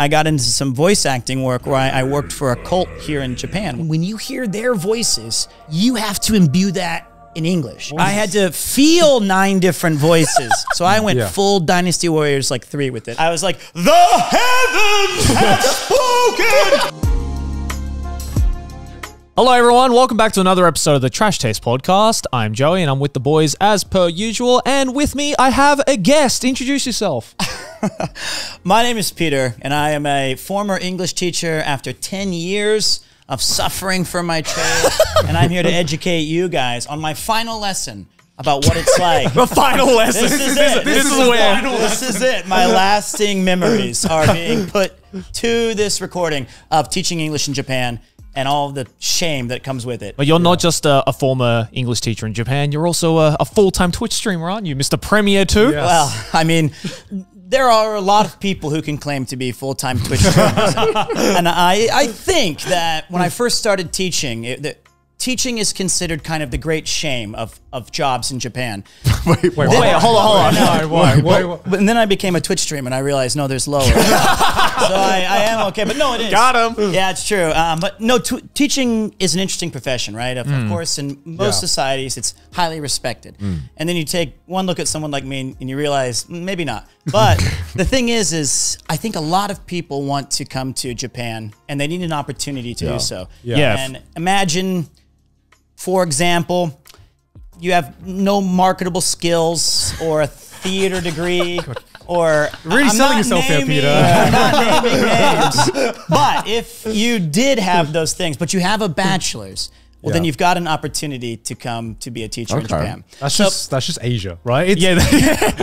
I got into some voice acting work where I, I worked for a cult here in Japan. When you hear their voices, you have to imbue that in English. I had to feel nine different voices. So I went Yeah. full Dynasty Warriors like three with it. I was like, the heavens have spoken. Hello, everyone. Welcome back to another episode of the Trash Taste Podcast. I'm Joey, and I'm with the boys as per usual. And with me, I have a guest. Introduce yourself. My name is Peter, and I am a former English teacher after 10 years of suffering for my trade. and I'm here to educate you guys on my final lesson about what it's like. the final lesson. This is it. This, is where. This is it. My lasting memories are being put to this recording of teaching English in Japan and all the shame that comes with it. But you're not just a, a former English teacher in Japan. You're also a, a full-time Twitch streamer, aren't you, Mr. PremierTwo? Yeah. Well, I mean, there are a lot of people who can claim to be full time Twitch streamers. and I, I think that when I first started teaching, it, teaching is considered kind of the great shame of, of jobs in Japan. wait, wait, Wait, hold on, hold on. Why? But then I became a Twitch streamer and I realized, no, there's lower. so I, I am okay. But no, it is. Got him. Yeah, it's true. Um, but no, teaching is an interesting profession, right? Of, of course, in most Yeah. societies, it's highly respected. And then you take one look at someone like me, and, and you realize mm, maybe not. But the thing is, is I think a lot of people want to come to Japan, and they need an opportunity to Yeah. do so. Yeah. Yeah. And imagine, for example, you have no marketable skills or a theater degree. Or Really I'm selling not yourself here, naming- Peter. I'm not naming names. But if you did have those things, but you have a bachelor's, well, then you've got an opportunity to come to be a teacher in Japan. That's So- just that's just Asia, right? It's, Yeah.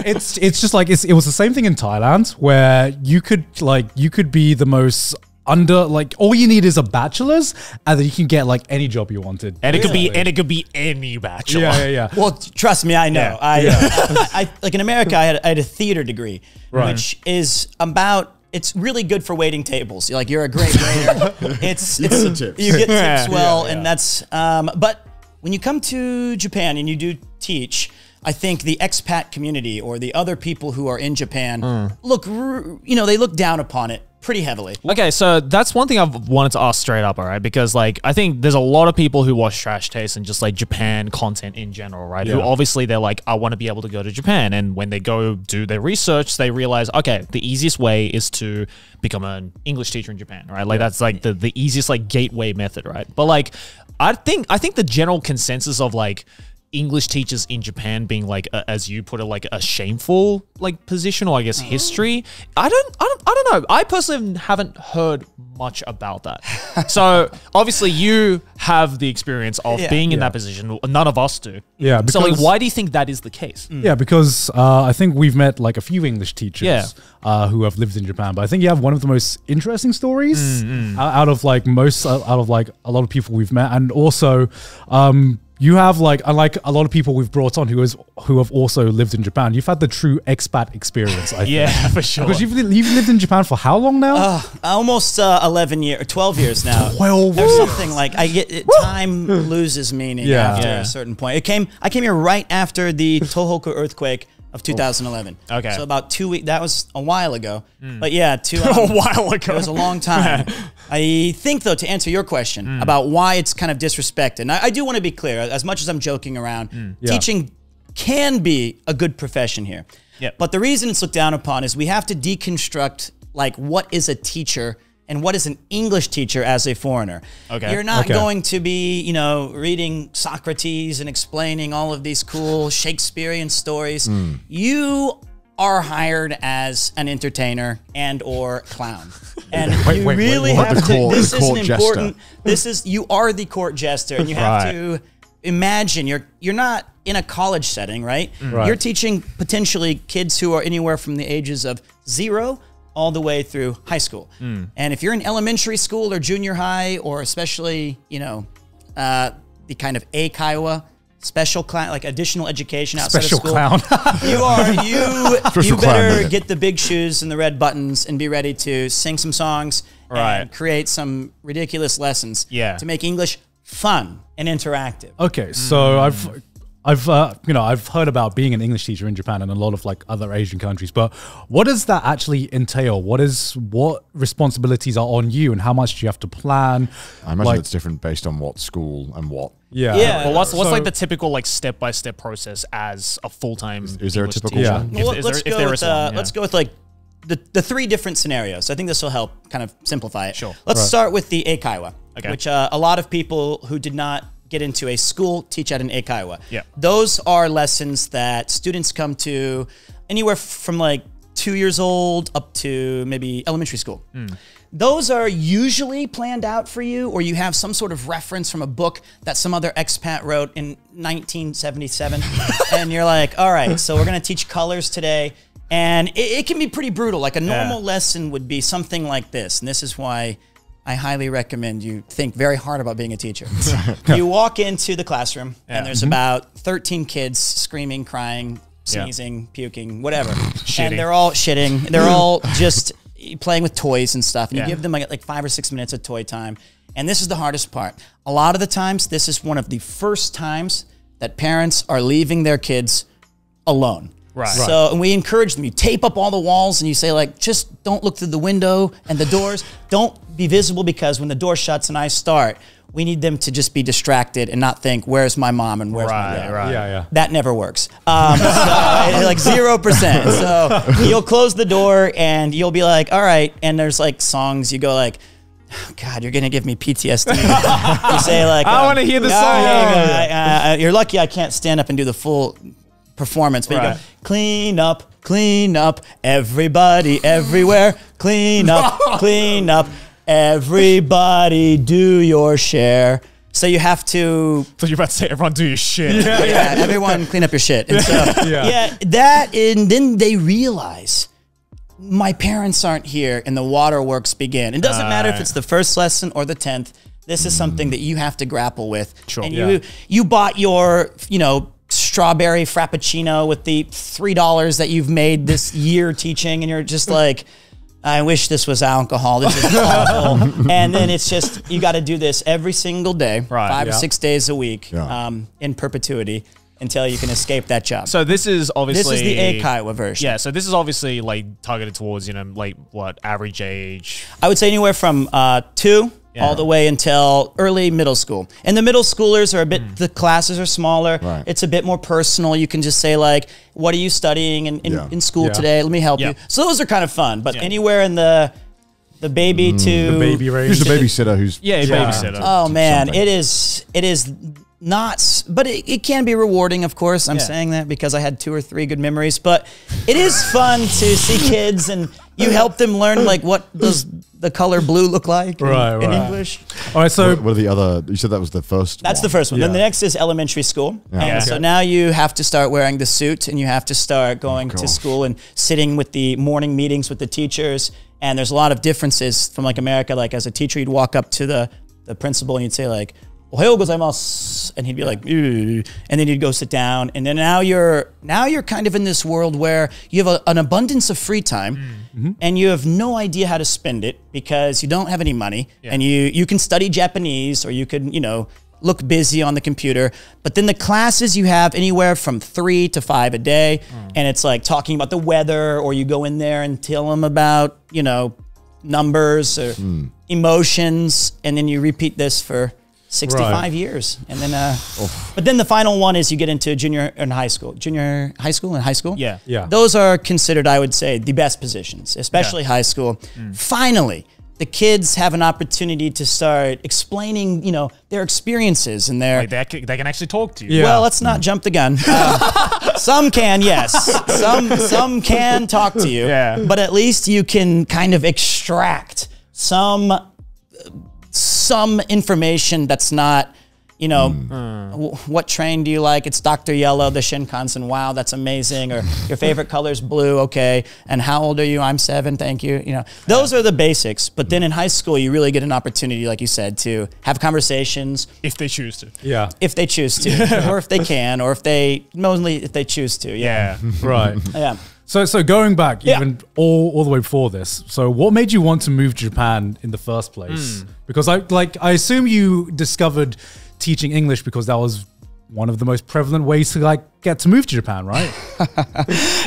it's it's just like it's, it was the same thing in Thailand where you could like you could be the most under like all you need is a bachelor's and then you can get like any job you wanted. And it could be and it could be any bachelor. yeah, yeah, yeah. Well, trust me, I know. Yeah. I, Yeah. I, I like in America, I had, I had a theater degree, Right. which is about. It's really good for waiting tables. You're Like you're a great waiter. it's it's the tips. you get Yeah. tips well, Yeah, and that's. Um, but when you come to Japan and you do teach, I think the expat community or the other people who are in Japan Mm. look, you know, they look down upon it pretty heavily. Okay, so that's one thing I've wanted to ask straight up, all right? Because like I think there's a lot of people who watch Trash Taste and just like Japan content in general, right? Who obviously they're like, I want to be able to go to Japan, and when they go do their research, they realize, okay, the easiest way is to become an English teacher in Japan, right? Like that's like the the easiest like gateway method, right? But like I think I think the general consensus of like English teachers in Japan being like, a, as you put it, like a shameful like position or I guess history. I don't, I don't, I don't know. I personally haven't heard much about that. so obviously you have the experience of Yeah. being in Yeah. that position. None of us do. Yeah, So like, why do you think that is the case? Yeah, because uh, I think we've met like a few English teachers Yeah. uh, who have lived in Japan, but I think you have one of the most interesting stories Mm, o- out of like most uh, out of like a lot of people we've met, and also um, you have like unlike a lot of people we've brought on who has who have also lived in Japan. You've had the true expat experience. I think. Yeah, for sure. Because you've, you've lived in Japan for how long now? Almost uh, eleven year, twelve years now. 12 There's something like I get it, time loses meaning Yeah. after Yeah. a certain point. It came. I came here right after the Tohoku earthquake of 2011. Okay. So about two weeks. That was a while ago. But yeah, two. a um, while ago. It was a long time. I think, though, to answer your question Hmm. about why it's kind of disrespected, and I, I do want to be clear, as much as I'm joking around, Hmm. Yeah. teaching can be a good profession here. Yep. But the reason it's looked down upon is we have to deconstruct, like, what is a teacher and what is an English teacher as a foreigner. Okay. You're not Okay. going to be, you know, reading Socrates and explaining all of these cool Shakespearean stories. Hmm. You are hired as an entertainer and or clown. And Wait, you wait, wait, really what? have to court- this is court an jester. important this is you are the court jester and you have Right. to imagine you're you're not in a college setting, right? Right. You're teaching potentially kids who are anywhere from the ages of 0 all the way through high school. And if you're in elementary school or junior high or especially, you know, uh, the kind of Eikaiwa special class, like additional education outside Special of school. clown. you are you. Special you better minute. get the big shoes and the red buttons and be ready to sing some songs Right. and create some ridiculous lessons. Yeah. To make English fun and interactive. Okay, so I've I've uh, you know I've heard about being an English teacher in Japan and a lot of like other Asian countries, but what does that actually entail? What is what responsibilities are on you, and how much do you have to plan? I imagine Like- it's different based on what school and what. Yeah, Yeah. But what's what's So- like the typical like step by step process as a full time? is there a typical Yeah. one? If, Well, let's there, go with uh, yeah. let's go with like the the three different scenarios. I think this will help kind of simplify it. Sure. Let's Right. start with the Eikaiwa, Okay. which uh, a lot of people who did not get into a school teach at an Eikaiwa. Yeah. Those are lessons that students come to anywhere from like two years old up to maybe elementary school. Hmm. Those are usually planned out for you, or you have some sort of reference from a book that some other expat wrote in 1977. and you're like, all right, so we're going to teach colors today. And it, it can be pretty brutal. Like a normal lesson would be something like this. And this is why I highly recommend you think very hard about being a teacher. you walk into the classroom, Yeah. and there's mm-hmm. about 13 kids screaming, crying, sneezing, puking, whatever. And they're all shitting. They're all just playing with toys and stuff. And Yeah. you give them like, like five or six minutes of toy time. And this is the hardest part. A lot of the times, this is one of the first times that parents are leaving their kids alone. Right. So, and we encourage them. You tape up all the walls and you say, like, just don't look through the window and the doors. don't be visible because when the door shuts and I start, we need them to just be distracted and not think, where's my mom and where's my Right, dad? right. yeah, yeah. That never works. Um, so, like zero percent. So you'll close the door and you'll be like, all right. And there's like songs you go like, oh, God, you're gonna give me PTSD. you say like, I um, wanna hear the "Oh, song." yeah, yeah, uh, uh, you're lucky I can't stand up and do the full performance. But you go, clean up, clean up, everybody, everywhere, clean up, clean up, everybody, do your share. So you have to So you're about to say everyone do your shit. yeah, everyone clean up your shit. And so, Yeah. yeah. that, and then they realize my parents aren't here and the waterworks begin. It doesn't matter if it's the first lesson or the 10th. This is something that you have to grapple with. Sure. And Yeah. you, you bought your, you know, strawberry frappuccino with the $3 that you've made this year teaching. And you're just like, I wish this was alcohol. This is awful. and then it's just, you got to do this every single day, Right. five or six days a week Yeah. um, in perpetuity until you can escape that job. So this is obviously this is the Eikaiwa version. Yeah, so this is obviously like targeted towards you know like what average age. I would say anywhere from uh, two Yeah. all the way until early middle school. And the middle schoolers are a bit, hmm. the classes are smaller. Right. It's a bit more personal. You can just say, like, what are you studying in, in, Yeah. in school Yeah. today? Let me help Yeah. you. So those are kind of fun. But Yeah. anywhere in the the baby hmm. to The baby range. Who's the babysitter? Who's Yeah, a Yeah. babysitter. Oh man, something. it is it is not but it, it can be rewarding of course. I'm Yeah. saying that because I had two or three good memories, but it is fun to see kids and you help them learn like what does the color blue look like in- Right, in. English. All right, so what, what are the other? You said that was the first. That's one. the first one. Then the next is elementary school. Yeah. And so now you have to start wearing the suit and you have to start oh, going to school and sitting with the morning meetings with the teachers. And there's a lot of differences from like America. Like as a teacher, you'd walk up to the, the principal and you'd say like, Ohayo gozaimasu. And he'd be like, "Ew." and then you'd go sit down. And then now you're, now you're kind of in this world where you have a, an abundance of free time mm-hmm. Mm-hmm. and you have no idea how to spend it because you don't have any money and you, you can study Japanese or you can, you know, look busy on the computer. But then the classes you have anywhere from three to five a day, mm. and it's like talking about the weather, or you go in there and tell them about you know numbers or hmm. emotions, and then you repeat this for. 65 Right. years and then uh but then the final one is you get into junior and high school junior high school and high school Yeah. Yeah. those are considered i would say the best positions especially high school finally the kids have an opportunity to start explaining you know their experiences and their Like they, can- they can actually talk to you. Yeah. well, let's not jump the gun. Uh, some can, yes. Some some can talk to you. Yeah. But at least you can kind of extract some some information that's not, you know, hmm. w- what train do you like? It's Dr. Yellow, the Shinkansen. Wow, that's amazing. Or your favorite color is blue. Okay. And how old are you? I'm seven. Thank you. You know, those are the basics. But then hmm. in high school, you really get an opportunity, like you said, to have conversations if they choose to. yeah, if they choose to, or if they can, or if they mostly if they choose to. Yeah, Yeah. right. yeah. So, so going back Yeah. even all, all the way before this. So, what made you want to move to Japan in the first place? Hmm. Because I like I assume you discovered teaching English because that was one of the most prevalent ways to like get to move to Japan, right?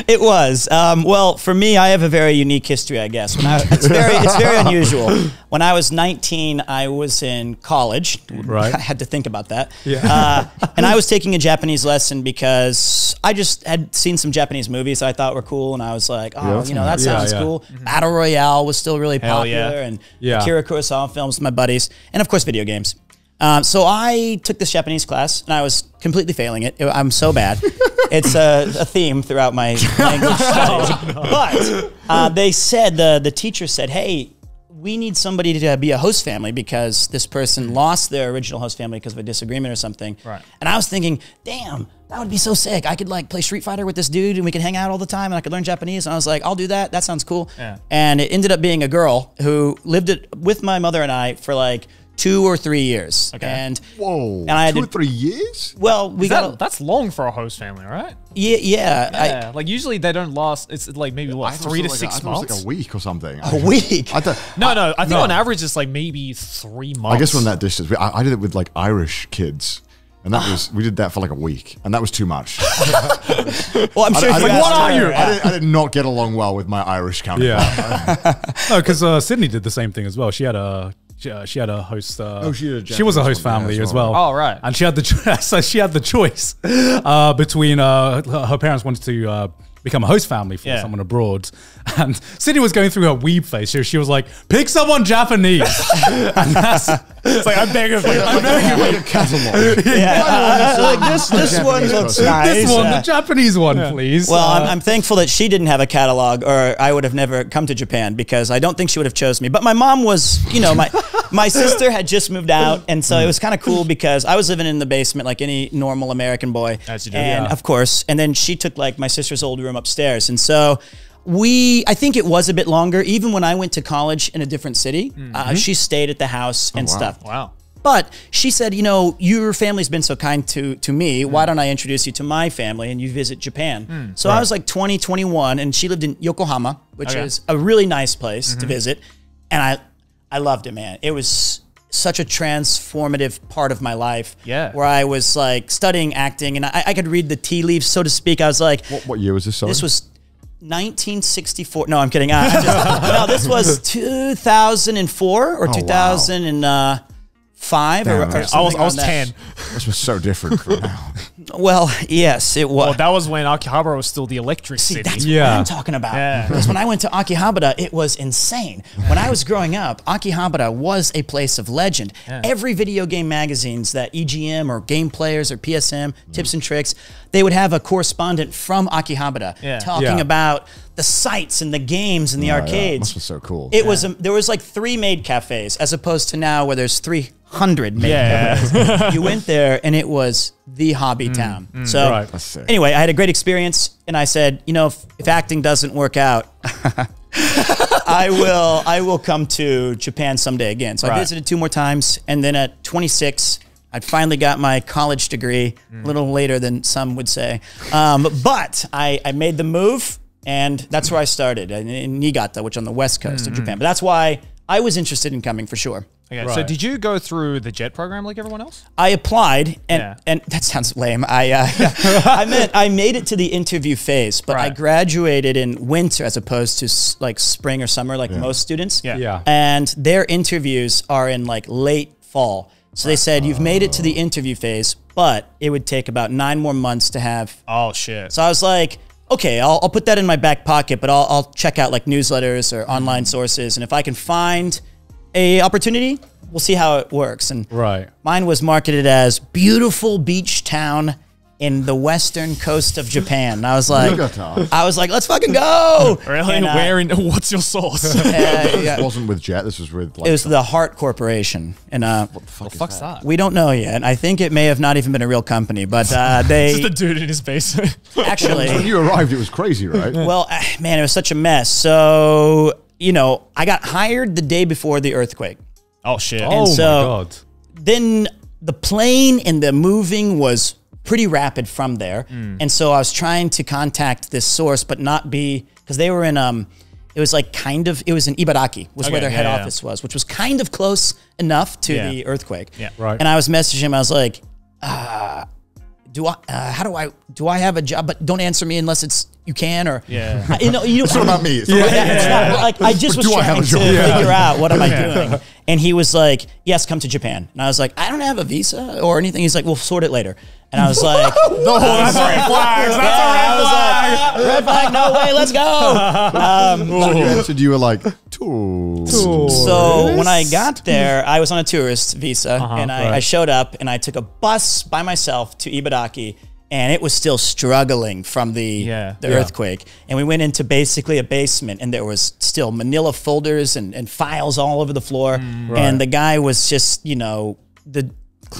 It was. Um, well, for me, I have a very unique history, I guess. When I, it's very, it's very unusual. When I was 19, I was in college. Right. I had to think about that. Yeah. Uh, and I was taking a Japanese lesson because I just had seen some Japanese movies I thought were cool, and I was like, oh, Yeah. you know, that Yeah, sounds yeah. cool. Battle Royale was still really Hell popular, yeah. and Yeah. Akira Kurosawa films with my buddies, and of course, video games. Um, so I took this Japanese class, and I was completely failing it. I'm so bad. it's a, a theme throughout my language studies. But uh, they said the the teacher said, "Hey, we need somebody to be a host family because this person lost their original host family because of a disagreement or something." Right. And I was thinking, "Damn, that would be so sick. I could like play Street Fighter with this dude, and we could hang out all the time, and I could learn Japanese." And I was like, "I'll do that. That sounds cool." Yeah. And it ended up being a girl who lived it with my mother and I for like two or three years. Okay. And Whoa. And I had two to- or three years? well, we Is got that, that's long for a host family, right? yeah, yeah, Yeah. like usually they don't last. It's like maybe what I three to like six I thought it was months. like a week or something. A week. I, don't- no, no. I think No. on average it's like maybe three months. I guess from that distance, I, I did it with like Irish kids. And that was, we did that for like a week. And that was too much. well, I'm sure. I, if you did- asked what are her- you? I did, I did not get along well with my Irish counterpart. Yeah. no, because uh, Sydney did the same thing as well. She had a she, uh, she had a host. Uh, Oh, she had a she was a host family as as well. well. Oh, right. And she had the cho- so she had the choice uh, between uh, her her parents wanted to. Become a host family for Yeah. someone abroad, and Sydney was going through her weeb phase. She, she was like, "Pick someone Japanese." and that's, it's like I'm begging for you. I'm begging for a catalog. Yeah, uh, uh, like this. This one Japanese looks nice. This one, Uh, the Japanese one, please. Well, I'm, Uh, I'm thankful that she didn't have a catalog, or I would have never come to Japan because I don't think she would have chose me. But my mom was, you know, my my sister had just moved out, and so it was kind of cool because I was living in the basement like any normal American boy, As you do, and yeah. of course, and then she took like my sister's old room upstairs, and so. We, I think it was a bit longer. Even when I went to college in a different city, uh, mm-hmm. she stayed at the house oh, and wow. stuff. Wow. But she said, you know, your family's been so kind to to me. Mm. Why don't I introduce you to my family and you visit Japan? Mm, so I was like 20, 21, and she lived in Yokohama, which Okay. is a really nice place to mm-hmm. visit. And I I loved it, man. It was such a transformative part of my life. Yeah. Where I was like studying acting and I, I could read the tea leaves, so to speak. I was like, What, what year was this? Sorry? this was 1964. No, I'm kidding. I, I just, no, this was 2004 or oh, wow. 2005 or, or I was I was on that. ten. this was so different from now. Well, yes, it was. Well, that was when Akihabara was still the electric See, city. that's Yeah. what I'm talking about. Yeah. Because when I went to Akihabara, it was insane. When I was growing up, Akihabara was a place of legend. Every video game magazines that EGM or Game Players or PSM, Tips and Tricks, they would have a correspondent from Akihabara Yeah. talking Yeah. about the sites and the games and the yeah, arcades. must be so cool. It was um, there was like three maid cafes as opposed to now where there's 300 maid Yeah. you went there and it was the hobby mm, town. Mm, so Right. Anyway, I had a great experience and I said, you know, if, if acting doesn't work out, I will I will come to Japan someday again. So I visited two more times and then at 26 I'd finally got my college degree a mm. little later than some would say. Um, but I, I made the move and that's where I started in, in Niigata, which on the west coast of mm-hmm. Japan. But that's why I was interested in coming for sure. Okay, so did you go through the JET program like everyone else? I applied, and Yeah. and that sounds lame. I uh, I meant I made it to the interview phase, but I graduated in winter as opposed to s- like spring or summer, like most students. Yeah. Yeah. And their interviews are in like late fall. So they said you've made it to the interview phase, but it would take about nine more months to have. Oh shit. So I was like, okay, I'll, I'll put that in my back pocket, but I'll, I'll check out like newsletters or online sources, and if I can find a opportunity, we'll see how it works. And right. Mine was marketed as beautiful beach town in the western coast of Japan. And I was like, I was like, let's fucking go. really? And, uh, Where in? What's your source? uh, yeah, This wasn't with Jet. This was with like. it was the Heart Corporation, and uh, what the fuck what is fuck's that? that? we don't know yet. I think it may have not even been a real company, but uh, This is they the dude in his basement. Actually, when you arrived, it was crazy, right? Well, ah, man, it was such a mess. So you know, I got hired the day before the earthquake. oh shit. Oh so- my god. then the plane and the moving was pretty rapid from there. And so I was trying to contact this source, but not be because they were in um it was like kind of it was in Ibaraki was where their yeah, head yeah. office was, which was kind of close enough to Yeah. the earthquake. Yeah. Right. And I was messaging him, I was like, uh, do I? Uh, how do I? Do I have a job? But don't answer me unless it's you can or Yeah. I- you know, you It's not about me. It's not yeah, about me. it's not, like I just But was do I have trying a to job? figure out what am I doing. And he was like, "Yes, come to Japan." And I was like, "I don't have a visa or anything." He's like, "We'll sort it later." And I was like, that's red flags. That's yeah, I was like, "Red flag, no way, let's go." Um, you answered, you were like, tools. So when I got there, I was on a tourist visa, and I, I showed up, and I took a bus by myself to Ibaraki. and it was still struggling from the Yeah. the Yeah. earthquake. And we went into basically a basement, and there was still Manila folders and, and files all over the floor. And the guy was just, you know, the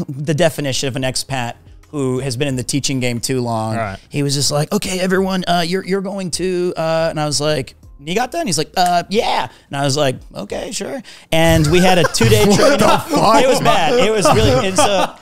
the definition of an expat. Who has been in the teaching game too long? Right. He was just like, "Okay, everyone, uh, you're you're going to," uh, and I was like, "You got that?" And he's like, uh, "Yeah," and I was like, "Okay, sure." And we had a two day training. It was bad. It was really. And so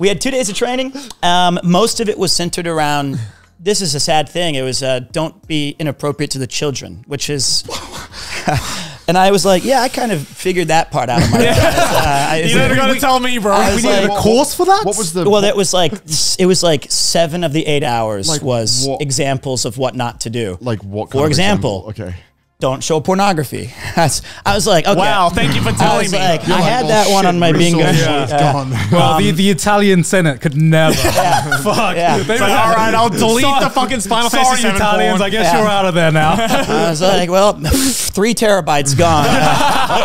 we had two days of training. Um, most of it was centered around. This is a sad thing. It was uh, don't be inappropriate to the children, which is. and I was like, yeah, I kind of figured that part out of my. uh, I- You don't gotta tell me, bro. I was We need like- a a course for that? What was the? well, that was like it was like seven of the eight hours Like was what- examples of what not to do. like what? for kind of example, Okay. Don't show pornography. That's, I was like, okay. Wow, thank you for I telling was me. like, You're I like, had oh, that one on my bingo resource sheet. is Uh, gone. well, the, the Italian Senate could never. Fuck. Yeah. They were- like, all right, I'll delete Sorry- the fucking Final Sorry, Fantasy VII Italians. porn. I guess Yeah. you're out of there now. I was like, well, three terabytes gone.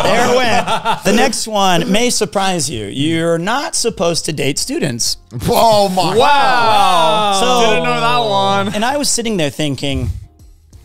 there it went. The next one may surprise you. You're not supposed to date students. Oh my! Wow. So- Didn't know that one. And I was sitting there thinking,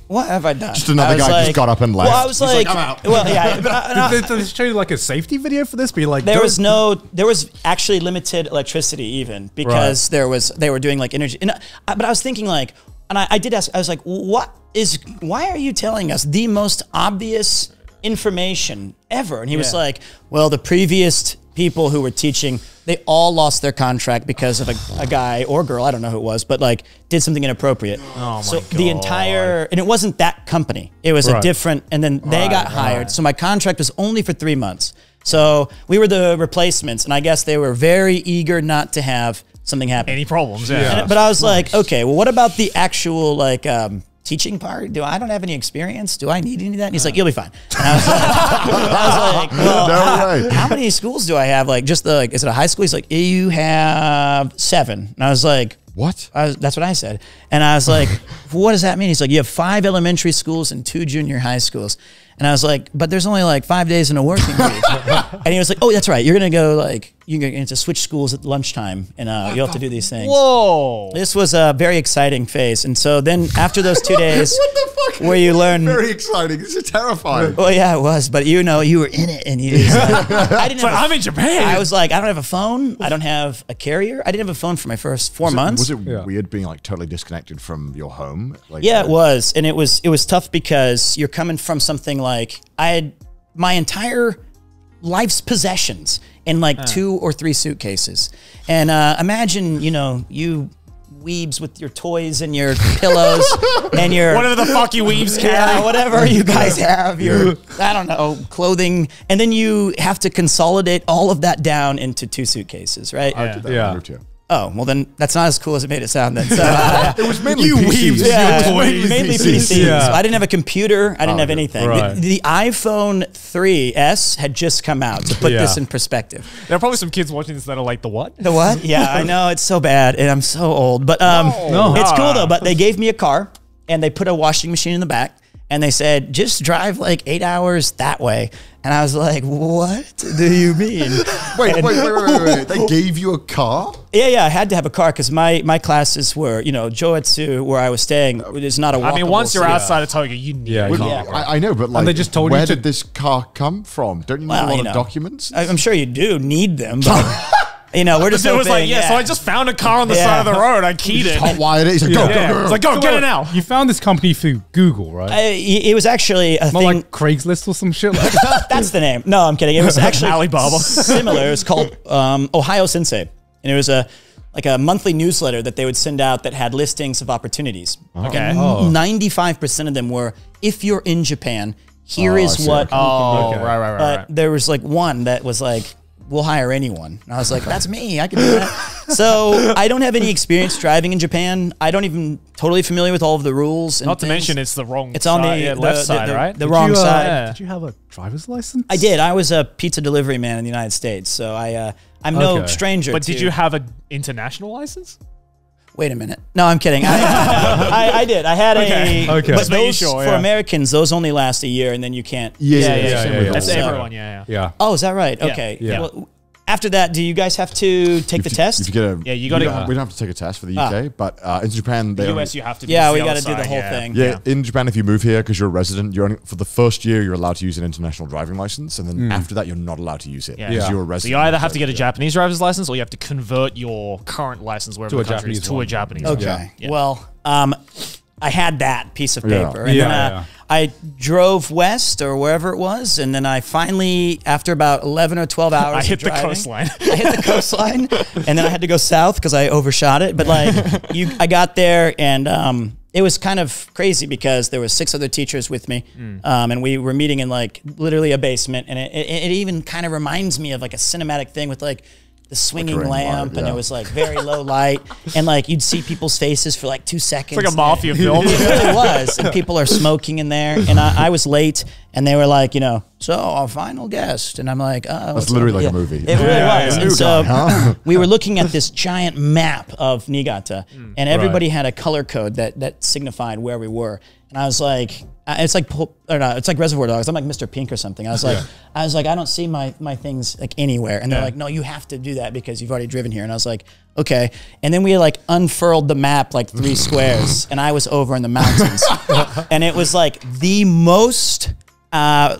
what have I done? Just another I was guy just got up and left. Well, I was He's like, like, "I'm out." well, yeah. but I- Did they, did they show you like a safety video for this? Be like, there was no there was actually limited electricity even because there was they were doing like energy and I, but i was thinking like and I, I did ask i was like what is why are you telling us the most obvious information ever and he was Yeah. like well the previous people who were teaching they all lost their contract because of a, a guy or girl i don't know who it was but like did something inappropriate. Oh my so the entire and it wasn't that company. It was a different and then they got hired. so my contract was only for three months. So we were the replacements, and I guess they were very eager not to have something happen. Any problems? Yeah. And- but I was like, okay, well, what about the actual like um, teaching part? Do I don't have any experience? Do I need any of that? And he's like, uh-huh. you'll be fine. And I was like, I was like well, No how, how many schools do I have? Like, just the like, is it a high school? He's like, eh, you have seven. And I was like, What? I was, that's what I said. And I was like, what does that mean? He's like, you have five elementary schools and two junior high schools. And I was like, but there's only like five days in a working week. and he was like, oh, that's right. You're going to go like, you're going to switch schools at lunchtime and uh, you'll have to do these things. Whoa. This was a very exciting phase. And so then after those two days, What the fuck? where you learn. Very exciting. This is terrifying. well, yeah, it was, but you know, you were in it, and you. Like, I didn't. But Have I'm in Japan. I was like, I don't have a phone. I don't have a carrier. I didn't have a phone for my first four months. Was it Yeah. weird being like totally disconnected from your home? Like, Yeah, uh, it was, and it was it was tough because you're coming from something like I had my entire life's possessions in like two or three suitcases, and uh, imagine you know you weebs with your toys and your pillows and your Whatever the fuck you weaves carry. yeah, whatever you guys have, your I don't know clothing, and then you have to consolidate all of that down into two suitcases, right? I did that Yeah. When I moved here. Oh, well then that's not as cool as it made it sound. Then so. uh, It was mainly You PCs. weaved yeah, your toys. mainly PCs. PCs. Yeah. So I didn't have a computer. I didn't have anything. Right. The, the iPhone 3S had just come out to put Yeah. this in perspective. There are probably some kids watching this that are like, the what? The what? Yeah, I know it's so bad, and I'm so old. But um, No. it's cool though. But they gave me a car, and they put a washing machine in the back, and they said just drive like eight hours that way. And I was like, what do you mean? Wait, wait, wait, wait, wait, wait. They gave you a car? Yeah, yeah, I had to have a car because my my classes were, you know, Joetsu, where I was staying, oh. is not a. I mean, once you're outside of Tokyo, you need Yeah, a car. need- I, I know, but like, they just told you where to- did this car come from? Don't you need Well, a lot you of documents? I- I'm sure you do need them, but you know, we're just It was like, hoping, yeah, so I just found a car on the Yeah. side of the road. I keyed it. Hot wired it. He's like, go, Yeah. go, go. It's like, go, get it now. You found this company through Google, right? I, it was actually a Not thing. like Craigslist or some shit like that. that's the name. No, I'm kidding. It was actually Alibaba. similar. It was called um, Ohayo Sensei, and it was a like a monthly newsletter that they would send out that had listings of opportunities. Okay. Ninety-five percent of them were, if you're in Japan, here Oh, I is see. what. Oh, Okay. right, right, right, But right. there was like one that was like we'll hire anyone. And I was like, that's me. I can do that. so I don't have any experience driving in Japan. I don't even totally familiar with all of the rules. And Not to things. mention, it's the wrong. it's on the, side, yeah, the- left the- side, the- right? The Did wrong you, uh, side. Did you have a driver's license? I did. I was a pizza delivery man in the United States, so I uh, I'm no stranger. but to, did you have an international license? Wait a minute. No, I'm kidding. I, I, I did. I had Okay. a. Okay. But those, sure, for. Americans, those only last a year, and then you can't. Yeah, Yeah, yeah, yeah, yeah, yeah. That's. So- everyone. Yeah, yeah. Yeah. Oh, is that right? Yeah. Okay. Yeah. Well, after that, do you guys have to take the you- test? If you get a, Yeah, you gotta- We don't, we don't have to take a test for the Ah. UK, but uh, in Japan, they only- US, you have to. Yeah, we got to do the whole yeah. thing. Yeah, in Japan, if you move here because you're a resident, you're only, for the first year you're allowed to use an international driving license, and then after that you're not allowed to use it Yeah. because Yeah. you're a resident. So you either have to get a Japanese driver's license, or you have to convert your current license wherever To a the country is Japanese to a. Japanese. Okay. Yeah. Well, um, I had that piece of Yeah. paper, and Yeah, then uh, yeah. I drove west or wherever it was, and then I finally, after about eleven or twelve hours, I hit the coastline. I hit the coastline, and then I had to go south because I overshot it. But like, you, I got there, and um, it was kind of crazy because there was six other teachers with me, Mm. um, and we were meeting in like literally a basement, and it, it, it even kind of reminds me of like a cinematic thing with like. The swinging Flickering light, lamp, and it was like very low light, and like you'd see people's faces for like two seconds. It's like a mafia film. It really was. And people are smoking in there. And I, I was late and they were like, you know, so our final guest. And I'm like, oh. what's literally up? like a movie. It really Yeah, was. yeah. And so guy, huh? we were looking at this giant map of Niigata Hmm. and everybody had a color code that, that signified where we were. And I was like, uh, it's like, or no, it's like Reservoir Dogs. I'm like Mr. Pink or something. I was like, I was like, I don't see my, my things like anywhere. And they're Yeah. like, no, you have to do that because you've already driven here. And I was like, okay. And then we like unfurled the map like three squares and I was over in the mountains. and it was like the most uh,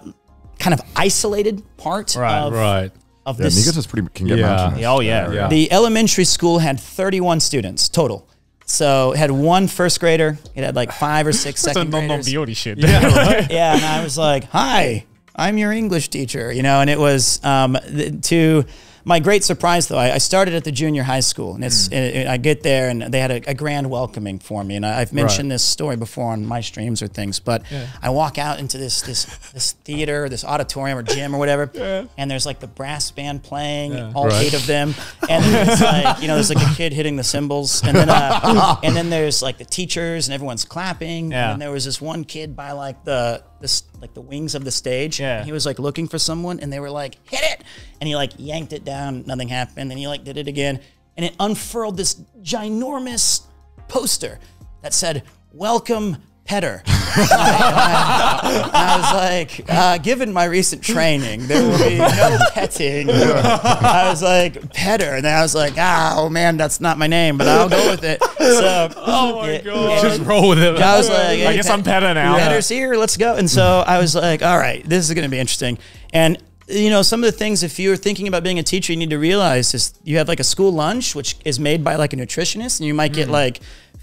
kind of isolated part Right, of, Right. of Yeah, this. Niigata's pretty can get Yeah. mountainous. Yeah, oh, yeah. Yeah. The elementary school had 31 students total. So it had one first grader. It had like five or six It's a second -non beauty shit. Yeah, Yeah. and I was like, "Hi, I'm your English teacher," you know. And it was um, th- to my great surprise, though. I, I started at the junior high school, and it's it, it- I get there, and they had a, a grand welcoming for me. And I, I've mentioned this story before on my streams or things, but I walk out into this this this theater, this auditorium or gym or whatever, and there's like the brass band playing, all Right. eight of them, and it's like you know, there's like a kid hitting the cymbals, and then uh, and then there's like the teachers, and everyone's clapping, Yeah. and then there was this one kid by like the this like the wings of the stage. Yeah. he was like looking for someone, and they were like, "Hit it!" And he like yanked it down. Nothing happened. And he like did it again, and it unfurled this ginormous poster that said, "Welcome." Petter. And I, I was like, uh, given my recent training, there will be no petting. I was like, Petter. And then I was like, ah, oh man, that's not my name, but I'll go with it. So, oh my God. Just roll with it. I was like, I guess Pet- I'm Petter now. Petter's here. Let's go. And so I was like, all right, this is going to be interesting. And you know, some of the things if you're thinking about being a teacher, you need to realize is you have like a school lunch, which is made by like a nutritionist, and you might get Mm. like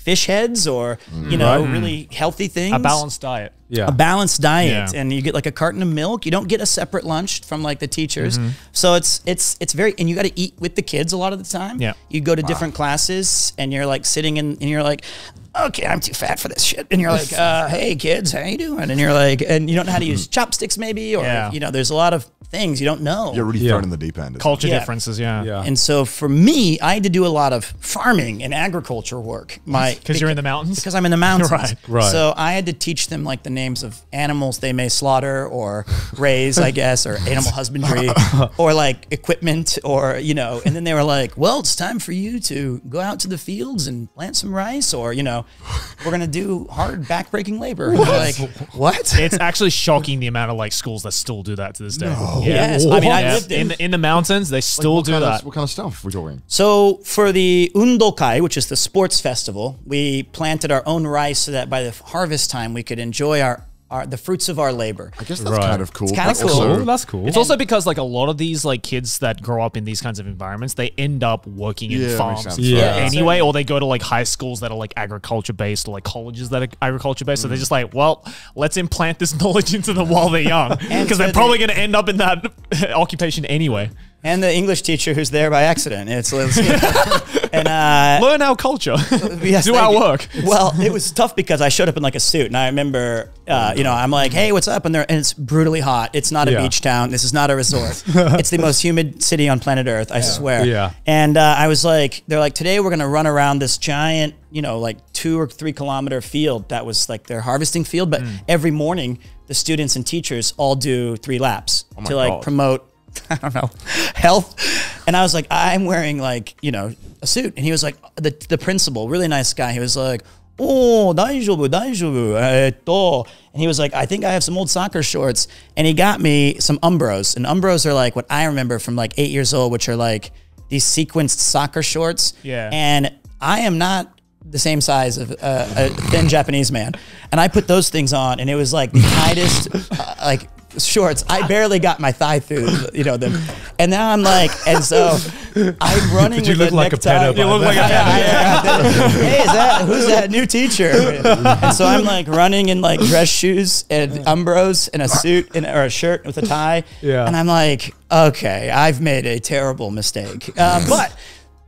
fish heads or you know really healthy things. A balanced diet. Yeah. a balanced diet Yeah. and you get like a carton of milk you don't get a separate lunch from like the teachers Mm-hmm. so it's it's it's very and you got to eat with the kids a lot of the time Yeah. you go to different classes and you're like sitting in and you're like okay i'm too fat for this shit and you're like uh, hey kids how you doing and you're like and you don't know how to use chopsticks maybe or Yeah. you know there's a lot of things you don't know You're really Yeah. thrown in the deep end. isn't Culture Yeah. differences, yeah. Yeah. and so for me i had to do a lot of farming and agriculture work my Because you're in the mountains? because i'm in the mountains Right, right. so i had to teach them like the names of animals they may slaughter or raise i guess or animal husbandry or like equipment or you know and then they were like well it's time for you to go out to the fields and plant some rice or you know we're gonna do hard backbreaking labor And they're like what It's actually shocking the amount of like schools that still do that to this day. Yes. I mean, I lived in- in the, in the mountains. They still what do that. Of, what kind of stuff we're doing? So for the Undokai, which is the sports festival, we planted our own rice so that by the harvest time we could enjoy our, our the fruits of our labor. I guess that's Right. kind of cool. kinda cool. also- that's cool. It's also because like a lot of these like kids that grow up in these kinds of environments, they end up working in Yeah, makes farms sense. Yeah. anyway, or they go to like high schools that are like agriculture based or like colleges that are agriculture based. So they're mm-hmm. just like, well, let's implant this knowledge into them while they're young because they're probably the- going to end up in that occupation anyway. And the English teacher who's there by accident. It's, it's and uh, Learn our culture. Yes, Do our you. work. Well, it was tough because I showed up in like a suit, and I remember, uh, you know, I'm like, "Hey, what's up?" And there, and it's brutally hot. It's not a Yeah. beach town. This is not a resort. it's the most humid city on planet Earth. I swear. Yeah. And uh, I was like, they're like, today we're gonna run around this giant, you know, like two or three kilometer field that was like their harvesting field. But every morning, the students and teachers all do three laps to like God. promote I don't know, health. And I was like, I'm wearing like, you know, a suit. And he was like, the, the principal, really nice guy. He was like, oh, daijoubu, daijoubu, eto. And he was like, I think I have some old soccer shorts. And he got me some Umbros. And Umbros are like what I remember from like eight years old, which are like these sequenced soccer shorts. Yeah. And I am not the same size of uh, a thin Japanese man. And I put those things on, and it was like the tightest, uh, like shorts. I barely got my thigh through, you know them. And now I'm like, and so I'm running. you with look a like a necktie. pedo You look like a hey, is that who's that new teacher? And so I'm like running in like dress shoes and umbros and a suit and or a shirt with a tie. Yeah. And I'm like, okay, I've made a terrible mistake. Uh, but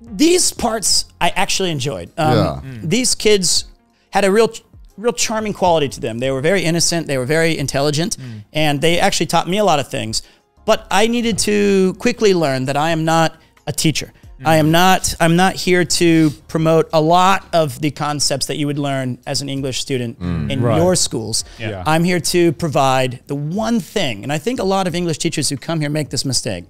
these parts I actually enjoyed. Um, Yeah. These kids had a real, real charming quality to them. They were very innocent. They were very intelligent, hmm. and they actually taught me a lot of things. But I needed to quickly learn that I am not a teacher. I am hmm. not. I'm not here to promote a lot of the concepts that you would learn as an English student hmm. in Right. your schools. Yeah. I'm here to provide the one thing, and I think a lot of English teachers who come here make this mistake.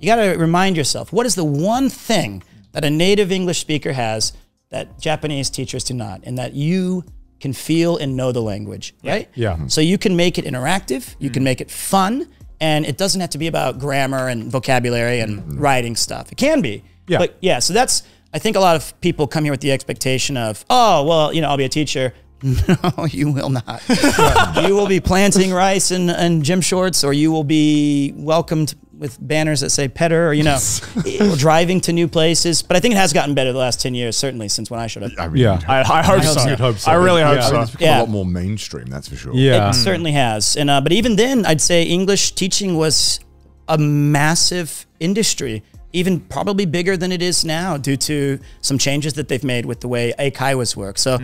You got to remind yourself what is the one thing that a native English speaker has that Japanese teachers do not, and that you can feel and know the language, right? Yeah. So you can make it interactive, you can mm. make it fun, and it doesn't have to be about grammar and vocabulary and mm-hmm. writing stuff. It can be. Yeah. But yeah, so that's I think a lot of people come here with the expectation of, oh, well, you know, I'll be a teacher. No, you will not. you will be planting rice in, in gym shorts, or you will be welcomed with banners that say "Petter," or you know, driving to new places. But I think it has gotten better the last ten years, certainly since when I showed up. I mean, Yeah. I, I hope so. You'd hope so. I really hope Yeah. so. it's become Yeah. a lot more mainstream, that's for sure. Yeah. It certainly has. And uh, but even then, I'd say English teaching was a massive industry, even probably bigger than it is now, due to some changes that they've made with the way Eikaiwas work. So,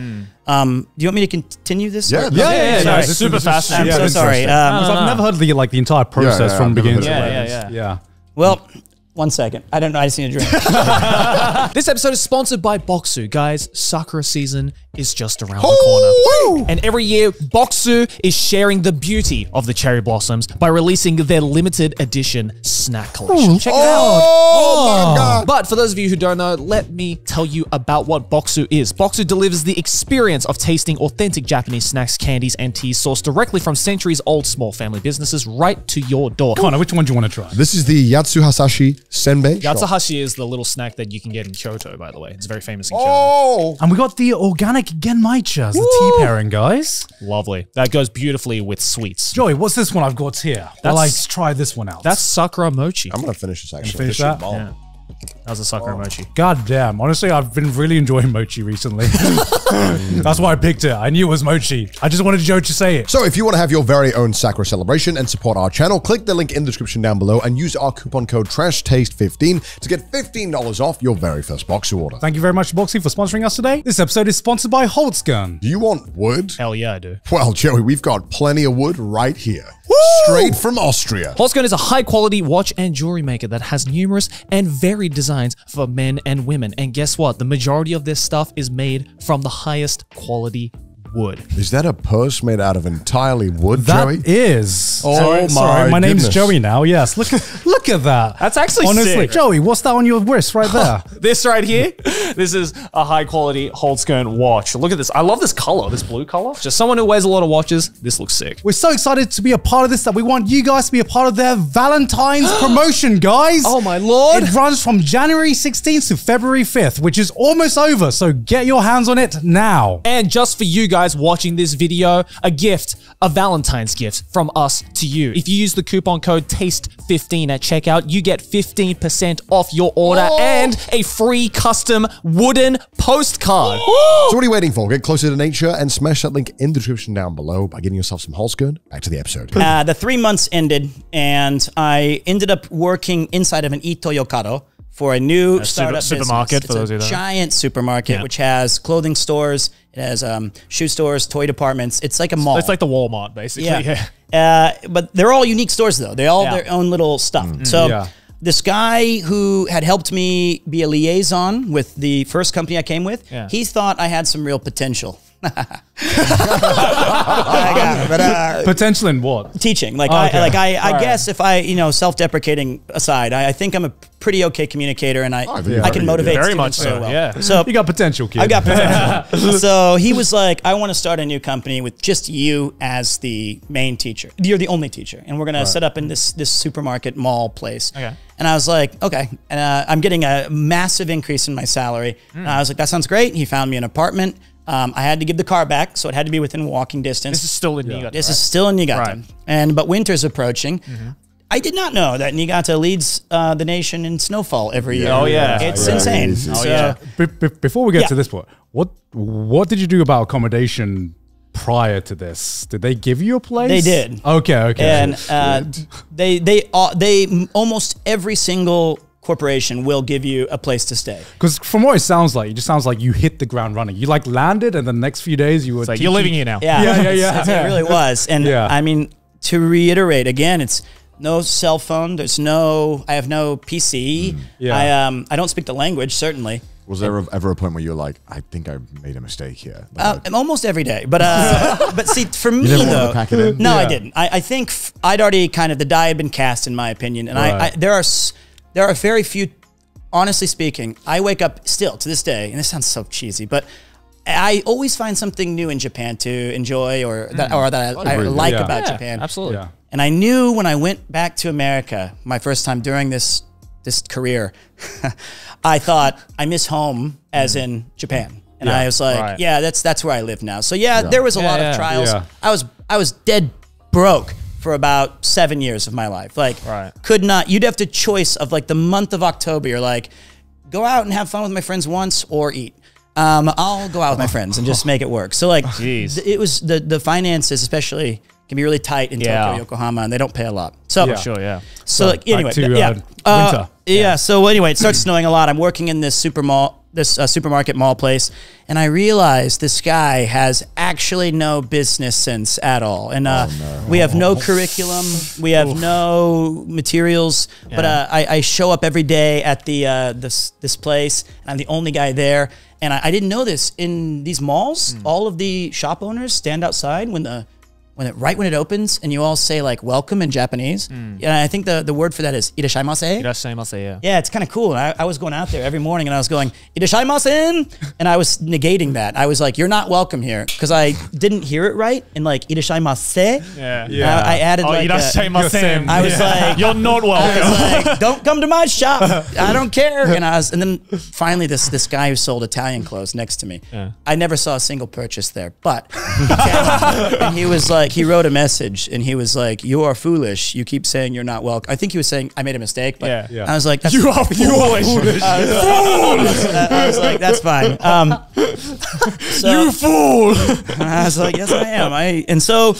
um, do you want me to continue this? Yeah, Or- yeah, yeah, yeah, Sorry. no, super fast. I'm Yeah, so it's sorry. interesting. Um, Because I've never heard the like the entire process yeah, from beginning to end. yeah, yeah. yeah. well, one second. I don't know. I just need a drink. This episode is sponsored by Bokksu. Guys, Sakura season is just around the corner. And every year, Bokksu is sharing the beauty of the cherry blossoms by releasing their limited edition snack collection. Hmm. Check it out. Oh, oh. my God. But for those of you who don't know, let me tell you about what Bokksu is. Bokksu delivers the experience of tasting authentic Japanese snacks, candies, and teas sourced directly from centuries old small family businesses right to your door. Connor, which one do you want to try? This is the Yatsuhashi Senbei. shop. Yatsuhashi is the little snack that you can get in Kyoto, by the way. It's very famous in Kyoto. Oh, And we got the organic genmaicha as the tea pairing, guys. Lovely. That goes beautifully with sweets. Joey, what's this one I've got here? Well, I That's- try this one out. That's Sakura Mochi. I'm gonna finish this actually. finish This shit that? bomb. Yeah. That was a Sakura oh. Mochi. God damn. Honestly, I've been really enjoying mochi recently. That's why I picked it. I knew it was mochi. I just wanted Joe to say it. So if you want to have your very own Sakura celebration and support our channel, click the link in the description down below and use our coupon code TRASHTASTE15 to get $15 off your very first box order. Thank you very much, Bokksu, for sponsoring us today. This episode is sponsored by Holzkern. Do you want wood? Hell yeah, I do. Well, Joey, we've got plenty of wood right here. Straight from Austria. Holzkern is a high quality watch and jewelry maker that has numerous and designs for men and women. And guess what? The majority of this stuff is made from the highest quality wood. Is that a purse made out of entirely wood, That Joey? is. Oh sorry, my sorry, my name's goodness. Joey now. Yes, look, look at that. That's actually honestly, sick. Joey. What's that on your wrist right there? This right here, this is a high quality Holzkern watch. Look at this. I love this color, this blue color. Just someone who wears a lot of watches, this looks sick. We're so excited to be a part of this that we want you guys to be a part of their Valentine's promotion, guys. Oh my lord. It runs from January 16th to February 5th, which is almost over. So get your hands on it now. And just for you guys, guys watching this video a gift, a Valentine's gift from us to you. If you use the coupon code TASTE15 at checkout, you get 15% off your order and a free custom wooden postcard. So what are you waiting for? Get closer to nature and smash that link in the description down below by getting yourself some Holzkern. Back to the episode. Uh, the three months ended, and I ended up working inside of an Ito Yokado for a new startup supermarket, business. for those it's of a you that- giant supermarket Yeah. which has clothing stores, it has um, shoe stores, toy departments. It's like a mall. It's like the Walmart, basically. yeah. Yeah. Uh, but they're all unique stores though. They all Yeah. their own little stuff. So Yeah. this guy who had helped me be a liaison with the first company I came with, he thought I had some real potential. But, uh, Potential in what? teaching. Like Oh, okay. I like I, I Right. guess if I you know self-deprecating aside, I, I think I'm a pretty okay communicator and I I think I can motivate good. Very much so, well. yeah. So You got potential, kid. I got potential. so he was like, I want to start a new company with just you as the main teacher. You're the only teacher, and we're gonna set up in this this supermarket mall place. Okay. And I was like, okay. And uh, I'm getting a massive increase in my salary. And I was like, that sounds great. He found me an apartment. Um, I had to give the car back, so it had to be within walking distance. This is still in Niigata. This is still in Niigata, Right. And but winter's approaching. I did not know that Niigata leads uh, the nation in snowfall every year. Oh, yeah. it's Yeah, insane. it is. Oh, So- yeah. Be- be- before we get Yeah. to this point, what what did you do about accommodation prior to this? Did they give you a place? They did. Okay, okay. and uh, they they uh, they almost every single corporation will give you a place to stay. Because from what it sounds like, it just sounds like you hit the ground running. You like landed, and the next few days you were. It's like, you're living here now. Yeah, Yeah, yeah, it's- yeah. it's- It really was, and Yeah. I mean to reiterate again, it's no cell phone. There's no. I have no PC. Yeah. I um I don't speak the language certainly. Was there ever a point where you were like, I think I made a mistake here? Like, Uh, almost every day, but uh, but see, for me never wanted to though, pack it in? no, I didn't. I, I think f- I'd already kind of the die had been cast, in my opinion, and I, I there are s- there are very few. Honestly speaking, I wake up still to this day, and this sounds so cheesy, but I always find something new in Japan to enjoy or that or that I, I like Yeah. about Yeah, Japan. Absolutely. yeah. And I knew when I went back to America, my first time during this this career, I thought I miss home as in Japan. And Yeah, I was like, right. yeah, that's that's where I live now. So yeah, there was a Yeah, lot yeah. of trials. Yeah. I was I was dead broke for about seven years of my life. Like Right. could not you'd have to choice of like the month of October, you're like, go out and have fun with my friends once or eat. Um, I'll go out with my friends and just make it work. So like Jeez. it was the the finances especially can be really tight in Yeah. Tokyo, Yokohama, and they don't pay a lot. So Yeah. Sure, yeah. so, like, anyway, to, yeah, uh, winter. yeah. So anyway, it starts snowing a lot. I'm working in this super mall, this uh, supermarket mall place, and I realize this guy has actually no business sense at all. And uh, we have no curriculum, we have no materials. But uh, I, I show up every day at the uh, this this place, and I'm the only guy there. And I, I didn't know this in these malls. All of the shop owners stand outside when the when it right when it opens and you all say like welcome in Japanese. Hmm. Yeah, I think the, the word for that is irashaimase. Irashaimase, yeah. Yeah, it's kind of cool. And I, I was going out there every morning and I was going, Irashaimasen! And I was negating that. I was like, you're not welcome here. Because I didn't hear it right. And like, Irashaimase. Yeah. Yeah. I, I added Oh, like, a- Irashaimase. I was like- you're not I welcome. was like, don't come to my shop. I don't care. And I was, and then finally, this this guy who sold Italian clothes next to me. Yeah. I never saw a single purchase there, but he and he was like, he wrote a message, and he was like, "You are foolish. You keep saying you're not welcome." I think he was saying I made a mistake, but Yeah. Yeah. I was like, That's, you are foolish. I was, I was like, that's fine. Um, so, you fool. I was like, yes, I am. I and so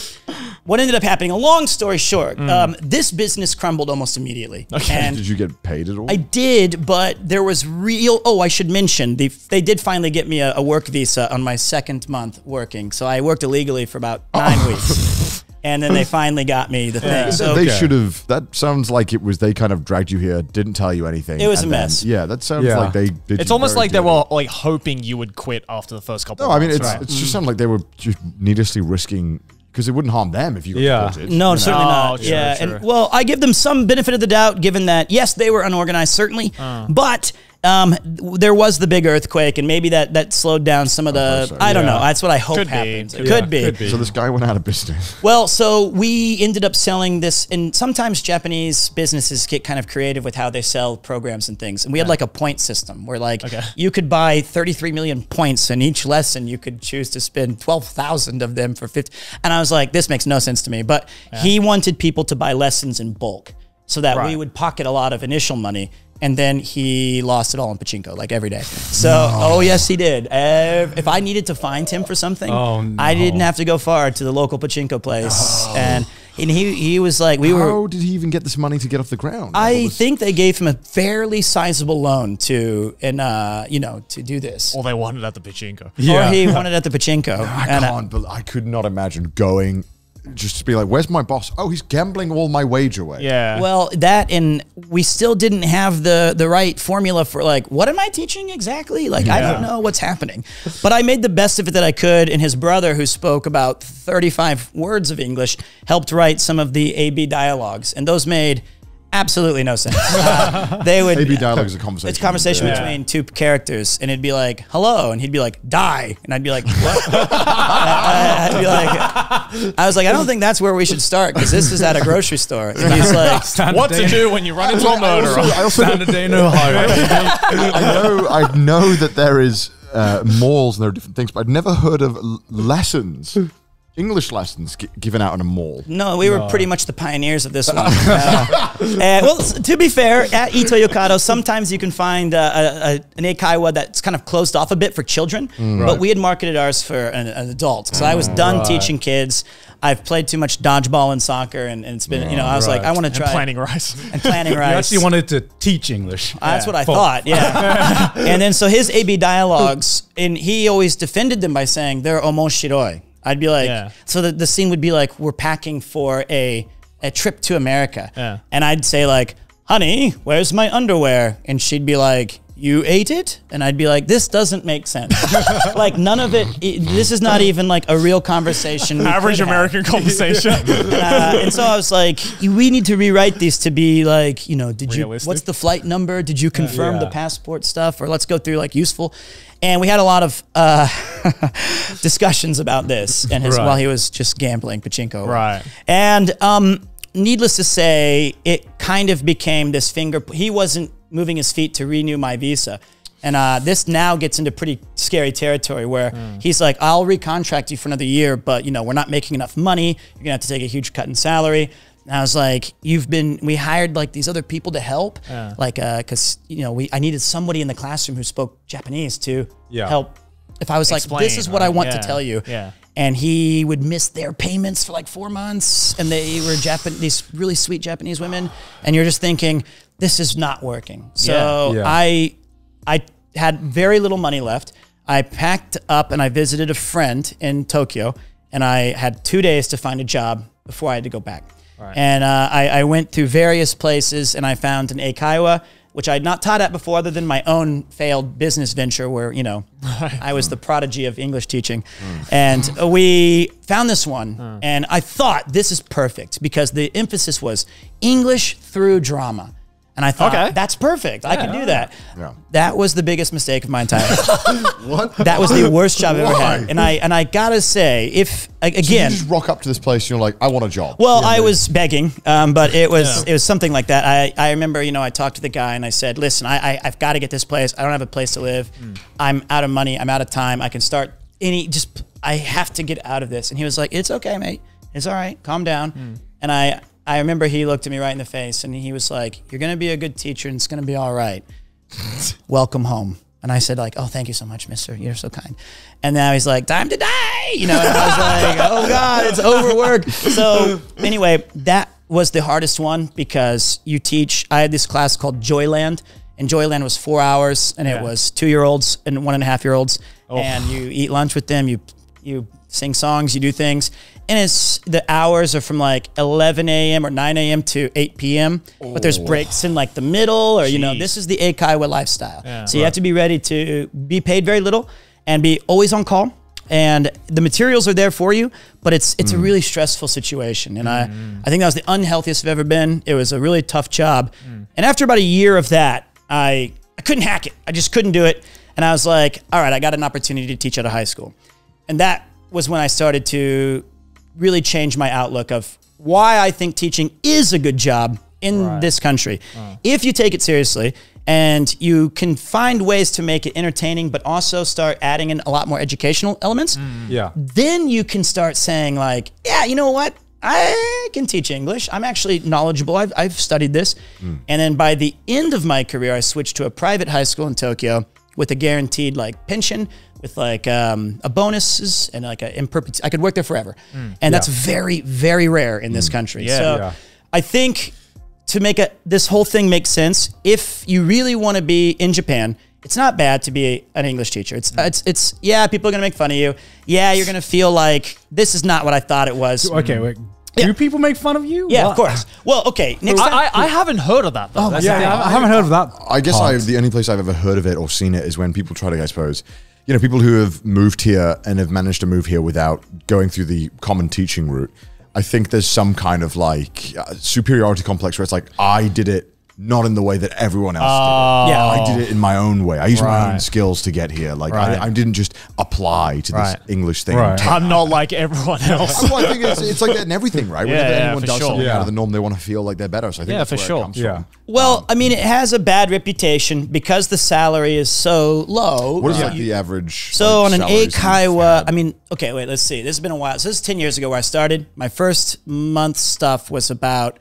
what ended up happening? A long story short, Mm. um, this business crumbled almost immediately. And did you get paid at all? I did, but there was real. Oh, I should mention the, they did finally get me a, a work visa on my second month working. So I worked illegally for about nine weeks, and then they finally got me the thing. So they Okay. should have. That sounds like it was they kind of dragged you here, didn't tell you anything. It was and a then- mess. yeah, that sounds Yeah. like they did. It's you almost very like they were like hoping you would quit after the first couple. No, of I mean months, it's right? it's just sounded like they were just needlessly risking because it wouldn't harm them if you got Yeah. deported. No, you know? certainly Oh, not. yeah, true. and well, I give them some benefit of the doubt, given that yes, they were unorganized, certainly, Uh. but Um, there was the big earthquake, and maybe that that slowed down some of the. so. I don't Yeah. know. That's what I hope Could be. happens. It Yeah, could be. could be. So this guy went out of business. Well, so we ended up selling this, and sometimes Japanese businesses get kind of creative with how they sell programs and things. And we had like a point system where, like, Okay. you could buy 33 million points, and each lesson you could choose to spend 12,000 of them for 50. And I was like, this makes no sense to me. But he wanted people to buy lessons in bulk so that we would pocket a lot of initial money. And then he lost it all in pachinko, like every day. So, oh yes, he did. If I needed to find him for something, Oh, I didn't have to go far to the local pachinko place, and and he he was like, we were. How did he even get this money to get off the ground? I was- think they gave him a fairly sizable loan to and uh you know to do this, All they wanted at the pachinko. Yeah. or he wanted at the pachinko. I and, uh, can't. bel I could not imagine going just to be like, "Where's my boss? Oh, he's gambling all my wage away." Yeah. Well, that and we still didn't have the the right formula for like what am I teaching exactly? Like I don't know what's happening. But I made the best of it that I could and his brother who spoke about 35 words of English helped write some of the AB dialogues and those made absolutely no sense. Uh, they would AB dialogue is a conversation. it's a conversation Yeah. between two characters, and it'd be like, "Hello," and he'd be like, "Die," and I'd be like, "What?" I- I'd be like, I was like, "I don't think that's where we should start because this is at a grocery store." And he's like, what to do when you run into a murderer? also, I also Standard day in Ohio. I know I know that there is uh, malls and there are different things, but I'd never heard of l- lessons, English lessons gi- given out in a mall. No, we were pretty much the pioneers of this one. Uh, and, well, to be fair, at Ito Yokado, sometimes you can find uh, a, a, an eikaiwa that's kind of closed off a bit for children, but we had marketed ours for an, an adult. So I was done teaching kids. I've played too much dodgeball and soccer, and, and it's been, you know, I was like, I want to And try planning rice. and planning rice. You rice. actually wanted to teach English. That's what I For- thought, yeah. and then so his AB dialogues, and he always defended them by saying they're omoshiroi. I'd be like, Yeah. so the, the scene would be like, we're packing for a a trip to America, Yeah. and I'd say like, honey, where's my underwear? And she'd be like. You ate it? And I'd be like, this doesn't make sense. like, none of it, i- this is not even like a real conversation. Average could have. American conversation. Uh, and so I was like, we need to rewrite these to be like, you know, did you, what's the flight number? Did you confirm the passport stuff? Or let's go through like useful. And we had a lot of uh, discussions about this and his, Right. while he was just gambling pachinko. Right. And um, needless to say, it kind of became this finger. He wasn't moving his feet to renew my visa. And uh, this now gets into pretty scary territory where he's like, "I'll recontract you for another year, but you know we're not making enough money. You're gonna have to take a huge cut in salary." And I was like, "You've been we hired like these other people to help, like uh, because you know we I needed somebody in the classroom who spoke Japanese to Yeah. help. If I was like, this is what I want Yeah. to tell you, Yeah. and he would miss their payments for like four months and they were Japan these really sweet Japanese women and you're just thinking this is not working so Yeah. Yeah. I I had very little money left I packed up and I visited a friend in Tokyo and I had two days to find a job before I had to go back and uh, I, I went through various places and I found an Eikaiwa which I had not taught at before other than my own failed business venture where, you know, I was the prodigy of English teaching. And we found this one and I thought this is perfect because the emphasis was English through drama. And I thought Okay. that's perfect. I can do that. Yeah. That was the biggest mistake of my entire life. What? that was the worst job I've ever had. And I and I gotta say, if a- You again, just rock up to this place and you're like, I want a job. well, I was begging, um, but it was Yeah. it was something like that. I, I remember, you know, I talked to the guy and I said, "Listen, I, I I've got to get this place. I don't have a place to live. I'm out of money. I'm out of time. I can start any. Just I have to get out of this." And he was like, "It's okay, mate. It's all right. Calm down." And I I remember he looked at me right in the face and he was like, "You're gonna be a good teacher and it's gonna be all right. Welcome home." And I said like, "Oh, thank you so much, Mister. You're so kind." And now he's like, "Time to die," you know. And I was like, "Oh God, it's overwork." So anyway, that was the hardest one because you teach. I had this class called Joyland, and Joyland was four hours, and it was two year olds and one and a half year olds, oh. and you eat lunch with them. You you sing songs, you do things, and it's the hours are from like 11 a.m. or 9 a.m. to 8 p.m. But there's breaks in like the middle, or you know, this is the Eikaiwa lifestyle. Yeah. so you have to be ready to be paid very little and be always on call. And the materials are there for you, but it's it's a mm. really stressful situation. And I, mm. I think that was the unhealthiest I've ever been. It was a really tough job. Mm. And after about a year of that, I I couldn't hack it. I just couldn't do it. And I was like, all right, I got an opportunity to teach at a high school. And that was when I started to really change my outlook of why I think teaching is a good job in this country. Mm. If you take it seriously and you can find ways to make it entertaining, but also start adding in a lot more educational elements, mm. Yeah. then you can start saying like, yeah, you know what? I can teach English. I'm actually knowledgeable. I've, I've studied this. Mm. And then by the end of my career, I switched to a private high school in Tokyo with a guaranteed like pension, with like um, a bonuses and like a in perpetu- I could work there forever. Mm. And that's very, very rare in this mm. country. Yeah. so Yeah. I think to make a, this whole thing make sense, if you really want to be in Japan, it's not bad to be a, an English teacher. It's, mm. it's, it's, yeah, people are going to make fun of you. Yeah, you're going to feel like this is not what I thought it was. Okay, wait. Yeah. Do people make fun of you? Yeah, What? of course. Well, okay. Next time, I, I, I haven't heard of that though. Oh, that's Yeah. I, I haven't heard of that. I guess I, the only place I've ever heard of it or seen it is when people try to, I suppose, you know, people who have moved here and have managed to move here without going through the common teaching route. I think there's some kind of like superiority complex where it's like, I did it not in the way that everyone else did it. Yeah. I did it in my own way. I used my own skills to get here. Like, Right. I, I didn't just apply to Right. this English thing. Right. I'm not like everyone else. Well, I think it's, it's like that in everything, right? Whenever Yeah, yeah, anyone for does sure. something out of the norm, they want to feel like they're better. So I think Yeah, that's for where sure. it comes Yeah. from. well, I mean, it has a bad reputation because the salary is so low. What is Uh, like you- the average? So like, on an salaries in I mean, okay, wait, let's see. This has been a while. So this is 10 years ago where I started. My first month stuff was about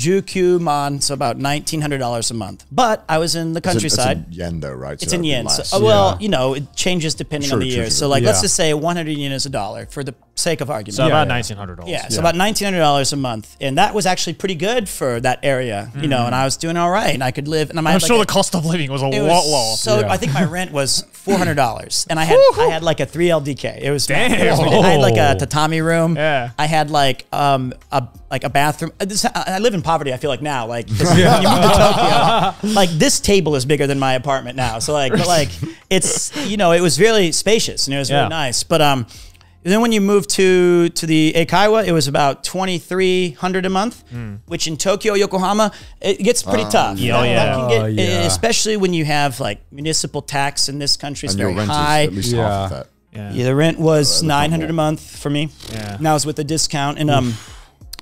Jukyu man, so about $1,900 a month. But I was in the It's in- countryside. It's in yen, though, right? It's So in yen. So, well, Yeah. you know, it changes depending on the year. So, like, let's just say 100 yen is a dollar for the sake of argument. So Yeah, about yeah. nineteen hundred dollars. Yeah, so about nineteen hundred dollars a month, and that was actually pretty good for that area, you know. And I was doing all right, and I could live. And I. I'm had sure like the cost of living was a a, lot was lower. So Yeah. I think my rent was four hundred dollars, and I had I had like a three LDK. It was Damn. it was. I had like a Oh. tatami room. Yeah. I had like um a like a bathroom. Uh, This, I I live in poverty. I feel like now, like 'cause when you move to Tokyo, like this table is bigger than my apartment now. So like, but like it's you know it was really spacious and it was Yeah. really nice. But um, then when you move to to the Eikaiwa, it was about twenty three hundred a month, hmm. which in Tokyo, Yokohama, it gets pretty ah, tough. yeah. Oh, That- that yeah. can get- Oh, yeah. especially when you have like municipal tax in this country is and your very rent high. is at least half Yeah. of that. Yeah. Yeah, the rent was uh, that's not nine hundred a month for me. Yeah. Now it's with a discount, and um,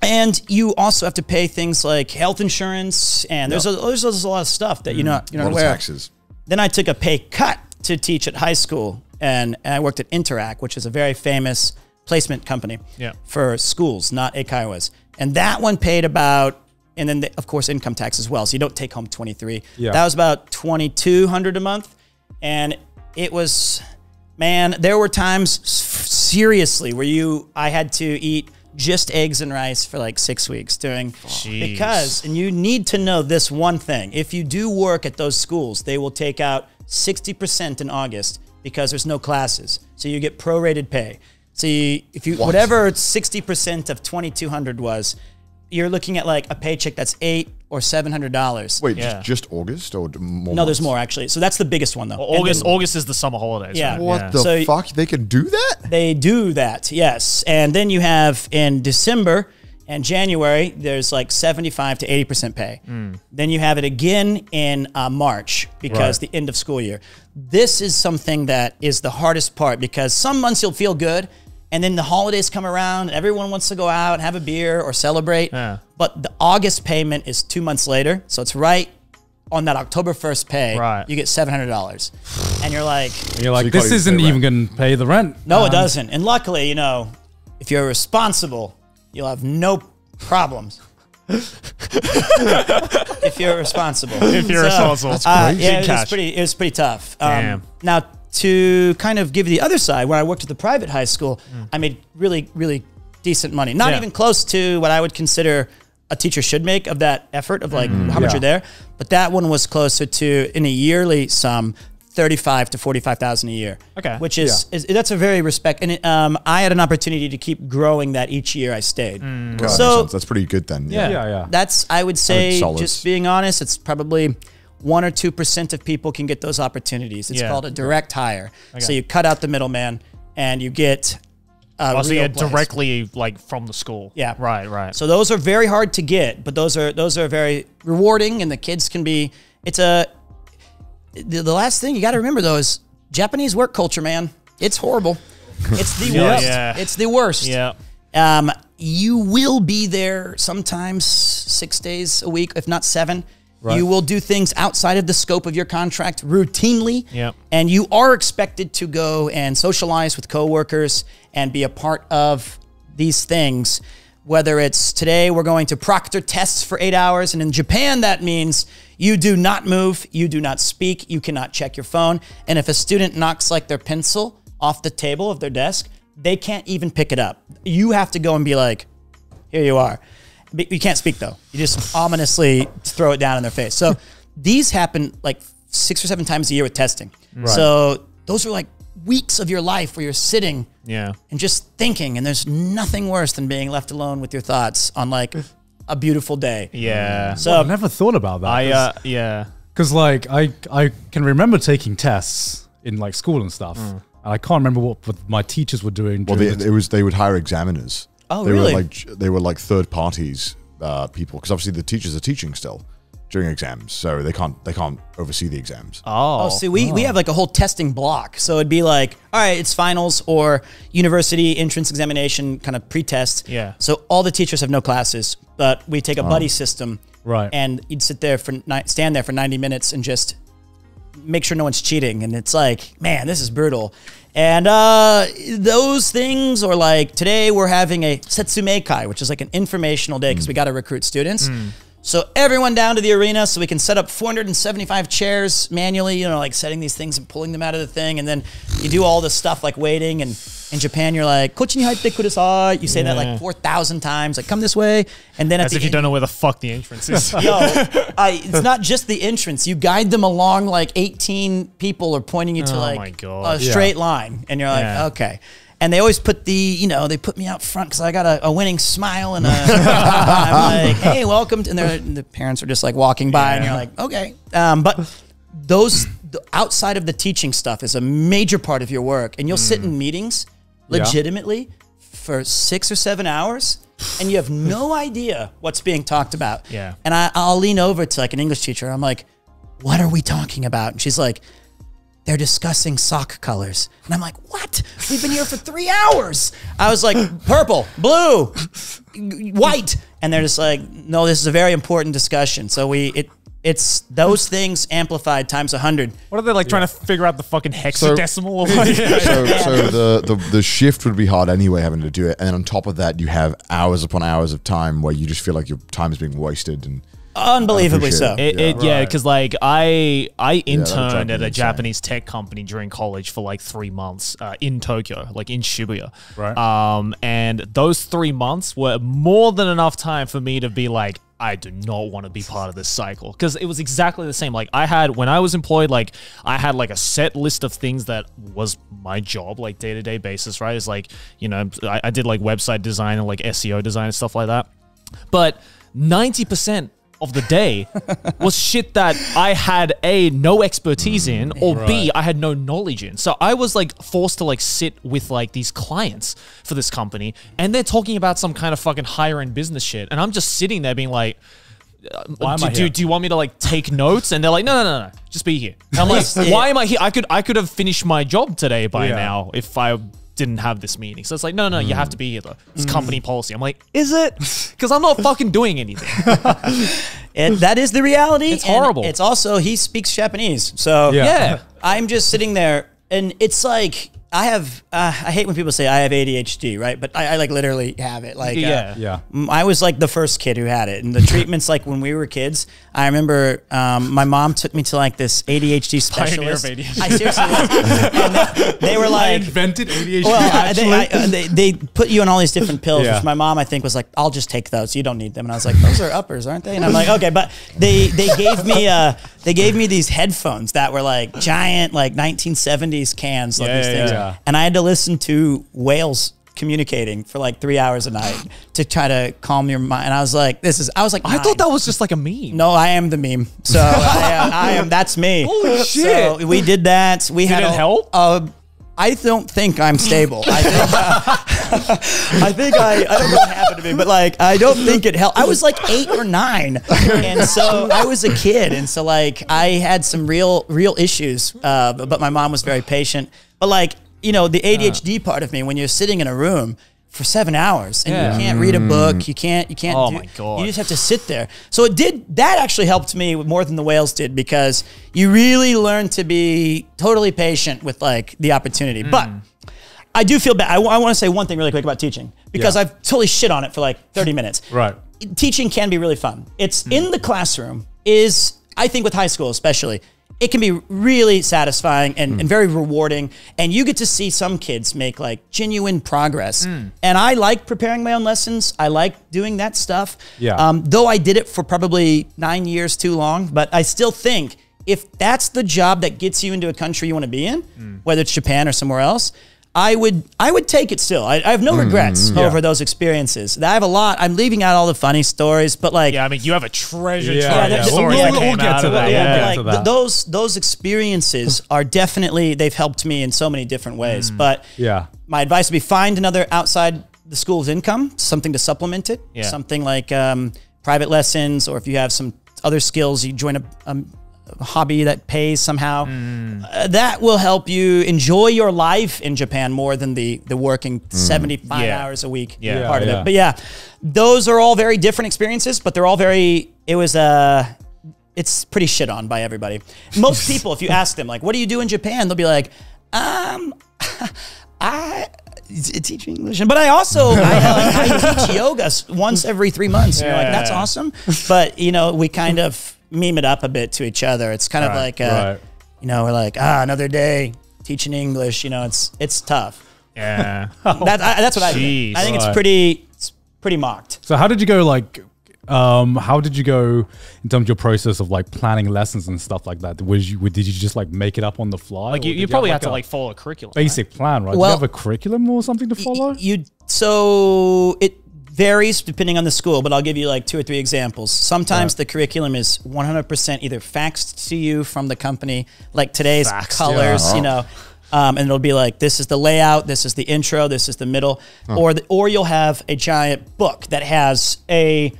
and you also have to pay things like health insurance, and there's a, there's, there's a lot of stuff that you're not you're not aware. taxes. Then I took a pay cut to teach at high school, and, and I worked at Interac, which is a very famous placement company Yeah. for schools, not Eikaiwas. And that one paid about, and then the, of course income tax as well. So you don't take home twenty three. Yeah. That was about twenty two hundred a month, and it was, man, there were times seriously where you I had to eat just eggs and rice for like six weeks during Jeez. because and you need to know this one thing if you do work at those schools they will take out 60% in august because there's no classes so you get prorated pay so you, if you whatever 60% of 2200 was you're looking at like a paycheck that's eight or seven hundred dollars Wait, Yeah. just, just August or more? no there's more actually so that's the biggest one though And August. then August is the summer holidays. Yeah. right? What the So- fuck? They can do that? They do that, yes. And then you have in December and January, there's like 75 to 80% pay. Then you have it again in uh, March because Right. the end of school year. This is something that is the hardest part because some months you'll feel good. And then the holidays come around and everyone wants to go out and have a beer or celebrate. Yeah. But the August payment is two months later. So it's right on that October 1st pay. Right. You get $700. and you're like, And you're like, you this can't isn't even going to pay the rent. no, it Um, doesn't. And luckily, you know, if you're responsible, you'll have no problems. If you're responsible. If you're responsible. That's Uh, crazy. yeah, Big it was pretty. It was pretty tough. Um, Damn. Now, to kind of give you the other side, when I worked at the private high school, I made really, really decent money. Not Mm. Yeah. even close to what I would consider a teacher should make of that effort of like how much Yeah. you're there. But that one was closer to in a yearly sum. 35 to 45,000 a year. Okay. Which is, is that's a very respect and it, um I had an opportunity to keep growing that each year I stayed. God, So- makes sense. that's pretty good then. Yeah. Yeah, yeah. That's I would say solid. just being honest, it's probably one or two percent of people can get those opportunities. It's Yeah. called a direct hire. So you cut out the middleman and you get a Oh, so yeah, directly like from the school. Yeah. Right. Right. So those are very hard to get, but those are those are very rewarding, and the kids can be. It's a the, the last thing you got to remember though is Japanese work culture, man. It's horrible. It's the Yeah. worst. Yeah. It's the worst. Yeah. Um, you will be there sometimes six days a week, if not seven. Right. You will do things outside of the scope of your contract routinely. Yep. And you are expected to go and socialize with coworkers and be a part of these things. Whether it's today we're going to proctor tests for eight hours, and in Japan that means you do not move, you do not speak, you cannot check your phone, and if a student knocks like their pencil off the table of their desk, they can't even pick it up. You have to go and be like, here you are. But you can't speak though. You just ominously throw it down in their face. So these happen like six or seven times a year with testing. So those are like weeks of your life where you're sitting Yeah. and just thinking, and there's nothing worse than being left alone with your thoughts on like a beautiful day. Yeah. So I never thought about that. I uh yeah. Because like I I can remember taking tests in like school and stuff. Mm. And I can't remember what, what my teachers were doing. Well, they, the- it was they would hire examiners. Oh, they really? Were like they were like third parties uh, people because obviously the teachers are teaching still during exams, so they can't they can't oversee the exams. Oh. Oh, see, we, we have like a whole testing block. So it'd be like, all right, it's finals or university entrance examination kind of pre-test. Yeah. So all the teachers have no classes, but we take a buddy system. Right. And you'd sit there for ni- stand there for 90 minutes and just make sure no one's cheating. And it's like, man, this is brutal. And uh, those things, are like today we're having a Setsumeikai, which is like an informational day because we got to recruit students. So everyone down to the arena so we can set up 475 chairs manually, you know, like setting these things and pulling them out of the thing. And then you do all this stuff like waiting. And in Japan, you're like, "Kochi ni haite kudasai." You say that like 4,000 times, like, come this way. And then As the if you don't know where the fuck the entrance is. Yo, I, it's not just the entrance. You guide them along like 18 people are pointing you to Oh like a straight line. And you're like, Yeah. okay. And they always put the, you know, they put me out front because I got a, a winning smile and a, I'm like, hey, welcome. To, and they're, the parents are just like walking by and Yeah. you're like, okay. Um, but those, the outside of the teaching stuff is a major part of your work. And you'll sit in meetings legitimately for six or seven hours and you have no idea what's being talked about. Yeah. And I, I'll lean over to like an English teacher. I'm like, what are we talking about? And she's like, they're discussing sock colors. And I'm like, what? We've been here for three hours. I was like, purple, blue, white. And they're just like, no, this is a very important discussion. So we, it, it's those things amplified times a hundred. What are they like trying to figure out the fucking hexadecimal? or what? so, so the, the the shift would be hard anyway, having to do it, and then on top of that, you have hours upon hours of time where you just feel like your time is being wasted. And Unbelievably so. It, it, yeah, Right. because like I I that would drive interned me at a insane. Japanese tech company during college for like three months uh, in Tokyo, like in Shibuya. Right. Um, and those three months were more than enough time for me to be like, I do not want to be part of this cycle because it was exactly the same. Like I had when I was employed, like I had like a set list of things that was my job, like day to day basis. Right? It's like you know I, I did like website design and like SEO design and stuff like that. But 90% of the day was shit that I had A, no expertise in, mm, or B, I had no knowledge in. So I was like forced to like sit with like these clients for this company and they're talking about some kind of fucking higher end business shit. And I'm just sitting there being like, uh, Why am do, I do, do you want me to like take notes? And they're like, no, no, no, no, just be here. And I'm like, why am I here? I could, I could have finished my job today by Yeah. now if I didn't have this meeting. So it's like, no, no, no, you have to be here though. It's Mm. company policy. I'm like, is it? Because I'm not fucking doing anything. And that is the reality. It's horrible. It's also he speaks Japanese, so Yeah. Yeah. I'm just sitting there, and it's like I have. Uh, I hate when people say I have ADHD, right? But I, I like literally have it. Like, uh, Yeah. Yeah. m- I was like the first kid who had it, and the treatments like when we were kids. I remember um, my mom took me to like this ADHD Pioneer of specialist. ADHD. I seriously, was. and they, they were I like, invented ADHD. well, they, I, uh, they, they put you on all these different pills, Yeah. which my mom, I think, was like, "I'll just take those. You don't need them." And I was like, "Those are uppers, aren't they?" And I'm like, "Okay," but they they gave me uh they gave me these headphones that were like giant like 1970s cans of Yeah, these yeah, things, yeah. and I had to listen to whales communicating for like three hours a night to try to calm your mind. And I was like, "This is," I was like, I thought that was just like a meme. no, I am the meme. So I, am, I am. That's me. Holy So shit. we did that. We had it a, help? Uh, I don't think I'm stable. I think, I think I, I don't know what happened to me, but like, I don't think it helped. I was like eight or nine. And so I was a kid. And so like, I had some real, real issues. Uh, but my mom was very patient. But like, you know, the ADHD part of me, when you're sitting in a room for seven hours and Yeah. you can't read a book, you can't, you can't. Oh do- my God. You just have to sit there. So it did. That actually helped me more than the whales did because you really learn to be totally patient with like the opportunity. Mm. But I do feel bad. I, want to say one thing really quick about teaching because Yeah. I've totally shit on it for like 30 minutes. Right. Teaching can be really fun. It's in the classroom is I think with high school especially it can be really satisfying and, and mm. very rewarding. And you get to see some kids make like genuine progress. Mm. And i like preparing my own lessons. I like doing that stuff. Yeah. um, though i did it for probably nine years too long but i still think if that's the job that gets you into a country you want to be in mm. whether it's japan or somewhere else I would I would take it still. I, I have no regrets over those experiences. I have a lot. I'm leaving out all the funny stories, but like Yeah, I mean, you have a treasure Yeah, trove yeah, of yeah. stories We'll- that we'll get to of that. Yeah, yeah, we'll like get to th- those those experiences are definitely they've helped me in so many different ways. But Yeah. my advice would be find another outside the school's income, something to supplement it. Yeah. Something like um, private lessons, or if you have some other skills, you join a, um, a hobby that pays somehow. Uh, that will help you enjoy your life in Japan more than the the working seventy five Yeah. hours a week Yeah. part of Yeah. it. But yeah, those are all very different experiences, but they're all very. It was uh it's pretty shit on by everybody. Most people, if you ask them, like, what do you do in Japan? They'll be like, um, I teach English. But I also, I, I teach yoga once every three months. And you're like, that's awesome. But, you know, we kind of meme it up a bit to each other. It's kind of like, uh, right. you know, we're like, ah, another day teaching English. You know, it's, it's tough. Yeah. That, I, that's what I think. I think it's pretty, it's pretty mocked. So how did you go like um how did you go in terms of your process of like planning lessons and stuff like that? Was you did you just like make it up on the fly? Like, you, or did you probably have, had to, like, follow a curriculum. right? basic plan, right? Well- do you have a curriculum or something to follow? You so it varies depending on the school, but I'll give you like two or three examples. Sometimes Right. the curriculum is 100% either faxed to you from the company, like today's Faxed, colors, yeah. you know, um, and it'll be like this is the layout, this is the intro, this is the middle, or the, or you'll have a giant book that has a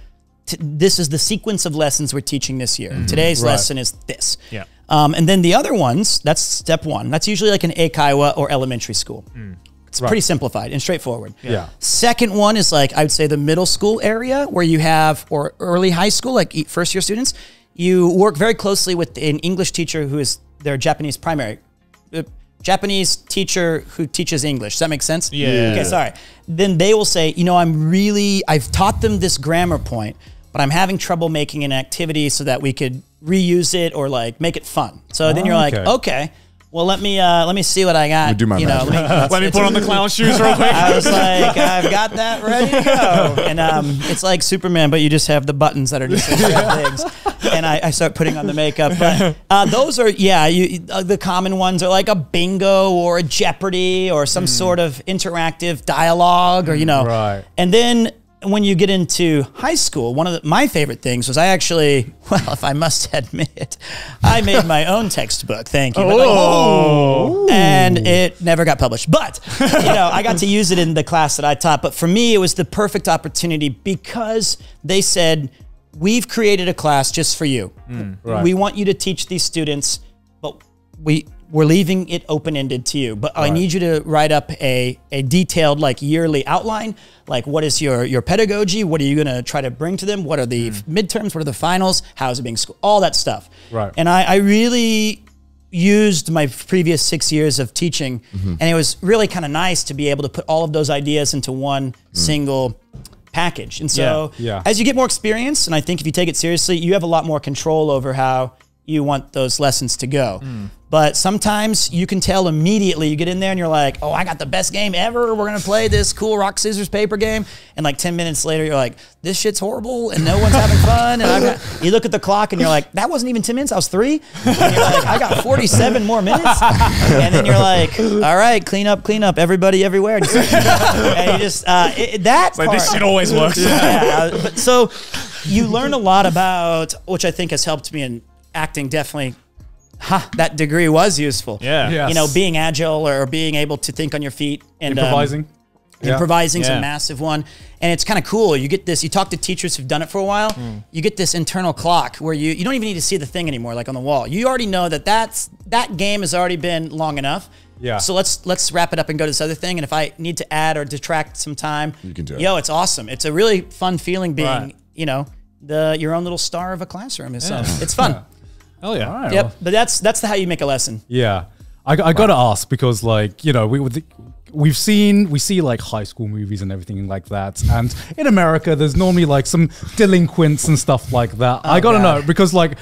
t- this is the sequence of lessons we're teaching this year. Today's Right. lesson is this. Yeah. Um, and then the other ones, that's step one. That's usually like an Eikaiwa or elementary school. It's pretty simplified and straightforward. Yeah. Second one is like I would say the middle school area where you have or early high school, like first year students. You work very closely with an English teacher who is their Japanese primary. uh, Japanese teacher who teaches English. Does that make sense? Yeah. Okay, sorry. Then they will say, you know, I'm really, I've taught them this grammar point, but I'm having trouble making an activity so that we could reuse it or like make it fun. So then you're like, okay. Okay, well let me uh, let me see what I got. do my you know, magic. let me, Let me put on the clown shoes real quick. I was like, I've got that ready to go. And um, it's like Superman, but you just have the buttons that are just like red things. And I, I start putting on the makeup. But uh, those are, yeah, you, uh, the common ones are like a bingo or a Jeopardy or some sort of interactive dialogue or, you know. Right. And then when you get into high school, one of the, my favorite things was I actually, well, if I must admit, I made my own textbook. Thank you. Like, oh. and it never got published. But you know, I got to use it in the class that I taught. But for me, it was the perfect opportunity because they said, "We've created a class just for you. Hmm. right. We want you to teach these students, but we." We're leaving it open ended to you, but I need you to write up a, a detailed like yearly outline. Like, what is your your pedagogy? What are you going to try to bring to them? What are the mm. midterms? What are the finals? How is it being school? All that stuff. Right. And I, I really used my previous six years of teaching, mm-hmm. and it was really kind of nice to be able to put all of those ideas into one mm. single package. And so, Yeah. Yeah. as you get more experience, and I think if you take it seriously, you have a lot more control over how you want those lessons to go. But sometimes you can tell immediately. You get in there and you're like, "Oh, I got the best game ever. We're gonna play this cool rock scissors paper game." And like ten minutes later, you're like, "This shit's horrible," and no one's having fun. And I've got, you look at the clock and you're like, "That wasn't even ten minutes. I was three. And you're like, "I got 47 more minutes." And then you're like, "All right, clean up, clean up, everybody, everywhere." And, just- and you just uh, it, that Like, this shit always works. yeah, but so you learn a lot about which I think has helped me in acting definitely ha, that degree was useful. Yeah. Yes. You know, being agile or being able to think on your feet and um, Improvising. Yeah. Improvising's Yeah. a massive one, and it's kind of cool. You get this. You talk to teachers who've done it for a while. You get this internal clock where you you don't even need to see the thing anymore, like on the wall. You already know that that's that game has already been long enough. Yeah. So let's let's wrap it up and go to this other thing. And if I need to add or detract some time, you can do it. Yo, it's awesome. It's a really fun feeling being Right. you know the your own little star of a classroom. So it's fun. Hell yeah. All right, Yep. well, But that's that's the how you make a lesson. Yeah, I, I gotta ask because like you know we with we've seen we see like high school movies and everything like that, and in America there's normally like some delinquents and stuff like that. I gotta God. know because like.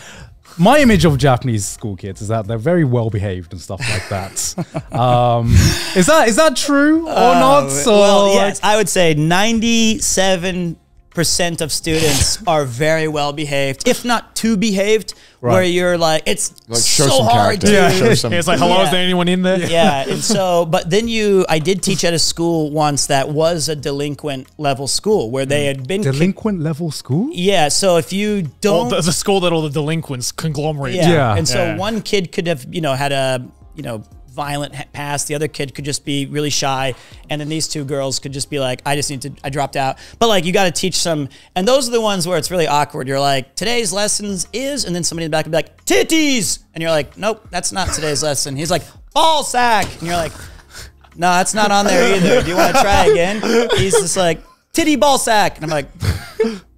My image of Japanese school kids is that they're very well behaved and stuff like that. um, is that is that true or not? So, well, like- yes, I would say 97% of students are very well behaved, if not too behaved, where you're like, it's Like show so some hard character. to. Yeah. Show some. It's like, hello, is there anyone in there? Yeah, and so, but then you, I did teach at a school once that was a delinquent level school where they had been. kicked- delinquent level school. yeah, so if you don't. the, the school that all the delinquents conglomerate. Yeah. Yeah. And so Yeah. one kid could have, you know, had a, you know, violent past. The other kid could just be really shy. And then these two girls could just be like, I just need to, I dropped out. But like, you got to teach some. And those are the ones where it's really awkward. You're like, today's lessons is, and then somebody in the back would be like, titties. And you're like, nope, that's not today's lesson. He's like, ball sack. And you're like, no, that's not on there either. Do you want to try again? He's just like, titty ball sack. And I'm like,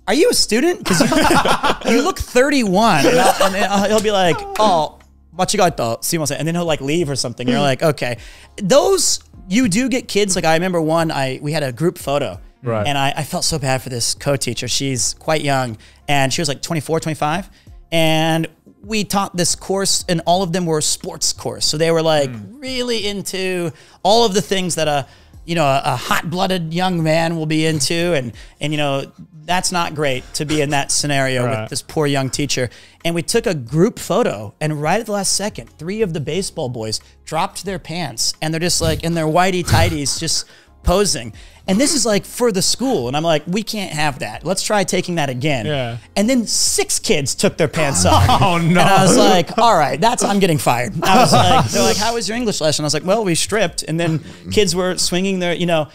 are you a student? Because you, you look 31. And, I'll, and I'll- he'll be like, oh, machigaita, sumimasen. And then he'll like leave or something. You're like, hmm. okay. Those, you do get kids. Like I remember one, I we had a group photo. Right. And I, I felt so bad for this co-teacher. She's quite young and she was like 24, 25. And we taught this course and all of them were sports course. So they were like hmm. really into all of the things that a, you know, a, a hot-blooded young man will be into. And, and, you know, that's not great to be in that scenario Right. with this poor young teacher. And we took a group photo, and right at the last second, three of the baseball boys dropped their pants, and they're just like in their whitey tighties, just posing. And this is like for the school, and I'm like, we can't have that. Let's try taking that again. Yeah. And then six kids took their pants off. Oh no! And I was like, all right, that's I'm getting fired. I was like, they're like, how was your English lesson? I was like, well, we stripped, and then kids were swinging their, you know,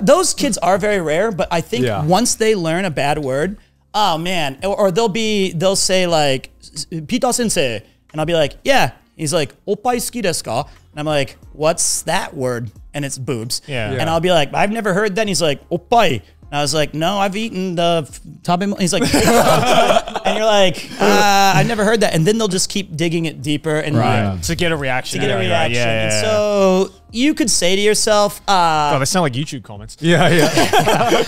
those kids are very rare. But I think Yeah. once they learn a bad word, oh man, or, or they'll be they'll say like Pita sensei, and I'll be like, yeah. He's like, oppai desu ka? And I'm like, what's that word? And it's boobs. Yeah. And I'll be like, I've never heard that. And he's like, oppai. And I was like, no, I've eaten the f- tabe. He's like, and you're like, uh, I've never heard that. And then they'll just keep digging it deeper and Yeah. To get a reaction. to get a out of it, right? reaction. Yeah, yeah, and yeah. so you could say to yourself, uh, Oh, they sound like YouTube comments. yeah, yeah.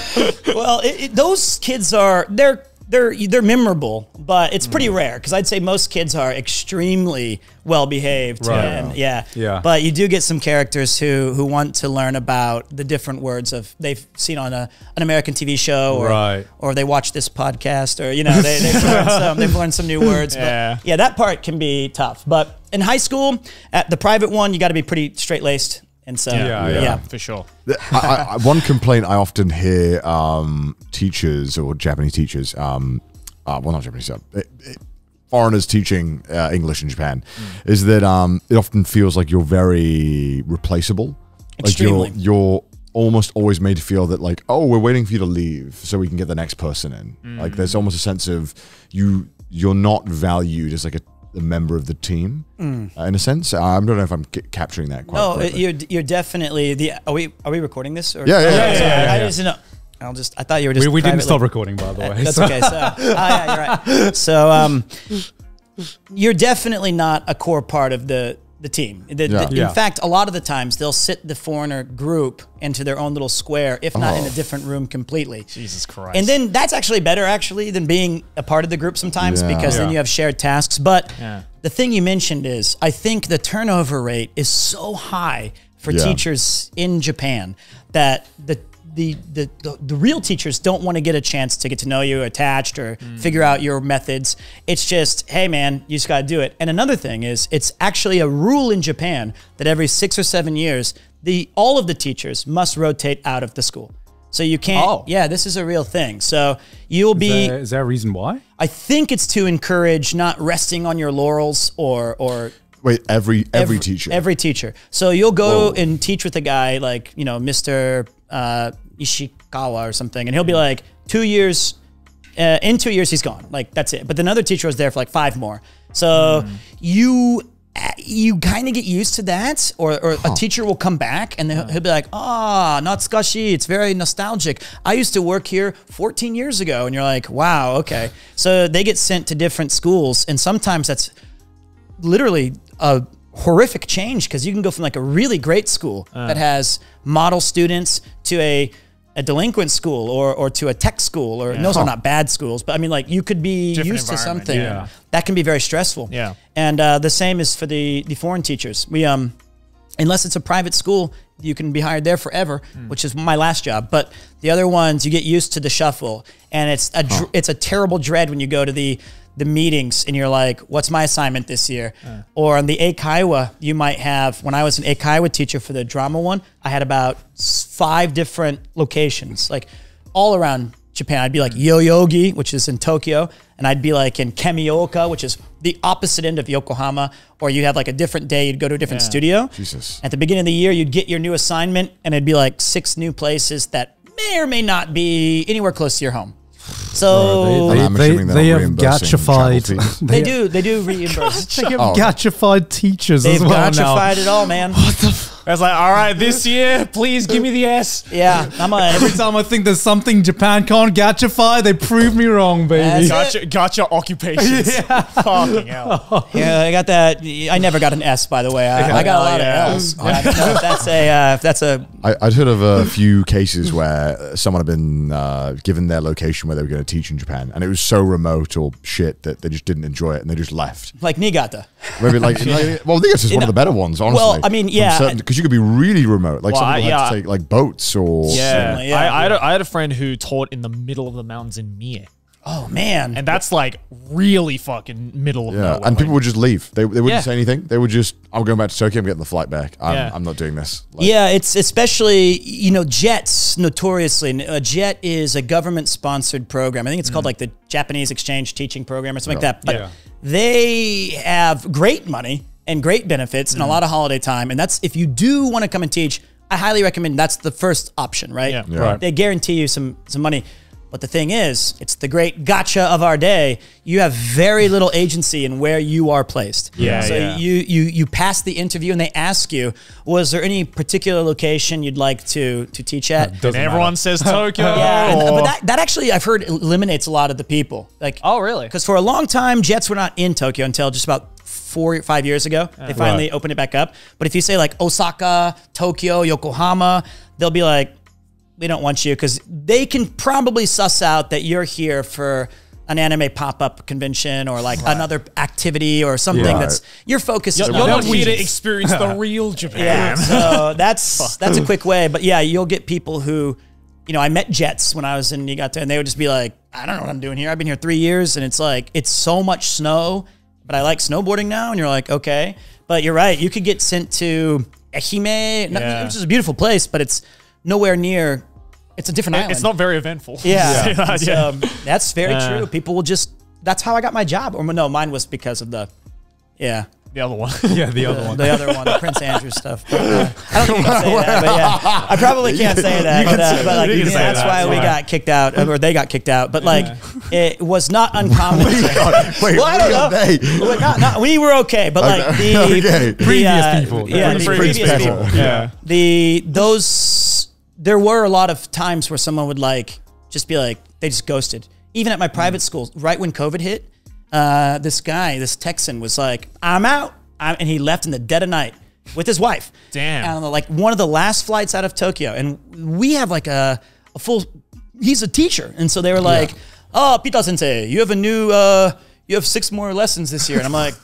well, it, it, those kids are they're they're they're memorable, but it's pretty mm. rare because I'd say most kids are extremely well behaved. Right. And yeah, Yeah. But you do get some characters who who want to learn about the different words of they've seen on a an American TV show, or Right. or they watch this podcast, or you know they, they've learned some they've learned some new words. Yeah. But yeah, that part can be tough. But in high school, at the private one, you got to be pretty straight laced. And so, Yeah, yeah, yeah. For sure. I, I, I- one complaint I often hear um, teachers or Japanese teachers, um, uh, well, not Japanese, uh, eh, eh, foreigners teaching uh, English in Japan, is that um, it often feels like you're very replaceable. Extremely. Like you're, you're almost always made to feel that like, oh, we're waiting for you to leave so we can get the next person in. Like there's almost a sense of you you're not valued as like a, a member of the team uh, in a sense. I don't know if I'm ca- capturing that quite. No, correctly. you're you're definitely the. Are we are we recording this? Or? Yeah, yeah, yeah, sorry, yeah, yeah, I yeah. just didn't know. I'll just. I thought you were just. we, we didn't stop recording, by the way. That's so- okay. So, ah, yeah, you're right. So, um, you're definitely not a core part of the the team. The- the- in Yeah. fact, a lot of the times they'll sit the foreigner group into their own little square, if not in a oh. different room completely. Jesus Christ. And then that's actually better, actually, than being a part of the group sometimes Yeah. because then you have shared tasks. But Yeah. the thing you mentioned is, I think the turnover rate is so high for Yeah. teachers in Japan that the the, the, the, the real teachers don't want to get a chance to get to know you attached or figure out your methods. It's just, hey man, you just got to do it. And another thing is, it's actually a rule in Japan that every six or seven years, the all of the teachers must rotate out of the school. So you can't. Oh. Yeah, this is a real thing. So you'll be. Is there, is there a reason why? I think it's to encourage not resting on your laurels or or Wait, every every, teacher. Every teacher. So you'll go and teach with a guy like, you know, Mr. Uh, Ishikawa or something, and he'll be like, two years, uh, in two years, he's gone. Like, that's it. But another teacher was there for like five more. So you. uh, You kind of get used to that, or, or a teacher will come back and he'll, he'll be like, "Ah, not Natsukashi, it's very nostalgic. I used to work here 14 years ago," and you're like, "Wow, okay." So they get sent to different schools, and sometimes that's literally a horrific change because you can go from like a really great school Uh. that has model students to a a delinquent school or, or to a tech school or those are not bad schools but i mean like you could be Different used to something yeah. that can be very stressful. Yeah. and uh, the same is for the the foreign teachers. We um unless it's a private school you can be hired there forever which is my last job. But the other ones you get used to the shuffle and it's a dr- it's a terrible dread when you go to the the meetings and you're like what's my assignment this year uh. or on the Eikaiwa you might have when I was an Eikaiwa teacher for the drama one I had about five different locations like all around Japan. I'd be like mm. Yoyogi, which is in Tokyo, and I'd be like in Kamiooka, which is the opposite end of Yokohama. Or you have like a different day, you'd go to a different studio. Jesus. At the beginning of the year, you'd get your new assignment, and it'd be like six new places that may or may not be anywhere close to your home. So And I'm they, assuming they're they have reimbursing gachified. travel they do, they do reimburse. They have Oh. gachified teachers They've as well now. gachified it all, man. I was like, all right, this year, please give me the S. Yeah, I'm a. Every time I think there's something Japan can't gachify, they prove me wrong, baby. That's Gotcha, gotcha occupations. Yeah. Fucking hell. Yeah, I got that. I never got an S, by the way. I, I got a Oh, lot yeah. of L's. I don't know if that's a. Uh, if that's a. I, I'd heard of a few cases where someone had been uh, given their location where they were going to teach in Japan, and it was so remote or shit that they just didn't enjoy it and they just left. Like Niigata. Maybe like, like- well, I think it's just one of the better ones, honestly. Well, I mean, yeah. Because you could be really remote. Like Well, some people had yeah. to take like boats or Yeah. Yeah. I, I, had a, I had a friend who taught in the middle of the mountains in Mie. Oh man. And that's like really fucking middle of Yeah, nowhere. and people would just leave. They, they wouldn't Yeah. say anything. They would just, I'm going back to Tokyo. I'm getting the flight back. I'm, Yeah. I'm not doing this. Like, yeah, it's especially you know JETs notoriously. A JET is a government sponsored program. I think it's called mm. like the Japanese Exchange Teaching Program or something like that. But Yeah. they have great money and great benefits and a mm-hmm. lot of holiday time. And that's if you do want to come and teach, I highly recommend that's the first option, right? Yeah. Yeah. Right. They guarantee you some some money. But the thing is, it's the great gotcha of our day. You have very little agency in where you are placed. Yeah, So yeah. you you you pass the interview and they ask you, was there any particular location you'd like to to teach at? and Doesn't everyone matter. says Tokyo. Yeah, and- but that, that actually I've heard eliminates a lot of the people. Like, Oh, really? Because for a long time, JETs were not in Tokyo until just about four or five years ago. They finally Right. opened it back up. But if you say like Osaka, Tokyo, Yokohama, they'll be like, we don't want you because they can probably suss out that you're here for an anime pop-up convention or like another activity or something Right. that's your focus is You're not not here to experience the real Japan. Yeah, so that's that's a quick way. But yeah, you'll get people who, you know, I met JETs when I was in Niigata, and they would just be like, I don't know what I'm doing here. I've been here three years, and it's like it's so much snow, but I like snowboarding now. And you're like, okay, but you're right. You could get sent to Ehime, Yeah. which is a beautiful place, but it's nowhere near. It's a different island. It's not very eventful. Yeah, yeah. It's, um, that's very Yeah. true. People will just. That's how I got my job. Or no, mine was because of the. Yeah. the other one. Yeah, the other one. The other one, the Prince Andrew stuff. But, uh, I don't think you can say that, but yeah, I probably can't say that. but, uh, but, like, You can yeah, say that's that, why it's we got kicked out, or they got kicked out. But like, it was not uncommon. Wait, well, I don't know. they? Well, not- not- we were okay, but like the, Okay. the, Previous uh, people. yeah, The the previous previous people. people. Yeah. The those there were a lot of times where someone would like just be like they just ghosted. Even at my private school, right when COVID hit, uh, this guy, this Texan, was like, "I'm out," I'm, and he left in the dead of night with his wife. Damn. And like one of the last flights out of Tokyo, and we have like a, a full. He's a teacher, and so they were like, "Oh, Pita Sensei, you have a new. Uh, you have six more lessons this year," and I'm like,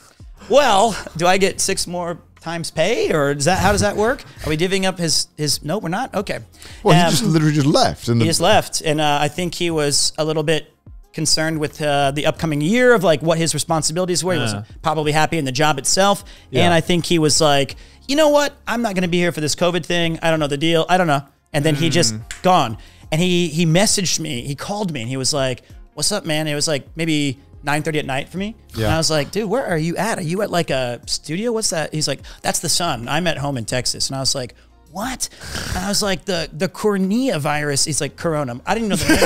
"Well, do I get six more?" Times pay, or is that how does that work? Are we divvying up his his? No, we're not. Okay, Well, Um, he just literally just left. And he the, just left, and uh, I think he was a little bit concerned with uh, the upcoming year of like what his responsibilities were. He was Uh. probably happy in the job itself, and I think he was like, you know what, I'm not going to be here for this COVID thing. I don't know the deal. I don't know, and then he just Mm. gone. and he he messaged me. He called me and he was like, "What's up, man?" It was like maybe 9:30 at night for me. And Yeah. I was like, "Dude, where are you at? Are you at like a studio? What's that?" He's like, "That's the sun. I'm at home in Texas." And I was like. What? And I was like the the cornea virus. is like corona. I didn't know the name.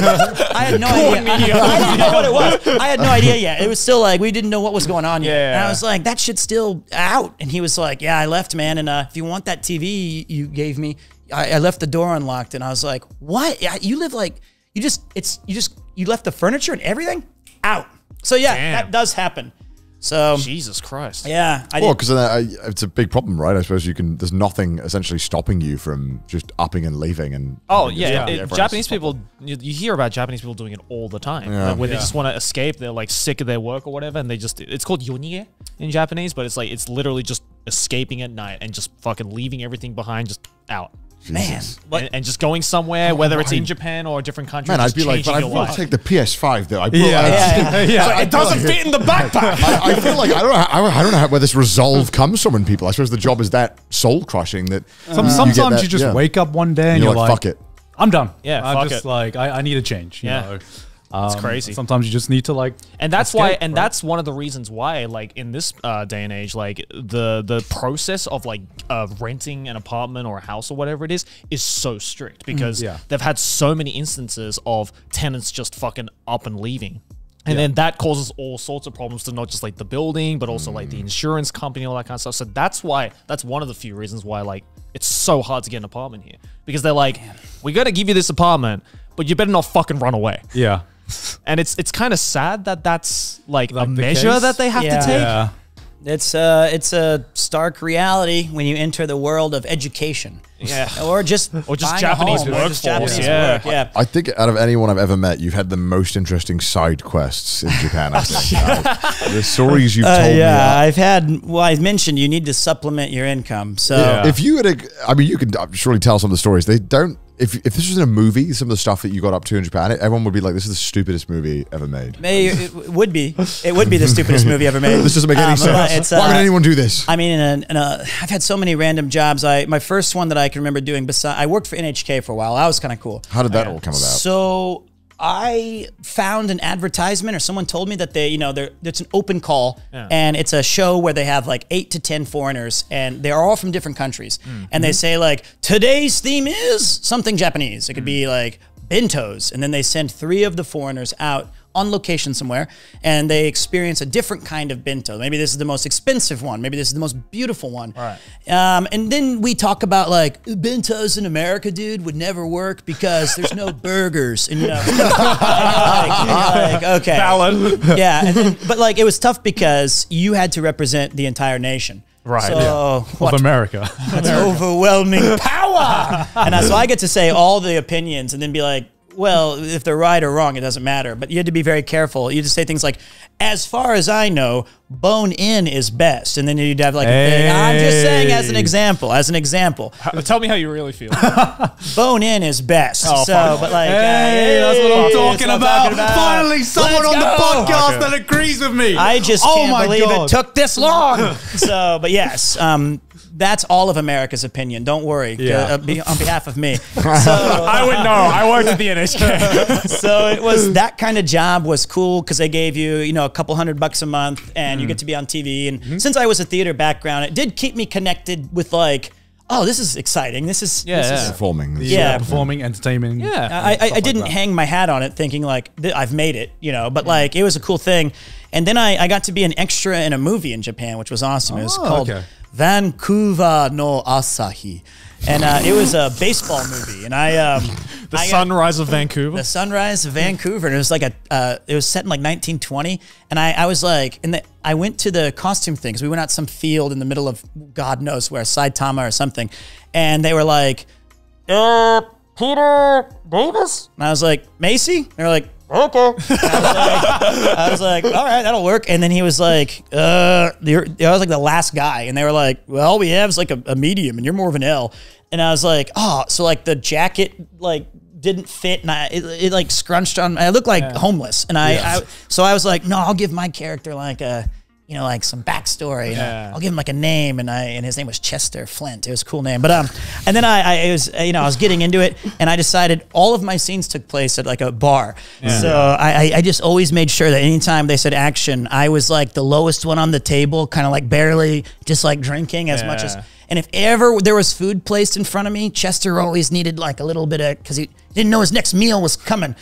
I had no idea. I, I didn't know what it was. I had no idea yet. It was still like we didn't know what was going on yet. Yeah. And I was like, that shit's still out. And he was like, yeah, I left, man. And uh, if you want that TV you gave me, I, I left the door unlocked. And I was like, what? Yeah, You live like you just it's you just you left the furniture and everything out. So yeah, Damn. that does happen. So Jesus Christ. yeah, I Well, because it's a big problem, right? I suppose you can. There's nothing essentially stopping you from just upping and leaving and. Oh having yeah, this- it- Japanese people. You, you hear about Japanese people doing it all the time, Yeah. like, where they just want to escape. They're like sick of their work or whatever, and they just. It's called yonige in Japanese, but it's like it's literally just escaping at night and just fucking leaving everything behind, just out. Man, And, and just going somewhere, oh, whether it's in Japan or a different country. Man, I'd just be like, but I your want to take the PS5 though. I brought. Yeah. out. Yeah, yeah. it doesn't fit in the backpack. I, I feel like I don't know. How, I don't know how, where this resolve comes from in people. I suppose the job is that soul crushing that. Some, you sometimes get you, just yeah. wake up one day and And you're, you're like, like, fuck it. I'm done. Yeah, I'm fuck just it. like, I, I need a change. You Yeah. know? It's Um, crazy. Sometimes you just need to like, and that's why and right? that's one of the reasons why like in this uh, day and age like the the process of like uh, renting an apartment or a house or whatever it is is so strict because yeah. they've had so many instances of tenants just fucking up and leaving and then that causes all sorts of problems to not just like the building but also like the insurance company all that kind of stuff so that's why that's one of the few reasons why like it's so hard to get an apartment here because they're like we're gonna give you this apartment but you better not fucking run away yeah. And it's it's kind of sad that that's like a measure case? that they have Yeah. to take. Yeah. it's uh it's a stark reality when you enter the world of education. Yeah. Or just Or just Japanese home, workforce, just Japanese yeah. work. Yeah. I think out of anyone I've ever met, you've had the most interesting side quests in Japan. I think Uh, the stories you've Uh, told me. yeah, are- I've had. Well, I mentioned you need to supplement your income. So Yeah. If you had, a, I mean, you can uh, surely tell some of the stories. They don't. If if this was in a movie, some of the stuff that you got up to in Japan, everyone would be like, "This is the stupidest movie ever made." May, it would be. It would be the stupidest movie ever made. This doesn't make any Um, sense. It's, Why would uh, anyone do this? I mean, in a, in a, I've had so many random jobs. I my first one that I can remember doing. Besides, I worked for NHK for a while. That was kind of cool. How did that all come about? So I found an advertisement, or someone told me that they, you know, there it's an open call, and it's a show where they have like eight to ten foreigners, and they're all from different countries, hmm. and they hmm. say like today's theme is something Japanese. It could hmm. be like bentos, and then they send three of the foreigners out on location somewhere and they experience a different kind of bento. Maybe this is the most expensive one. Maybe this is the most beautiful one. Right. Um, and then we talk about like bentos in America, dude, would never work because there's no burgers. And you know, like, like, okay. Valid. Yeah. Then, but like it was tough because you had to represent the entire nation. Right. So what Of America. that's overwhelming power. and uh, so I get to say all the opinions and then be like, well, if they're right or wrong, it doesn't matter. But you had to be very careful. You just say things like, as far as I know, bone in is best. And then you'd have like a thing. I'm just saying as an example, as an example, Tell me how you really feel. bone in is best. Oh, so, fuck. but like, uh, that's what I'm that's talking what I'm about. talking about. Finally, someone Let's on the go. podcast that agrees with me. I just oh can't my believe God. it took this long. so, but yes, um, that's all of America's opinion. Don't worry. Yeah. Uh, be, on behalf of me. So, I would know. I worked at the NHK. so it was that kind of job was cool because they gave you you know a couple hundred bucks a month and you mm. get to be on TV. And mm-hmm. since I was a theater background, it did keep me connected with like, oh, this is exciting. This is Yeah, this is- yeah. Performing. yeah, Yeah. performing, entertainment. Yeah. I, I, I didn't that. hang my hat on it thinking like th- I've made it, you know, but mm-hmm. like it was a cool thing. And then I, I got to be an extra in a movie in Japan, which was awesome. it was Oh, called okay. Vancouver no Asahi. And uh, it was a baseball movie. And I, um, The I got- sunrise of Vancouver. the sunrise of Vancouver, and it was like a, uh, it was set in like 1920, and I, I was like, and the, I went to the costume thing because we went out some field in the middle of God knows where, Saitama or something, and they were like, uh, Peter Davis, and I was like, Macy, they were like, okay, I was like, I was like, all right, that'll work, and then he was like, uh, you're, I was like the last guy, and they were like, well, all we have is like a, a medium, and you're more of an L, and I was like, oh, so like the jacket like didn't fit and I it, it like scrunched on I looked like homeless. And I, I so I was like no I'll give my character like a you know, like some backstory. Yeah. I'll give him like a name, and I and his name was Chester Flint. It was a cool name, but um, and then I, I it was you know I was getting into it, and I decided all of my scenes took place at like a bar. yeah. So I I- I just always made sure that anytime they said action, I was like the lowest one on the table, kind of like barely just like drinking as much as. And if ever there was food placed in front of me, Chester always needed like a little bit of because he didn't know his next meal was coming.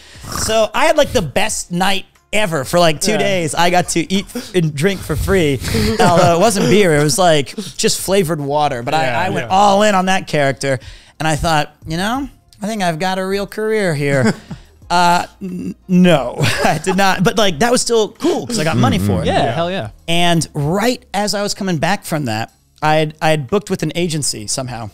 So I had like the best night ever for like two days. I got to eat and drink for free. Although it wasn't beer, it was like just flavored water. But Yeah, I, I went yeah. all in on that character, and I thought, you know, I think I've got a real career here. uh, n- no, I did not. But like that was still cool because I got money for it. Yeah, hell yeah. And right as I was coming back from that, I had, I had booked with an agency somehow.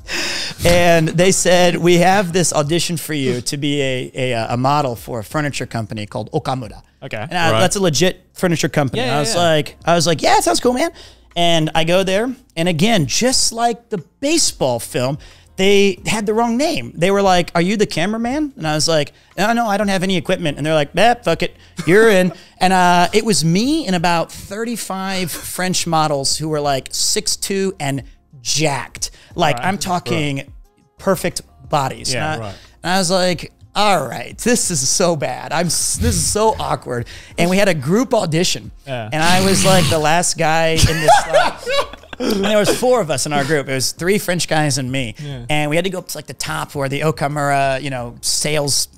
and they said, We have this audition for you to be a, a, a model for a furniture company called Okamura. Okay. And I, Right. that's a legit furniture company. Yeah, yeah, I was yeah. like, I was like, yeah, it sounds cool, man. And I go there, and again, just like the baseball film, they had the wrong name. They were like, "Are you the cameraman?" And I was like, "No, no, I don't have any equipment." And they're like, "Eh, fuck it, you're in." and uh, it was me and about 35 French models who were like 6'2 and jacked. Like I'm talking perfect bodies. Yeah, And I- right. and I was like, all right, this is so bad. I'm this is so awkward. And we had a group audition, Yeah. and I was like the last guy in this. Like, and there was four of us in our group. It was three French guys and me, and we had to go up to like the top where the Okamura, you know, sales.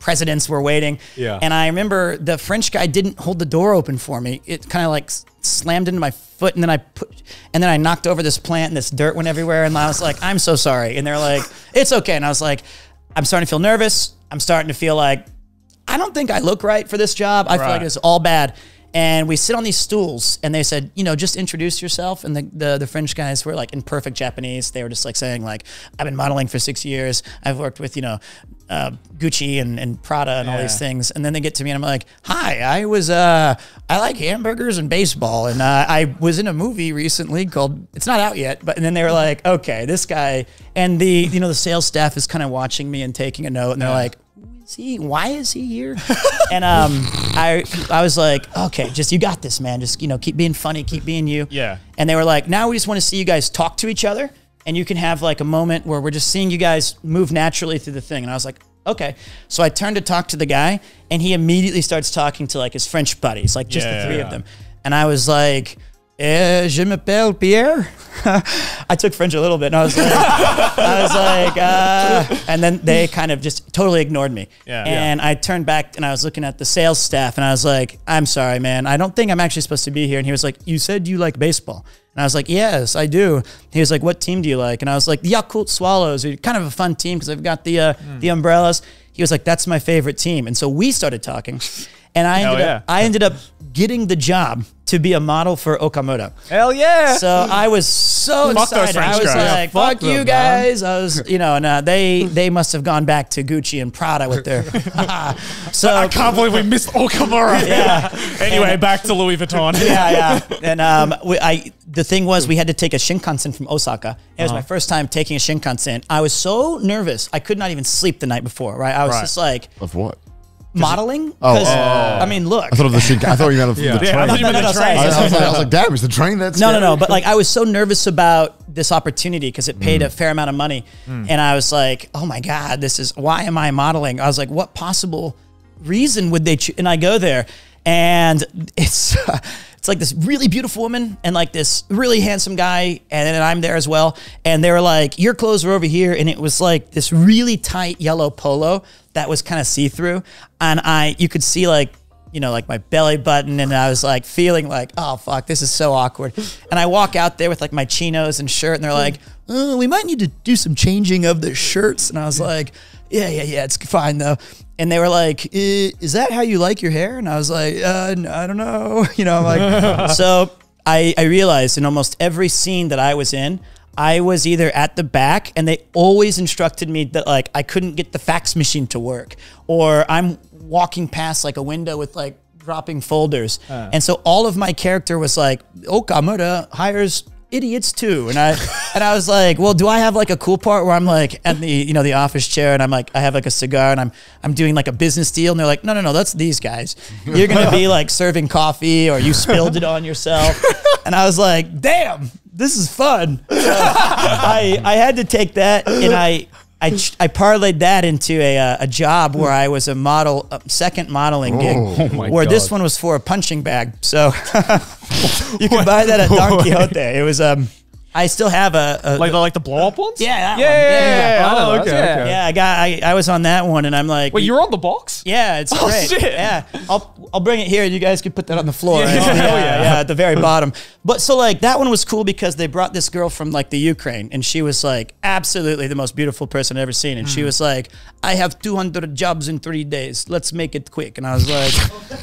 Presidents were waiting, Yeah. and I remember the French guy didn't hold the door open for me. It kind of like slammed into my foot, and then I put, and then I knocked over this plant, and this dirt went everywhere. And I was like, "I'm so sorry," and they're like, "It's okay," and I was like, "I'm starting to feel nervous. I'm starting to feel like I don't think I look right for this job. I feel like it's all bad. And we sit on these stools, and they said, you know, just introduce yourself. And the, the the French guys were like in perfect Japanese. They were just like saying like, I've been modeling for six years. I've worked with you know, uh, Gucci and, and Prada and all these things. And then they get to me, and I'm like, Hi, I was uh, I like hamburgers and baseball, and uh, I was in a movie recently called. It's not out yet, but and then they were like, Okay, this guy, and the you know the sales staff is kind of watching me and taking a note, and they're like he? Why is he here? and um, I I was like, okay, just you got this, man. Just you know, keep being funny, keep being you. Yeah. And they were like, now we just want to see you guys talk to each other, and you can have like a moment where we're just seeing you guys move naturally through the thing. And I was like, okay. So I turned to talk to the guy, and he immediately starts talking to like his French buddies, like just Yeah, the three yeah. of them. And I was like. Eh, je m'appelle Pierre. I took French a little bit, and I was like, I was like, uh, and then they kind of just totally ignored me. Yeah. And I turned back and I was looking at the sales staff, and I was like, I'm sorry, man. I don't think I'm actually supposed to be here. And he was like, You said you like baseball. And I was like, Yes, I do. He was like, What team do you like? And I was like, The Yakult Swallows. are kind of a fun team because they've got the uh, Hmm. the umbrellas. He was like, That's my favorite team. And so we started talking, and I Hell ended yeah. up I ended up getting the job to be a model for Okamoto. Hell yeah. So I was so Fuck excited. I was guys. like, Fuck "Fuck them, you man. guys!" I was, you know, and uh, they they must have gone back to Gucci and Prada with their. so I can't believe we missed Okamura. Yeah. Anyway, back to Louis Vuitton. yeah, yeah. And um, we, I the thing was, we had to take a Shinkansen from Osaka. It was my first time taking a Shinkansen. I was so nervous, I could not even sleep the night before. Right, I was Right. just like Of what? Modeling. Oh, 'Cause, oh. I mean, look. I thought of the Shinkansen. I thought you meant the Yeah, I train. thought you No, meant no, the train. I, was, sorry. like, I was like, damn, is the train that No, no, no. But like, I was so nervous about this opportunity because it Mm. paid a fair amount of money, and I was like, "Oh my god, this is why am I modeling?" I was like, "What possible reason would they?" Cho-? And I go there, and it's it's like this really beautiful woman and like this really handsome guy, and then I'm there as well, and they were like, "Your clothes were over here," and it was like this really tight yellow polo that was kind of see through, and I you could see like you know, like my belly button, and I was like feeling like, oh fuck, this is so awkward. And I walk out there with like my chinos and shirt, and they're like, oh, we might need to do some changing of the shirts. And I was like, yeah, yeah, yeah, it's fine though. And they were like, "Eh, is that how you like your hair? And I was like, uh, I don't know, you know, I'm like, so I, I realized in almost every scene that I was in. I was either at the back and they always instructed me that like I couldn't get the fax machine to work or I'm walking past like a window with like dropping folders. Uh. And so all of my character was like, oh, Okamura hires idiots too. And I and I was like, well, do I have like a cool part where I'm like at the you know the office chair and I'm like I have like a cigar and I'm I'm doing like a business deal and they're like, no no no, that's these guys. You're gonna be like serving coffee or you spilled it on yourself. And I was like, damn, this is fun. So I I had to take that and I. I, I parlayed that into a, uh, a job where I was a model, a second modeling gig, Oh my where this one was for a punching bag. So you can buy that at Don Quixote. It was um, I still have a, a Like the like the blow up ones. yeah, that yeah, one. yeah, Yeah, yeah, yeah. I Oh, okay, yeah. okay. Yeah, I got I, I was on that one, and I'm like, Wait, you're on the box? yeah, it's Oh, great. shit. Yeah, I'll I'll bring it here. You guys can put that on the floor. Yeah, right? hell yeah. yeah, at the very bottom. But so like that one was cool because they brought this girl from like the Ukraine, and she was like absolutely the most beautiful person I've ever seen, and she Hmm. was like, I have 200 jobs in three days. Let's make it quick. And I was like,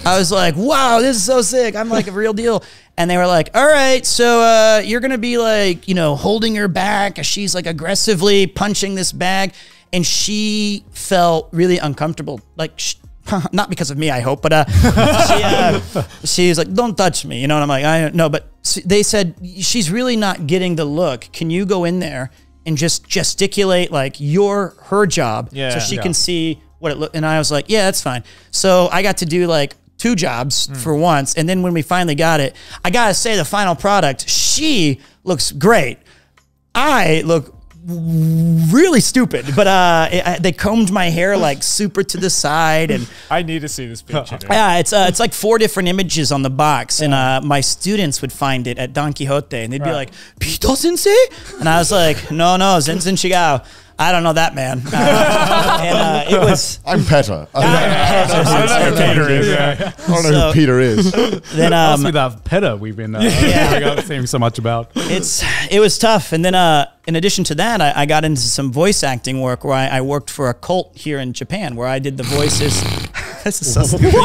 I was like, wow, this is so sick. I'm like a real deal. And they were like, all right, so uh, you're gonna be like, you know, holding her back as she's like aggressively punching this bag, and she felt really uncomfortable, like. Sh- not because of me, I hope, but uh, she, uh, she was like, "Don't touch me," you know. And I'm like, "I no," but they said she's really not getting the look. Can you go in there and just gesticulate like you're her job, Yeah. so she Yeah. can see what it look? And I was like, "Yeah, that's fine." So I got to do like two jobs Hmm. for once, and then when we finally got it, I gotta say the final product, she looks great. I look really stupid, but uh, it, I, they combed my hair like super to the side, and I need to see this picture. yeah, it's uh, it's like four different images on the box, and uh, my students would find it at Don Quixote, and they'd be like, "Pito Sensei," and I was like, "No, no, Zenzen Chigau." I don't know that man, uh, and uh, it was. I'm Petter. I I don't know who Peter is. Yeah. don't know So- who Peter is. Then Must um, be that Petter we've been uh, seeing so much about. it's it was tough and then uh in addition to that i, I got into some voice acting work where I, I worked for a cult here in japan where i did the voices this is so stupid. we should.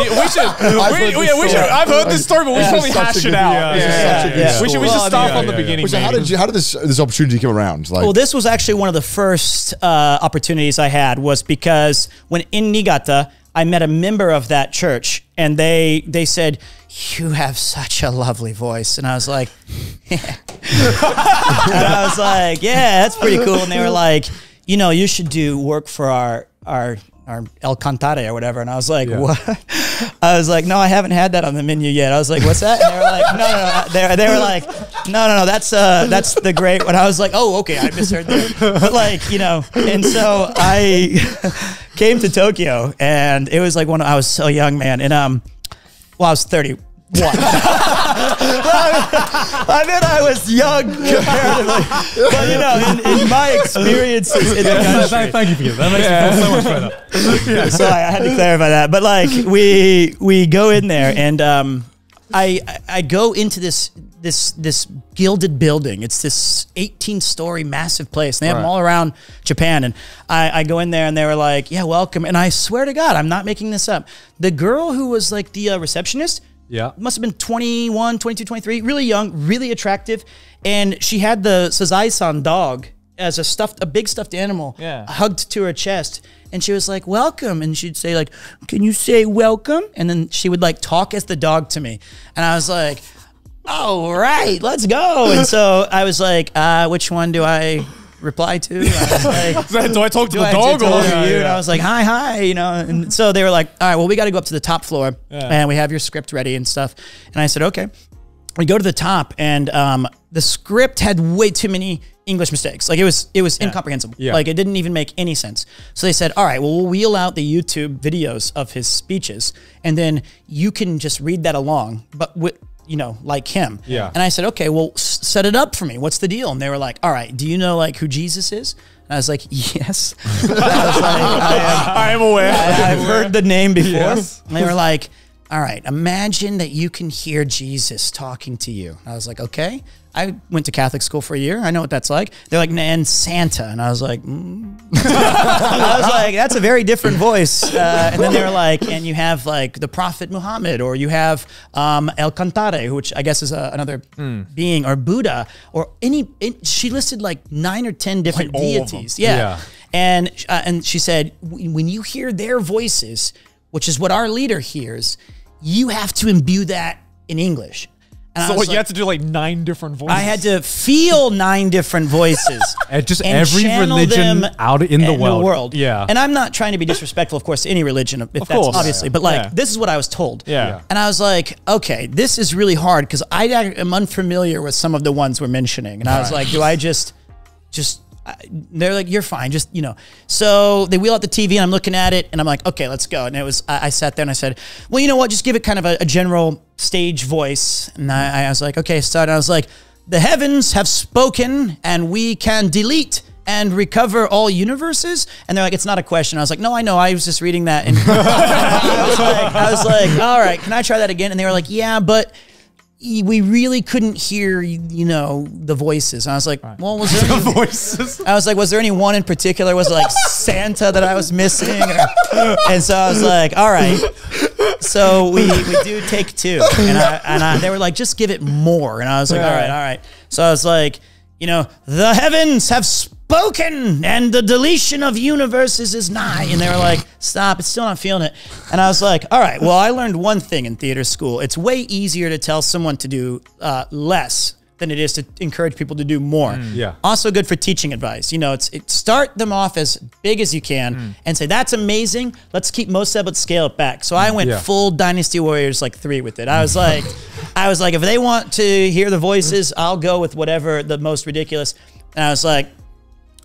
heard we, this yeah, we should. story. I've heard this story, but we This should is probably such a hash it out. yeah, this is Yeah, such a good yeah. story. We should. We should Well, start yeah, from the yeah, yeah. beginning. So how maybe. did you? How did this this opportunity come around? Like, Well, this was actually one of the first uh, opportunities I had was because when in Niigata, I met a member of that church, and they they said, "You have such a lovely voice," and I was like, and I was like, "Yeah, that's pretty cool." And they were like, "You know, you should do work for our our." Our El Cantare or whatever, and I was like, "What?" I was like, "No, I haven't had that on the menu yet." I was like, "What's that?" And they were like, "No, no, no." They, they were like, "No, no, no, that's uh, that's the great one." I was like, "Oh, okay, I misheard that." But like, you know, and so I came to Tokyo, and it was like when I was so young, man, and um, well, I was thirty. One. I mean, I was young comparatively, but you know, in, in my experiences in the country, Thank, thank you for that. That makes me feel so much better. so I, I had to clarify that. But like we we go in there and um, I I- I go into this this this gilded building. It's this 18 story massive place. They have them all around Japan. And I, I go in there and they were like, "Yeah, welcome." And I swear to God, I'm not making this up. The girl who was like the uh, receptionist. Yeah. Must have been 21, 22, 23, really young, really attractive. And she had the Sazai-san dog as a stuffed, a big stuffed animal Yeah. hugged to her chest. And she was like, welcome. And she'd say like, can you say welcome? And then she would like talk as the dog to me. And I was like, all right, let's go. And so I was like, uh, which one do I reply to? I was like, Do I talk to do the I dog or to you? And I was like, hi, hi, you know. And so they were like, all right, well, we got to go up to the top floor and we have your script ready and stuff. And I said, okay. We go to the top and um, the script had way too many English mistakes. Like it was, it was incomprehensible. Yeah. Like it didn't even make any sense. So they said, all right, well, we'll wheel out the YouTube videos of his speeches and then you can just read that along, but with, you know, like him. Yeah. And I said, okay, well, s- set it up for me. What's the deal? And they were like, all right, do you know like who Jesus is? And I was like, yes. I was like, I am, I am aware. I, have heard the name before. Yes. And they were like, all right, imagine that you can hear Jesus talking to you. And I was like, okay. I went to Catholic school for a year. I know what that's like. They're like, and Santa. And I was like, mm. I was like, that's a very different voice. Uh, and then they were like, and you have like the Prophet Muhammad, or you have um, El Cantare, which I guess is uh, another being, or Buddha, or any. It, she listed like nine or ten different Like all of them. deities. Yeah. Yeah. And uh, and she said, when you hear their voices, which is what our leader hears, you have to imbue that in English. And I So was what, you like- had to do like nine different voices. I had to feel nine different voices. And just and every religion them out in the world. Yeah. And I'm not trying to be disrespectful, of course, to any religion, if that's course. obviously, but like Yeah. this is what I was told. Yeah. And I was like, okay, this is really hard because I am unfamiliar with some of the ones we're mentioning. And I was like, do I just, just, I- they're like, you're fine, just, you know. So they wheel out the TV and I'm looking at it and I'm like, okay, let's go. And it was, I, I sat there and I said, well, you know what, just give it kind of a, a general stage voice. And I, I was like, okay, start. And I was like, the heavens have spoken and we can delete and recover all universes? And they're like, it's not a question. I was like, no, I know. I was just reading that. And I, was like, I was like, all right, can I try that again? And they were like, yeah, but we really couldn't hear, you know, the voices. And I was like, well, was there any, voices. I was like, was there any one in particular? Was it like Santa that I was missing? Or- and so I was like, all right. So we, we do take two. And I, and I, they were like, just give it more. And I was like, all right, all right. So I was like, you know, the heavens have spoken and the deletion of universes is nigh. And they were like, stop, it's still not feeling it. And I was like, all right, well, I learned one thing in theater school. It's way easier to tell someone to do uh, less than it is to encourage people to do more. Yeah. Also good for teaching advice. You know, it's it, start them off as big as you can and say that's amazing. Let's keep most of it, but scale it back. So I went Yeah. full Dynasty Warriors like three with it. I was like, I was like, if they want to hear the voices, I'll go with whatever the most ridiculous. And I was like.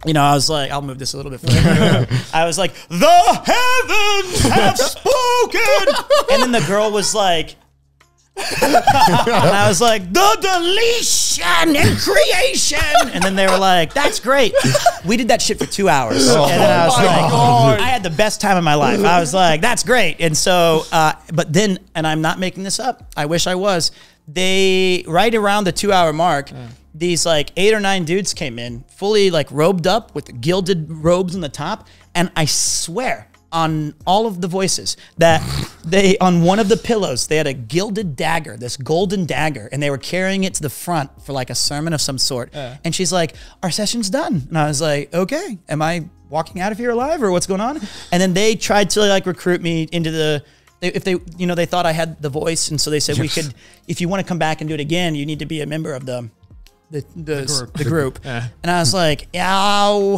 You know, I was like, I'll move this a little bit further. I was like, the heavens have spoken. And then the girl was like, and I was like, the deletion and creation. And then they were like, that's great. We did that shit for two hours. and then I was my like, God. I had the best time of my life. I was like, that's great. And so, uh, but then, and I'm not making this up, I wish I was. They, right around the two hour mark, these like eight or nine dudes came in, fully like robed up with gilded robes on the top. And I swear, on all of the voices that they on one of the pillows they had a gilded dagger this golden dagger and they were carrying it to the front for like a sermon of some sort. And she's like our session's done. And i was like okay am i walking out of here alive or what's going on? And then they tried to like recruit me into the if they you know they thought i had the voice and so they said we could if you want to come back and do it again you need to be a member of the the the, the group, and i was like yeah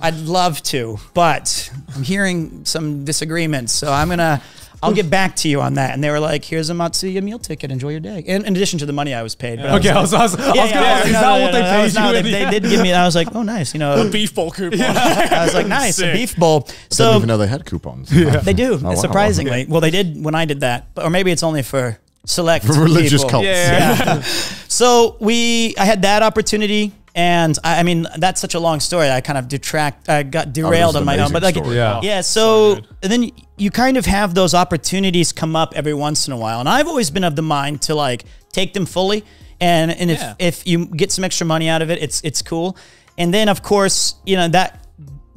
I'd love to, but I'm hearing some disagreements. So I'm gonna, I'll get back to you on that. And they were like, "Here's a Matsuya meal ticket. Enjoy your day." And in addition to the money I was paid. But Okay, I was, I was, I was gonna ask, is that what they paid you? They, they end? did give me. I was like, "Oh, nice." You know, beef bowl coupon. I was like, "Nice, a beef bowl." Didn't So even know they had coupons. they do, oh, wow. surprisingly. Well, they did when I did that, but or maybe it's only for select For religious people. cults. Yeah. So we, I had that opportunity, and I, I mean that's such a long story. I kind of detract, I got oh, derailed an on my own. But like, story. Yeah. yeah. So and then you kind of have those opportunities come up every once in a while, and I've always been of the mind to like take them fully, and and if Yeah. if you get some extra money out of it, it's it's cool. And then of course, you know that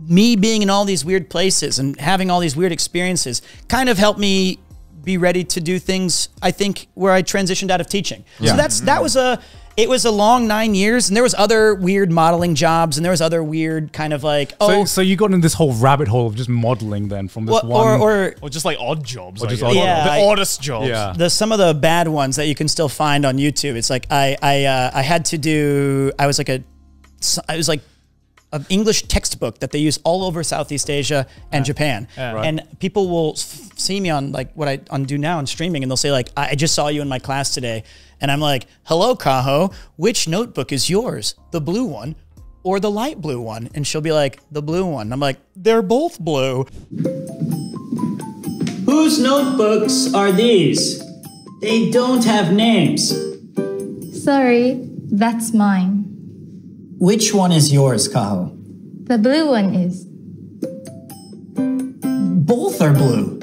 me being in all these weird places and having all these weird experiences kind of helped me be ready to do things I think where I transitioned out of teaching. So that's that was a it was a long 9 years and there was other weird modeling jobs and there was other weird kind of like So, oh so you got in this whole rabbit hole of just modeling then from this well, one. or or Or just like odd jobs. Or just odd Yeah, the I- oddest jobs. yeah. the some of the bad ones that you can still find on YouTube. It's like I I uh, I had to do I was like a I was like an English textbook that they use all over Southeast Asia and Japan. And people will s- see me on like what I on do now on streaming, and they'll say like, "I I just saw you in my class today," and I'm like, "Hello, Kaho. Which notebook is yours? The blue one." Or the light blue one, and she'll be like, the blue one. I'm like, they're both blue. Whose notebooks are these? They don't have names. Sorry, that's mine. Which one is yours, Kaho? The blue one is. Both are blue.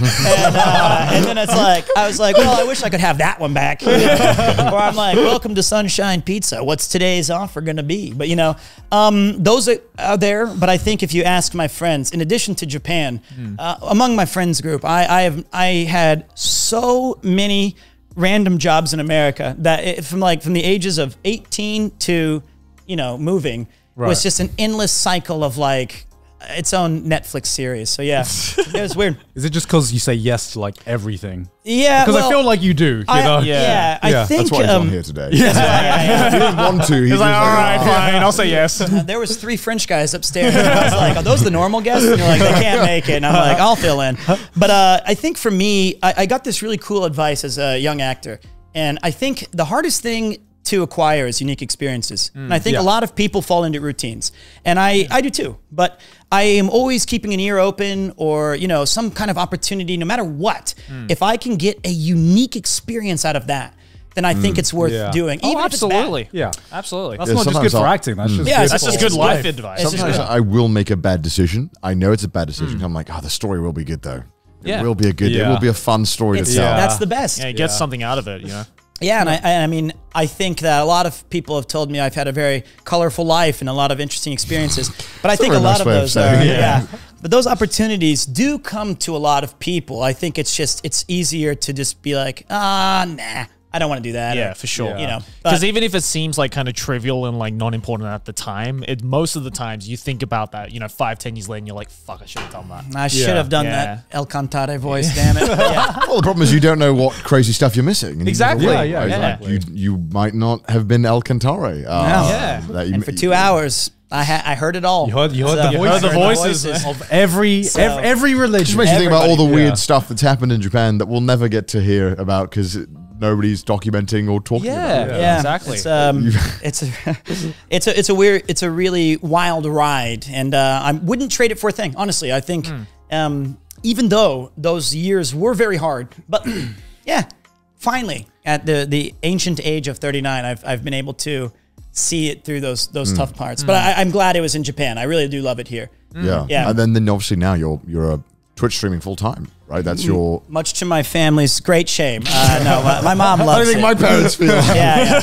and, uh, and then it's like, I was like, well, I wish I could have that one back. or I'm like, welcome to Sunshine Pizza. What's today's offer going to be? But you know, um, those are, are there. But I think if you ask my friends, in addition to Japan, uh, among my friends group, I, I have I had so many random jobs in America that it, from like from the ages of 18 to you know moving was just an endless cycle of like its own Netflix series. So yeah, it was weird. Is it just because you say yes to like everything? Yeah, Because well, I feel like you do. You I, know? yeah, Yeah. I Yeah. think That's why he's um, on here today. that's why, yeah, yeah. he didn't want to. He He's was like, all right, "Oh." fine, I'll say yes. Uh, there was three French guys upstairs. And I was like, "Are those the normal guests?" And you're like, "They can't make it." And I'm like, "I'll fill in." But uh, I think for me, I, I got this really cool advice as a young actor, and I think the hardest thing to acquire is unique experiences. and I think yeah. a lot of people fall into routines, and I I do too. But I am always keeping an ear open, or you know, some kind of opportunity, no matter what. Hmm. If I can get a unique experience out of that, then I think hmm. it's worth Yeah. doing. Oh, even if it's bad. absolutely. Yeah. Absolutely. That's Yeah, not just good for I'll- acting. That's just Yeah, good That's just good It's life advice. Sometimes good. I will make a bad decision. I know it's a bad decision. Hmm. I'm like, oh, the story will be good though. It Yeah. will be a good. It will be a fun story It's, to tell. Yeah. That's the best. Yeah, get something out of it, you know? Yeah, and I, I mean, I think that a lot of people have told me I've had a very colorful life and a lot of interesting experiences. But I think a lot of those saying are, it. yeah. But those opportunities do come to a lot of people. I think it's just it's easier to just be like, ah, nah, I don't want to do that. Yeah, or, for sure. You know, Because even if it seems like kind of trivial and like non important at the time, it most of the times you think about that, you know, five, ten years later, and you're like, fuck, I should have done that. I should have done Yeah. that El Cantare voice. Damn it. Yeah. Well, the problem is you don't know what crazy stuff you're missing. Exactly. never Yeah, yeah, right? exactly. Like, you you might not have been El Cantare. Uh, Yeah. that you- And for two hours, I ha- I heard it all. You heard, you heard So- the, You voices, heard the voices. of every So- ev- every religion. Just makes you think about all the weird Yeah. stuff that's happened in Japan that we'll never get to hear about because nobody's documenting or talking Yeah. about. it. Yeah, Exactly. It's, um, it's a, it's a, it's a weird, it's a really wild ride, and uh, I wouldn't trade it for a thing. Honestly, I think, um, even though those years were very hard, but yeah, finally at the the ancient age of 39, I've I've been able to see it through those those tough parts. But I, I'm glad it was in Japan. I really do love it here. Yeah. Yeah. And then, then obviously now you're you're a Twitch streaming full time, right? That's your. Much to my family's great shame. Uh, no, my, my mom loves I think it. my parents feel. yeah,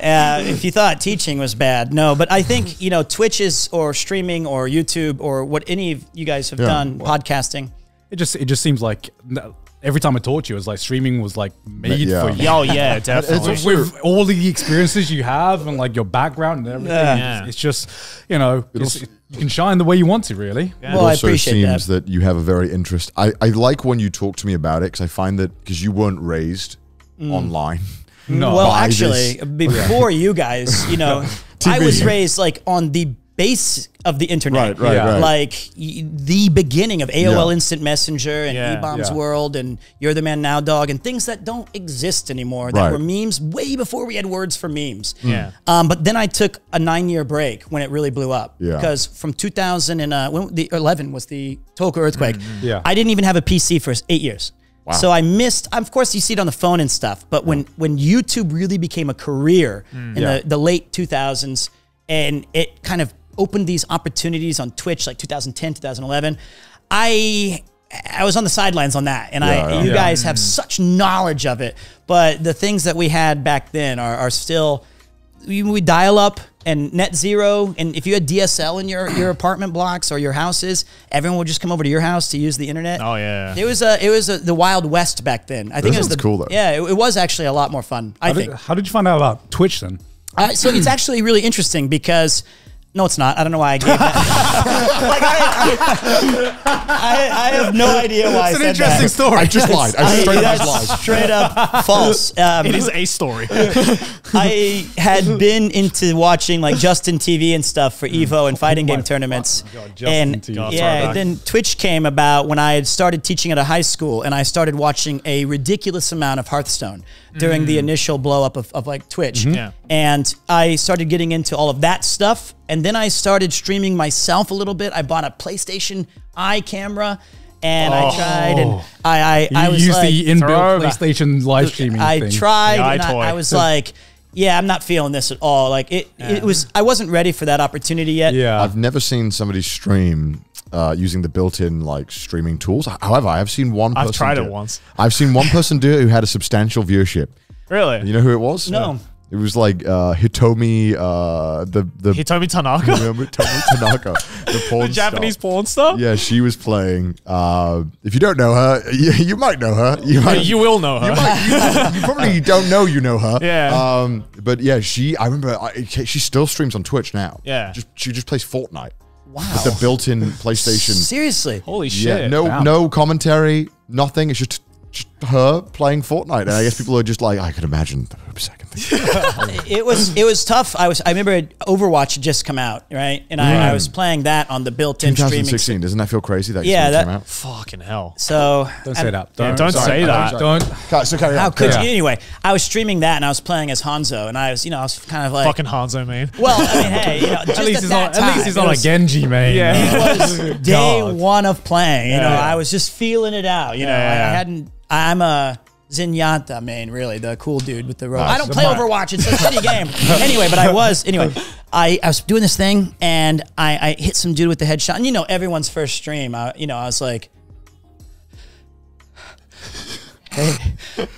yeah. Uh, if you thought teaching was bad, no. But I think you know Twitch is or streaming or YouTube or what any of you guys have Yeah. done podcasting. It just it just seems like n- every time I taught you, it was like streaming was like made Yeah. for you. Oh, yeah, definitely. It's With all the experiences you have and like your background and everything, Yeah. it's, it's just you know it's- you can shine the way you want to. Really, It Well, I also appreciate seems that. that. you have a very interest. I, I like when you talk to me about it because I find that because you weren't raised mm. online. no. well, actually, this- before you guys, you know, I was raised like on the base of the internet, Right, right, Yeah. right. like the beginning of AOL Yeah. Instant Messenger and Yeah. E-Bombs Yeah. World and You're the Man Now Dog and things that don't exist anymore that Right. were memes way before we had words for memes. Yeah. Um, but then I took a nine-year break when it really blew up. Yeah. Because from 2000 and uh, when the 11 was the Tohoku earthquake. Yeah. I didn't even have a PC for eight years. Wow. So I missed. Of course, you see it on the phone and stuff. But when when YouTube really became a career in Yeah. the, the late 2000s, and it kind of opened these opportunities on Twitch, like 2010, 2011, I I was on the sidelines on that, and Yeah, I yeah. you Yeah. guys have mm. such knowledge of it. But the things that we had back then are, are still we, we dial up and NetZero and if you had DSL in your, your apartment blocks or your houses everyone would just come over to your house to use the internet Oh, yeah. it was a it was a, the wild west back then I think it was the cool, though. yeah it, it was actually a lot more fun I how, think did, how did you find out about Twitch then? uh, so it's actually really interesting because no, it's not. I don't know why I gave that. like I, I, I have no idea why I said that. story. I just lied. I straight up lied. straight up false. Um, It is a story. I had been into watching like Justin TV and stuff for Evo and fighting my game tournaments. God, and TV. God, yeah, sorry. then Twitch came about when I had started teaching at a high school and I started watching a ridiculous amount of Hearthstone during the mm. initial blow up of, of like Twitch. Mm-hmm. Yeah. And I started getting into all of that stuff. And then I started streaming myself a little bit. I bought a PlayStation Eye camera and I oh. tried and I I, You I was used like, the inbuilt Throwback. PlayStation live streaming I thing. tried, The and I. I was like, "Yeah, I'm not feeling this at all." Like it, it was. I wasn't ready for that opportunity yet. Yeah. I've never seen somebody stream uh, using the built-in like streaming tools. However, I have seen one. I've person tried do it once. I've seen one person do it who had a substantial viewership. Really? You know who it was? No. It was like uh, Hitomi, uh, the the Hitomi Tanaka? Hitomi Tanaka, the porn the Japanese star. porn star? Yeah, she was playing. Uh, if you don't know her, you, you might know her. You, Yeah, might, you will know her. you, might- you- you probably don't know you know her. Yeah. Um, but yeah, she. I remember I, she still streams on Twitch now. Yeah. Just she just plays Fortnite. Wow. With the built-in PlayStation. Seriously. Holy shit! Yeah, no, Damn. no commentary, nothing. It's just, just her playing Fortnite, and I guess people are just like, I could imagine the second thing. it was it was tough. I was I remember Overwatch had just come out, right? And I, I was mm. playing that on the built-in streaming. 2016. Doesn't that feel crazy that Yeah, yeah, that- came out? Fucking hell! So Don't say that. Don't, don't Sorry, say I'm that. Don't. Ca- So carry on. How could Yeah. you? Anyway, I was streaming that and I was playing as Hanzo, and I was, you know, I was kind of like, Fucking Hanzo, man. well, I mean, hey, you know, just At least at he's that not. At least he's not a Genji man. Yeah. It was day one of playing. You know, Yeah. I was just feeling it out. You know, Yeah, I, I hadn't. I'm a Zenyatta man, really, the cool dude with the robot. I don't play. Overwatch. It's a shitty game. anyway, but I was anyway. I, I was doing this thing and I, I hit some dude with the headshot. And you know, everyone's first stream. I, you know, I was like, "Hey,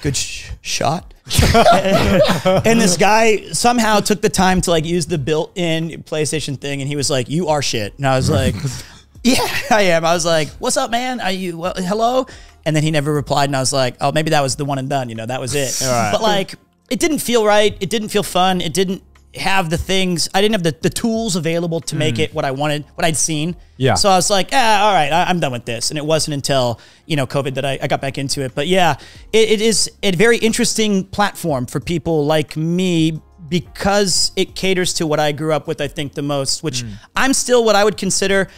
good sh- shot." and this guy somehow took the time to like use the built-in PlayStation thing, and he was like, "You are shit," and I was like, "Yeah, I am." I was like, "What's up, man? Are you well, hello?" And then he never replied, and I was like, "Oh, maybe that was the one and done." You know, that was it. But like, it didn't feel right. It didn't feel fun. It didn't have the things. I didn't have the, the tools available to make it what I wanted, what I'd seen. Yeah. So I was like, ah, all right, I, I'm done with this. And it wasn't until you know COVID that I, I got back into it. But yeah, it, it is a very interesting platform for people like me because it caters to what I grew up with. I think the most, which I'm still what I would consider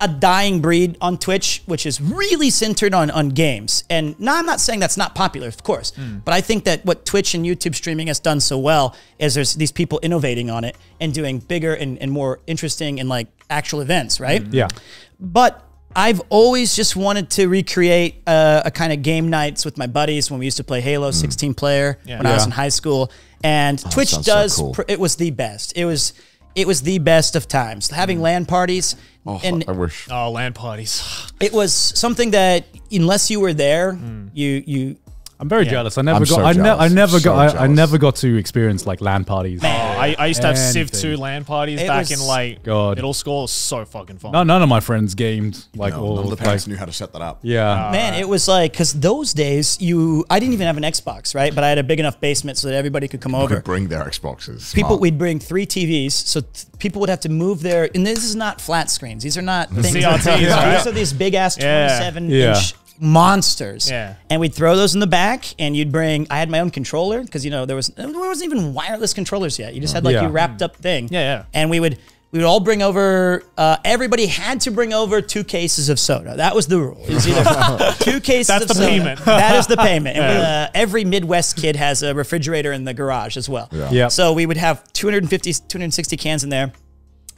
a dying breed on Twitch, which is really centered on on games. And now I'm not saying that's not popular, of course, hmm. but I think that what Twitch and YouTube streaming has done so well is there's these people innovating on it and doing bigger and, and more interesting and like actual events, right? Hmm. Yeah. But I've always just wanted to recreate uh, a kind of game nights with my buddies when we used to play Halo hmm. 16 player when I was in high school. And oh, Twitch sounds so does, cool. it was the best. It was, it was the best of times. Having mm. LAN parties. Oh, and I wish. Oh, LAN parties. it was something that unless you were there, mm. you, you, I'm very jealous. I never I'm got. so I, ne- I never So got. I, I never got to experience like LAN parties. I, I used to have Civ 2 LAN parties It back was- in like God. middle school. It was so fucking fun. No, none of my friends gamed like No, all none of the like, parents knew how to set that up. yeah. Uh, man, it was like, cause those days you, I didn't even have an Xbox, right? But I had a big enough basement so that everybody could come over. Could bring their Xboxes. people we'd bring three TVs, so th- people would have to move their. And this is not flat screens; these are not things. CRTs, that- right? These are these big ass twenty-seven Yeah. inch monsters. Yeah. and we'd throw those in the back, and you'd bring. I had my own controller because you know there was there wasn't even wireless controllers yet. You just had like Yeah. your wrapped up thing. Yeah, yeah. And we would. We would all bring over. Uh, everybody had to bring over two cases of soda. That was the rule. It was either two cases. That's of the soda. payment. That is the payment. And uh, every Midwest kid has a refrigerator in the garage as well. Yep. So we would have 250, 260 cans in there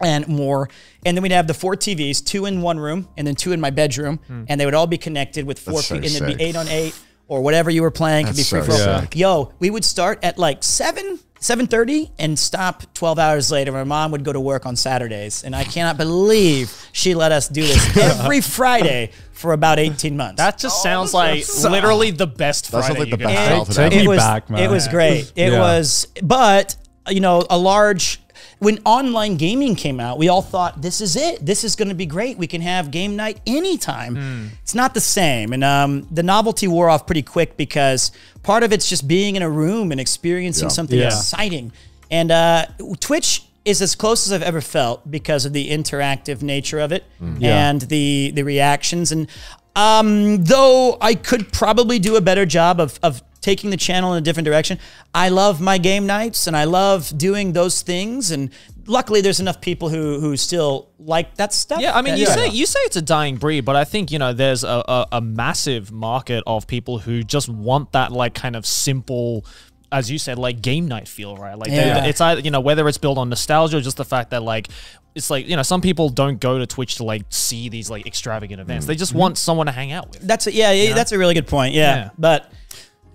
and more. And then we'd have the four TVs, two in one room and then two in my bedroom. Hmm. And they would all be connected with four That's so feet. And it'd be eight on eight or whatever you were playing. Could be That's free for all. sick. Yo, we would start at like seven. 7:30 and stop 12 hours later. My mom would go to work on Saturdays, and I cannot believe she let us do this every Friday for about 18 months. That just oh, sounds like literally the best That sounds Friday like the best have. childhood Take ever. me was, back, man. It was great. It Yeah. was, but you know, a large. When online gaming came out, we all thought this is it. This is going to be great. We can have game night anytime. Hmm. It's not the same, and um, the novelty wore off pretty quick because part of it's just being in a room and experiencing Yeah. something Yeah. exciting. And uh, Twitch is as close as I've ever felt because of the interactive nature of it Mm. Yeah. and the the reactions. And um, though I could probably do a better job of of taking the channel in a different direction, I love my game nights and I love doing those things. And luckily, there's enough people who who still like that stuff. Yeah, I mean, you say you say it's a dying breed, but I think you know there's a, a, a massive market of people who just want that like kind of simple, as you said, like game night feel, right? Like they- Yeah. it's either you know whether it's built on nostalgia or just the fact that like it's like you know some people don't go to Twitch to like see these like extravagant events. Mm. They just mm-hmm. want someone to hang out with. that's a, yeah, yeah, that's a really good point. Yeah, Yeah. but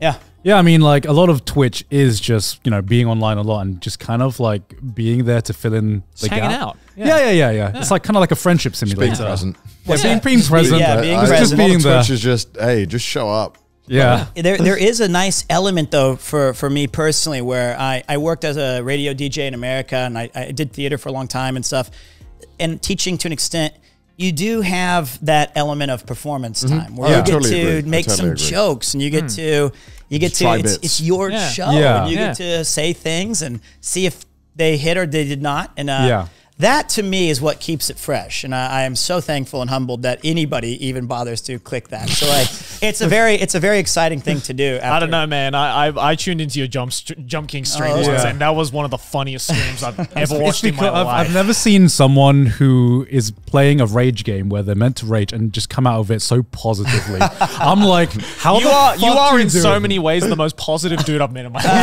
yeah. Yeah, I mean, like a lot of Twitch is just you know being online a lot and just kind of like being there to fill in the hanging gap. out. Yeah, yeah, yeah, yeah. It's like kind of like a friendship simulator. Being simulator. present. Yeah, being, being present. yeah, being I- It's just present. being there. Twitch is just, hey, just show up. Yeah. there there is a nice element though for for me personally where I I worked as a radio DJ in America and I, I did theater for a long time and stuff and teaching to an extent you do have that element of performance time where Oh, you get totally to agree. Make totally some agree. jokes and you get to you get Just to it's, it's your Yeah. show Yeah. and you Yeah. get to say things and see if they hit or they did not and uh, Yeah. That to me is what keeps it fresh, and I, I am so thankful and humbled that anybody even bothers to click that. So like, it's a very it's a very exciting thing to do. I don't know, man. I I, I tuned into your Jump St- Jump King stream Oh, once, yeah. and that was one of the funniest streams I've ever watched in my because I've, life. I've never seen someone who is playing a rage game where they're meant to rage and just come out of it so positively. I'm like, how you the are fuck you are in so many ways the most positive dude I've met in my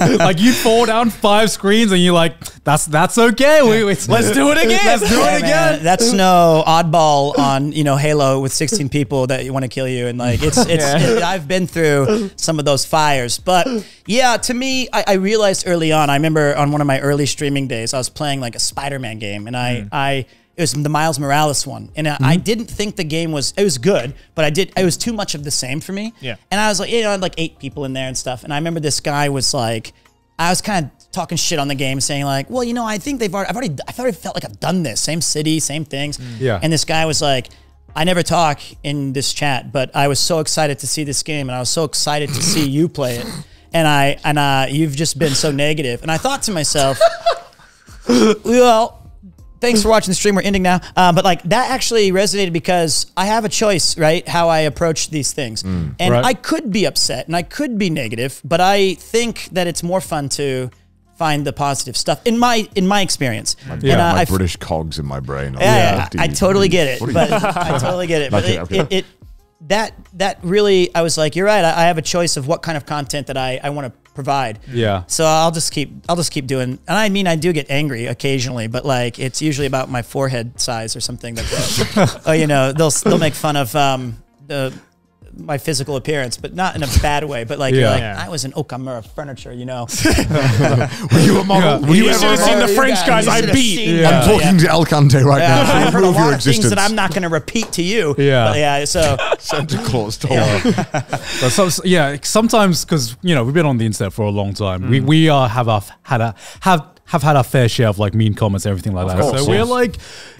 life. like you fall down five screens and you're like, that's that's okay. We, we- let's do it again. Let's do Yeah, it man, again. That's no oddball on you know Halo with 16 people that want to kill you, and like it's it's. it- I've been through some of those fires, but yeah, to me, I, I realized early on. I remember on one of my early streaming days, I was playing like a Spider-Man game, and I mm. I. It was the Miles Morales one, and I, I mm-hmm. didn't think the game was. It was good, but I did. It was too much of the same for me. Yeah. And I was like, you know, I had like eight people in there and stuff. And I remember this guy was like, I was kind of talking shit on the game, saying like, well, you know, I think they've already, I've already, I've already felt like I've done this, same city, same things. Yeah. And this guy was like, I never talk in this chat, but I was so excited to see this game, and I was so excited to see you play it. And I, and uh, you've just been so negative. And I thought to myself, well, thanks for watching the stream. We're ending now. Uh, but like that actually resonated because I have a choice, right? How I approach these things. and Right. I could be upset and I could be negative, but I think that it's more fun to find the positive stuff in my in my experience. Yeah, And, uh, my I f- British cogs in my brain. yeah, yeah, I dude, totally get it. what are you But? I totally get it. But it, it, it that that really I was like, you're right. I, I have a choice of what kind of content that I, I want to provide. Yeah. So I'll just keep I'll just keep doing. And I mean I do get angry occasionally, but like it's usually about my forehead size or something that oh you know, they'll they'll make fun of um the my physical appearance, but not in a bad way. But like, you're Yeah. like Yeah. I was in Okamura furniture, you know. Were you a model? Were You ever should have seen the French Yeah, guys I beat. Yeah. I'm talking to El Cante right Yeah, now. I've heard a lot of things that I'm not going to repeat to you. Yeah. But yeah. So Santa Claus told me. But so, so- yeah, sometimes because you know we've been on the internet for a long time, we Mm. we uh, have our had a have have had our fair share of like mean comments and everything like that. course, so we're yes. like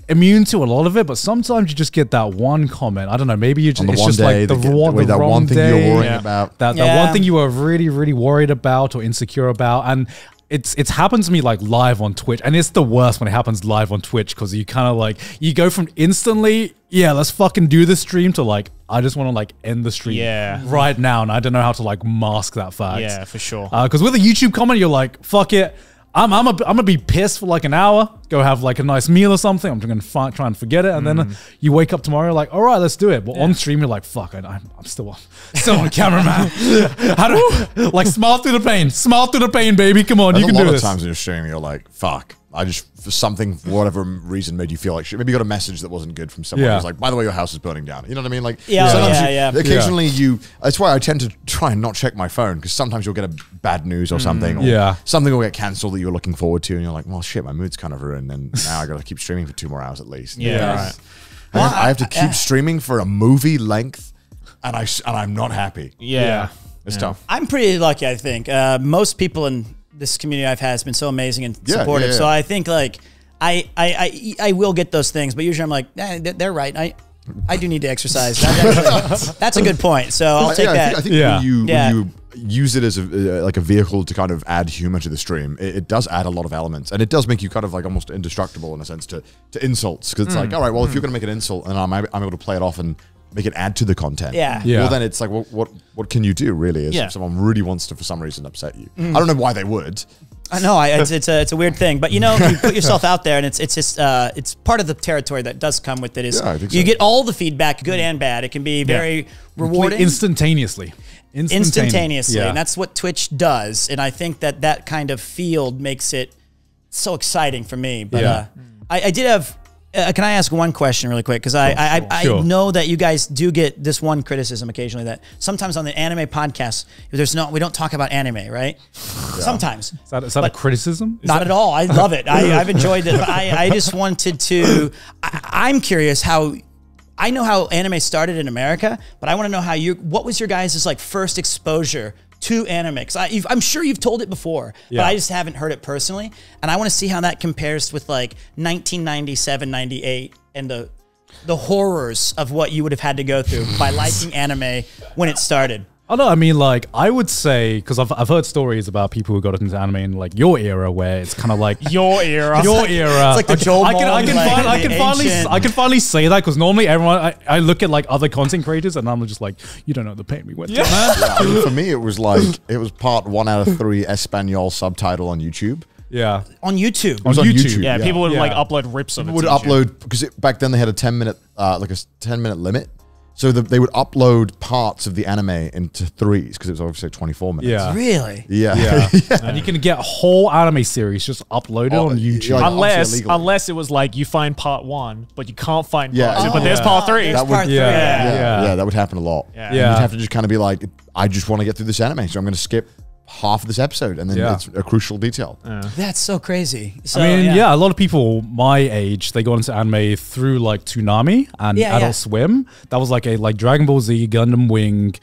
immune to a lot of it, but sometimes you just get that one comment. I don't know, maybe you just On it's just like the, the, wrong, wait, the wrong one thing day, you're worrying Yeah. about. that that Yeah. one thing you were really really worried about or insecure about and it's it's happened to me like live on Twitch and it's the worst when it happens live on Twitch because you kind of like you go from instantly yeah let's fucking do the stream to like I just want to like end the stream Yeah. right now and I don't know how to like mask that fact Yeah, for sure. Uh, because with a YouTube comment you're like fuck it I'm I'm, a, I'm gonna be pissed for like an hour go have like a nice meal or something. I'm gonna fi- try and forget it. And Mm. then you wake up tomorrow like all right let's do it. But on stream you're like fuck I, I'm, I'm still on still on camera man. How do like smile through the pain. Smile through the pain baby. Come on There's you a can lot do of this. times in your stream you're like, fuck. I just for something for whatever reason made you feel like shit. Maybe you got a message that wasn't good from someone Yeah. who's like, by the way, your house is burning down. You know what I mean? Like Yeah, sometimes yeah, you- yeah. Occasionally you that's why I tend to try and not check my phone because sometimes you'll get a bad news or something. Or Mm, Yeah. Something will get cancelled that you're looking forward to and you're like, well shit, my mood's kind of ruined and now I gotta keep streaming for two more hours at least. Yeah, Because right. I, have, I have to keep streaming for a movie length and I and I'm not happy. yeah. It's tough. I'm pretty lucky, I think. Uh, most people in this community I've had has been so amazing and Yeah, supportive. yeah, So. I think like I, I, I, I will get those things, but usually I'm like, eh, they're- they're right. I, I do need to exercise. That- actually- that's a good point. So I'll take yeah, that. I think, I think Yeah. when you Yeah. when you use it as a uh, like a vehicle to kind of add humor to the stream, it, it does add a lot of elements, and it does make you kind of like almost indestructible in a sense to to insults because it's like, Mm. all right, well, if you're going to make an insult and I'm I'm able to play it off and make it add to the content, Yeah. Yeah. Well, then it's like, what what what can you do really? Is Yeah. if someone really wants to for some reason upset you, Mm. I don't know why they would. I know I, it's, it's a it's a weird thing, but you know you put yourself out there, and it's it's just uh, it's part of the territory that does come with it. Is Yeah, I think you so. get all the feedback, good and bad. It can be very rewarding, instantaneously instantaneously, Yeah. and that's what Twitch does. And I think that that kind of field makes it so exciting for me. But Yeah. uh, I, I did have. Uh, can I ask one question really quick? Because I, I, I, I Sure. know that you guys do get this one criticism occasionally that sometimes on the anime podcast, there's no we don't talk about anime, right? Sometimes is that, is that a criticism Is not that- at all. I love it. I, I've enjoyed it. I, I just wanted to. I, I'm curious how. I know how anime started in America, but I want to know how you. What was your guys' like first exposure to anime? 'Cause I, I'm sure you've told it before, but I just haven't heard it personally, and I want to see how that compares with like 1997, 98, and the the horrors of what you would have had to go through by liking anime when it started. Oh no, I mean like I would say because I've, I've heard stories about people who got into anime in like your era where it's kind of like Your era. your era. it's like the Joel I can, I can, like, fin- I can finally, I can finally say that because normally everyone, I, I look at like other content creators and I'm just like, you don't know the pain we went through, man. Yeah, I mean, for me, it was like it was part one out of three Espanol subtitle on YouTube. Yeah, on YouTube. on, was on YouTube. YouTube. yeah, Yeah. people would Yeah. like upload rips of it. would upload because it, back then they had a 10 minute uh, like a 10 minute limit so that they would upload parts of the anime into threes because it was obviously 24 minutes Yeah. Really? yeah Yeah. and you can get a whole anime series just uploaded Oh, on YouTube. like- Unless, unless it was like you find part one, but you can't find Yeah. part two, but Oh, there's yeah. part three. That would- part three. yeah. yeah, Yeah. yeah, that would happen a lot Yeah. Yeah. you'd have to just kind of be like i just want to get through this anime so i'm going to skip half of this episode and then Yeah. it's a crucial detail That's so crazy. So, I mean, yeah. a lot of people my age they got into anime through like Toonami and Yeah, Adult yeah. Swim. That was like a like Dragon Ball Z, Gundam Wing,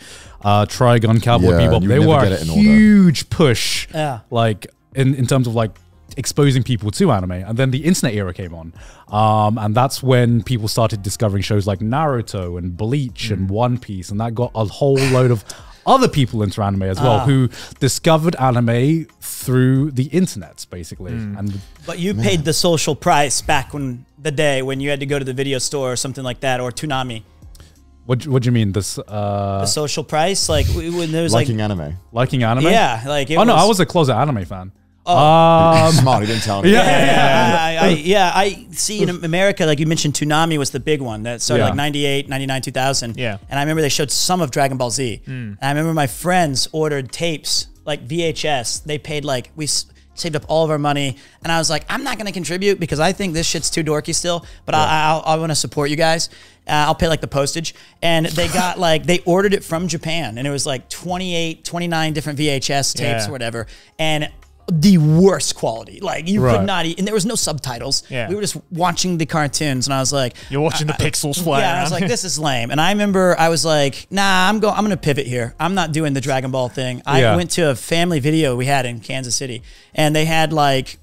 uh, Trigun, Cowboy Yeah, Bebop. you They never were get a it in order. huge push, Yeah. like in in terms of like exposing people to anime. And then the internet era came on, um, and that's when people started discovering shows like Naruto and Bleach and Mm. One Piece, and that got a whole load of other people into anime as well Ah. who discovered anime through the internet basically Mm. and But you paid the social price back when the day when you had to go to the video store or something like that, or Toonami. What What do you mean? This uh, The social price, like when there was liking like, anime liking anime? yeah, like it Oh no, I was a closet anime fan. Oh. Um, smart he didn't tell me yeah, Yeah, yeah, I, I, yeah, I see in America, like you mentioned, Toonami was the big one that started Yeah. like 98, 99, 2000. Yeah. And I remember they showed some of Dragon Ball Z. And I remember my friends ordered tapes, like VHS. They paid like, we saved up all of our money. And I was like, I'm not going to contribute because I think this shit's too dorky still, but I, I'll, I want to support you guys. Uh, I'll pay like the postage. And they got like, they ordered it from Japan and it was like 28, 29 different VHS tapes Yeah. or whatever. And the worst quality. Like you Right. could not, e- and there was no subtitles. Yeah. We were just watching the cartoons, and I was like, You're watching the I- I- pixels fly Yeah, I was like, this is lame. And I remember I was like, nah, I'm going. I'm gonna pivot here. I'm not doing the Dragon Ball thing. I Yeah. went to a family video we had in Kansas City, and they had like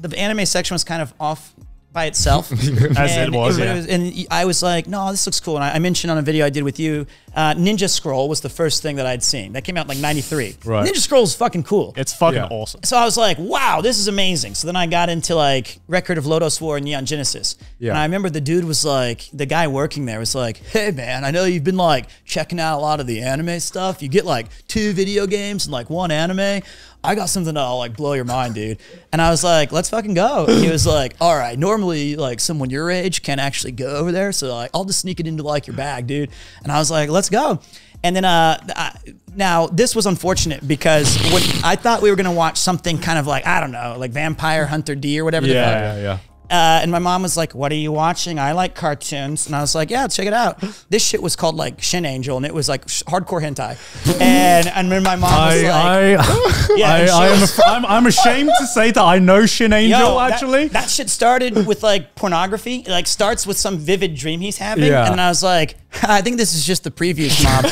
the anime section was kind of off by itself. As it And was, yeah. and I was like, no, this looks cool. And I, I mentioned on a video I did with you, uh, Ninja Scroll was the first thing that I'd seen. That came out in like '93. Right. Ninja Scroll is fucking cool. it's fucking Yeah. awesome. So I was like, wow, this is amazing. So then I got into like Record of Lodoss War and Neon Genesis. Yeah. And I remember the dude was like, the guy working there was like, hey man, I know you've been like checking out a lot of the anime stuff. You get like two video games and like one anime. I got something that'll like blow your mind, dude. And I was like, let's fucking go. And he was like, all right, normally like someone your age can't actually go over there. So like, I'll just sneak it into like your bag, dude. And I was like, let's go. And then, uh, I, now this was unfortunate because when I thought we were gonna watch something kind of like I don't know, like Vampire Hunter D or whatever. the fuck. yeah, yeah. Uh, and my mom was like, "What are you watching?" I like cartoons, and I was like, "Yeah, check it out." This shit was called like Shin Angel, and it was like sh- hardcore hentai. And I remember my mom was I, like, I, "Yeah." I, I am was- I'm, I'm ashamed to say that I know Shin Angel Yo, actually. That, shit started with like pornography. It, like starts with some vivid dream he's having, Yeah. and I was like, I think this is just the previews, mom.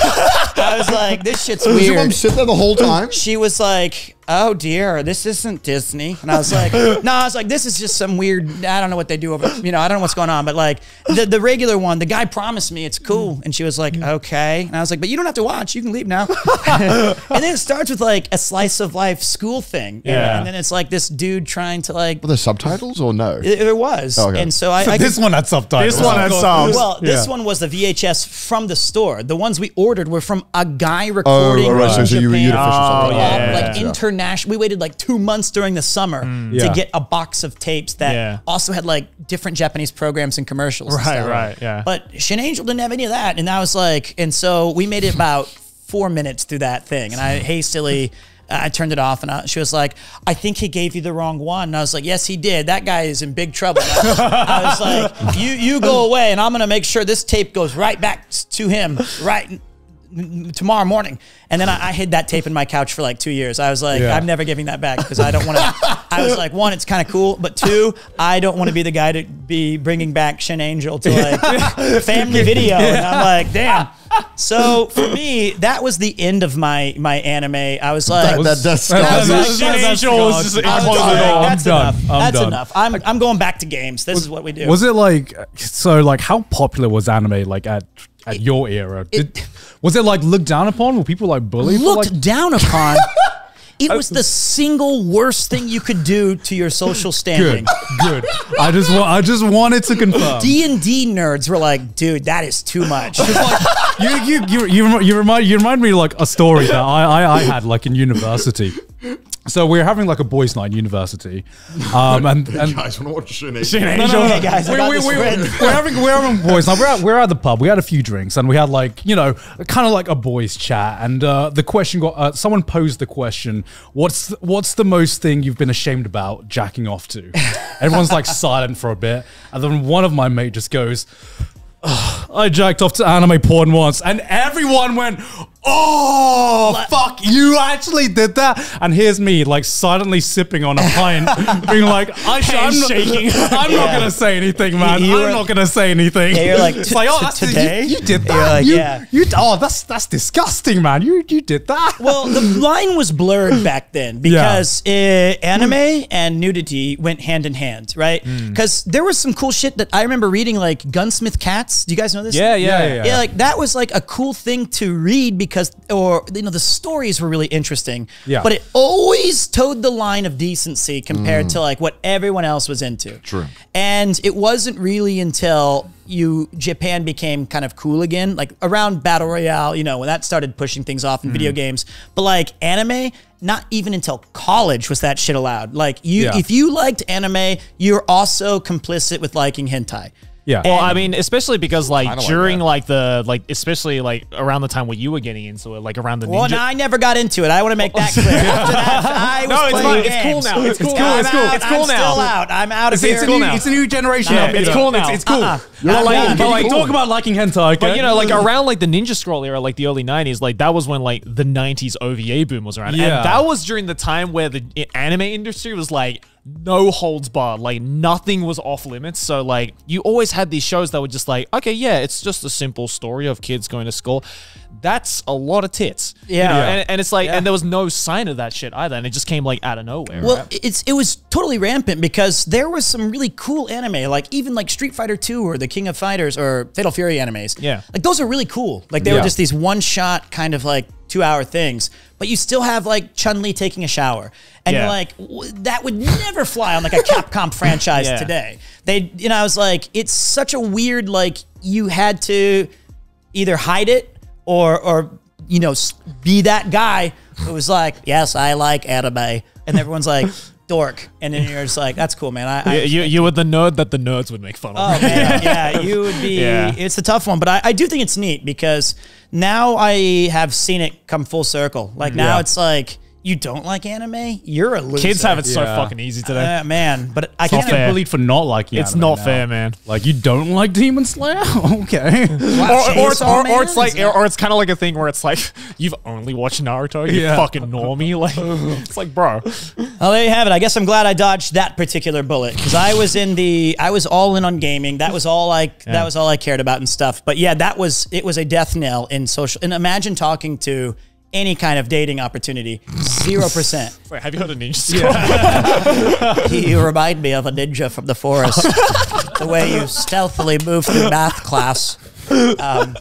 I was like, this shit's Does your mom weird. sit there the whole time She was like, "Oh dear, this isn't Disney," and I was like, "No, I was like, this is just some weird. I don't know what they do over. You know, I don't know what's going on, but like the the regular one, the guy promised me it's cool, and she was like, mm-hmm. "Okay," and I was like, "But you don't have to watch. You can leave now." and then it starts with like a slice of life school thing, Yeah. and then it's like this dude trying to like. were there subtitles or no It, it was, Okay. and so I, I this one had subtitles. This one had subs. well, this Yeah. one was the VHS from the store. The ones we ordered were from a guy recording. oh right so, so you, you Oh, yeah. like Yeah. international. We waited like two months during the summer Yeah. to get a box of tapes that also had like different Japanese programs and commercials. and Right, stuff. right, yeah. But Shin Angel didn't have any of that, and I was like, and so we made it about four minutes through that thing, and I hastily. I turned it off, and I, she was like, "I think he gave you the wrong one." And I was like, "Yes, he did. That guy is in big trouble." now." I was like, "You you go away, and I'm gonna make sure this tape goes right back to him right tomorrow morning." And then I, I hid that tape in my couch for like two years. I was like, Yeah. "I'm never giving that back because I don't want to." I was like, one, it's kind of cool, but two, I don't want to be the guy to be bringing back Shin Angel to like family video, and I'm like, damn. So for me, that was the end of my my anime. I was like, that, that, that's That was- Shin that's- that's Angel was God. just I was imploded it that's I'm done. enough. I'm that's done. enough. I'm I'm going back to games. This is what we do. Was it like so? Like, how popular was anime like at at your era? Did, Was it like looked down upon? Were people like bullied? looked like, down upon. It was the single worst thing you could do to your social standing. good, good. I just want, I just wanted to confirm. D and D nerds were like, "Dude, that is too much." you, you, you, you, you remind you remind me like a story that I, I, I had like in university. So we are having like a boys' night in university, um, and and Guys, want to watch Shin no, no, no. Hey, guys, I we, got we, this we, friend. we're having we're having boys night. We're at, we're at the pub. We had a few drinks and we had like you know kind of like a boys' chat. And uh, the question got uh, someone posed the question: What's the, what's the most thing you've been ashamed about jacking off to? Everyone's like silent for a bit, and then one of my mate just goes. "Ugh, I jacked off to anime porn once, and everyone went, "Oh fuck, you actually did that!" And here's me, like silently sipping on a pint, being like, "I I'm not, shaking. I'm not gonna say anything, man. You I'm were- not gonna say anything." Yeah, you're like, it's like, oh, today?" You, you did that. like, you, yeah. you, oh, that's that's disgusting, man. You you did that. well, the line was blurred back then because uh, anime and nudity went hand in hand, right? Hmm. Because there was some cool shit that I remember reading, like Gunsmith Cats. Do you guys know this? Yeah, yeah, Yeah, yeah. Yeah, like that was like a cool thing to read because, or you know, the stories were really interesting. Yeah. But it always towed the line of decency compared mm. to like what everyone else was into. True. And it wasn't really until you Japan became kind of cool again, like around battle royale, you know, when that started pushing things off in video mm. games. But like anime, not even until college was that shit allowed. Like you, Yeah. if you liked anime, you're also complicit with liking hentai. Yeah. Well, I mean, especially because like Kinda like during that. like the like especially like around the time when you were getting into it, like around the Well, ninja. no, I never got into it. I want to make that clear. After that, I was No, it's playing fine. It's games. cool now. It's cool. I'm It's cool. out. It's cool I'm now. Still out. I'm out of It's, here. it's, a cool new, now. it's a new generation. Yeah, of it's cool now. It's, it's cool. Uh-uh. But I'm like, done. but like, talk about liking hentai. Okay? But you know, like mm-hmm. around like the Ninja Scroll era, like the early '90s, like that was when like the '90s OVA boom was around, Yeah. and that was during the time where the i- anime industry was like no holds barred, like nothing was off limits. So like you always had these shows that were just like, okay, yeah, it's just a simple story of kids going to school. That's a lot of tits, you Yeah. know? Yeah. And, and it's like, and there was no sign of that shit either, and it just came like out of nowhere. Well, right? it's it was totally rampant because there was some really cool anime, like even like Street Fighter Two or the King of Fighters or Fatal Fury animes. Yeah. like those are really cool. Like they were just these one shot kind of like two hour things, but you still have like Chun Li taking a shower, and Yeah. you're like, "W- that would never fly on like a Capcom franchise Yeah. today. They, you know, I was like, it's such a weird like you had to either hide it or or you know be that guy who was like, yes, I like anime, and everyone's like. Dork, and then you're just like, "That's cool, man." I, I you, you were the nerd that the nerds would make fun of. Oh man, yeah, you would be. Yeah. It's a tough one, but I, I do think it's neat because now I have seen it come full circle. Like now Yeah. it's like you don't like anime, you're a loser. Kids have it so Yeah. fucking easy today. Uh, man, but I can't. get fair. bullied for not liking It's anime not now. fair, man. Like you don't like Demon Slayer? okay. or, or, it's, Chainsaw or, or Man? it's like, or it's kind of like a thing where it's like you've only watched Naruto, you Yeah. fucking normie. Like, it's like, bro, Oh, there you have it. I guess I'm glad I dodged that particular bullet because I was in the, I was all in on gaming. That was all I, that was all I cared about and stuff. But yeah, that was, it was a death knell in social. And imagine talking to any kind of dating opportunity, zero percent. wait, have you heard of Ninja Scroll? You remind me of a ninja from the forest. the way you stealthily move through math class. Um,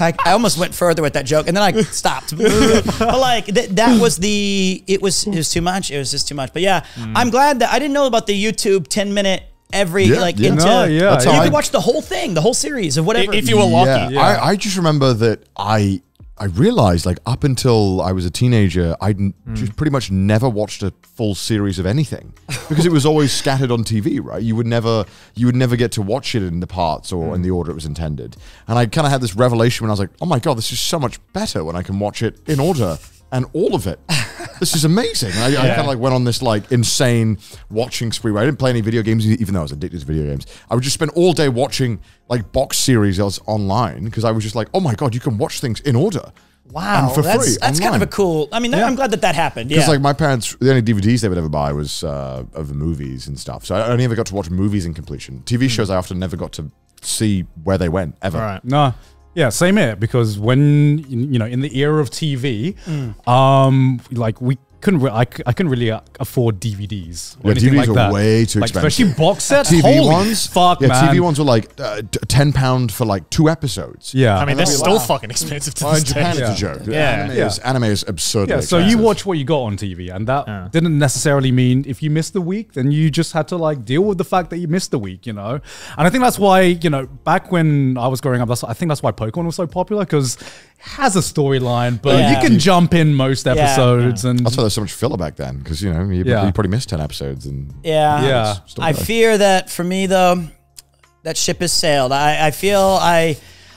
I, I almost went further with that joke, and then I stopped. but like th- that was the it was it was too much. It was just too much. But yeah, I'm glad that I didn't know about the YouTube 10 minute every Yeah, like yeah. into. No, yeah, you how I- could watch the whole thing, the whole series of whatever. if you were lucky. Yeah, I, I just remember that I I realized like up until I was a teenager, I would hmm. just pretty much never watched a full series of anything because it was always scattered on TV. Right, you would never you would never get to watch it in the parts or in the hmm. order it was intended. And I kind of had this revelation when I was like, oh my god, this is so much better when I can watch it in order and all of it. this is amazing. And I, I kind of like went on this like insane watching spree. Where I didn't play any video games, even though I was addicted to video games. I would just spend all day watching like box series else online because I was just like, oh my god, you can watch things in order. wow, and for that's free that's kind of a cool. I mean, I'm glad that that happened. Yeah, Because like my parents, the only DVDs they would ever buy was uh, of the movies and stuff. So I only ever got to watch movies in completion. TV shows I often never got to see where they went ever. All right. No. Yeah, same here. Because when you know, in the era of TV, um, like we couldn't re- I, c- I couldn't really uh, afford DVDs or Yeah, anything DVDs like are that. way too like, expensive. Especially box sets. TV Holy ones, fuck, yeah, man. TV ones were like uh, t- ten pound for like two episodes. Yeah, I mean, they're still wow. fucking expensive to Well, in this Japan, day. it's a joke. Yeah. Anime, Yeah. Is, anime is absurdly Yeah, so you expensive. watch what you got on TV, and that didn't necessarily mean if you missed the week, then you just had to like deal with the fact that you missed the week, you know. And I think that's why you know back when I was growing up, that's I think that's why Pokemon was so popular because it has a storyline, but Yeah. you can jump in most episodes, and That's why there's so much filler back then, because you know you, Yeah. you probably missed ten episodes, and Yeah. Yeah. Still I go. fear that for me though, that ship has sailed. I, I feel I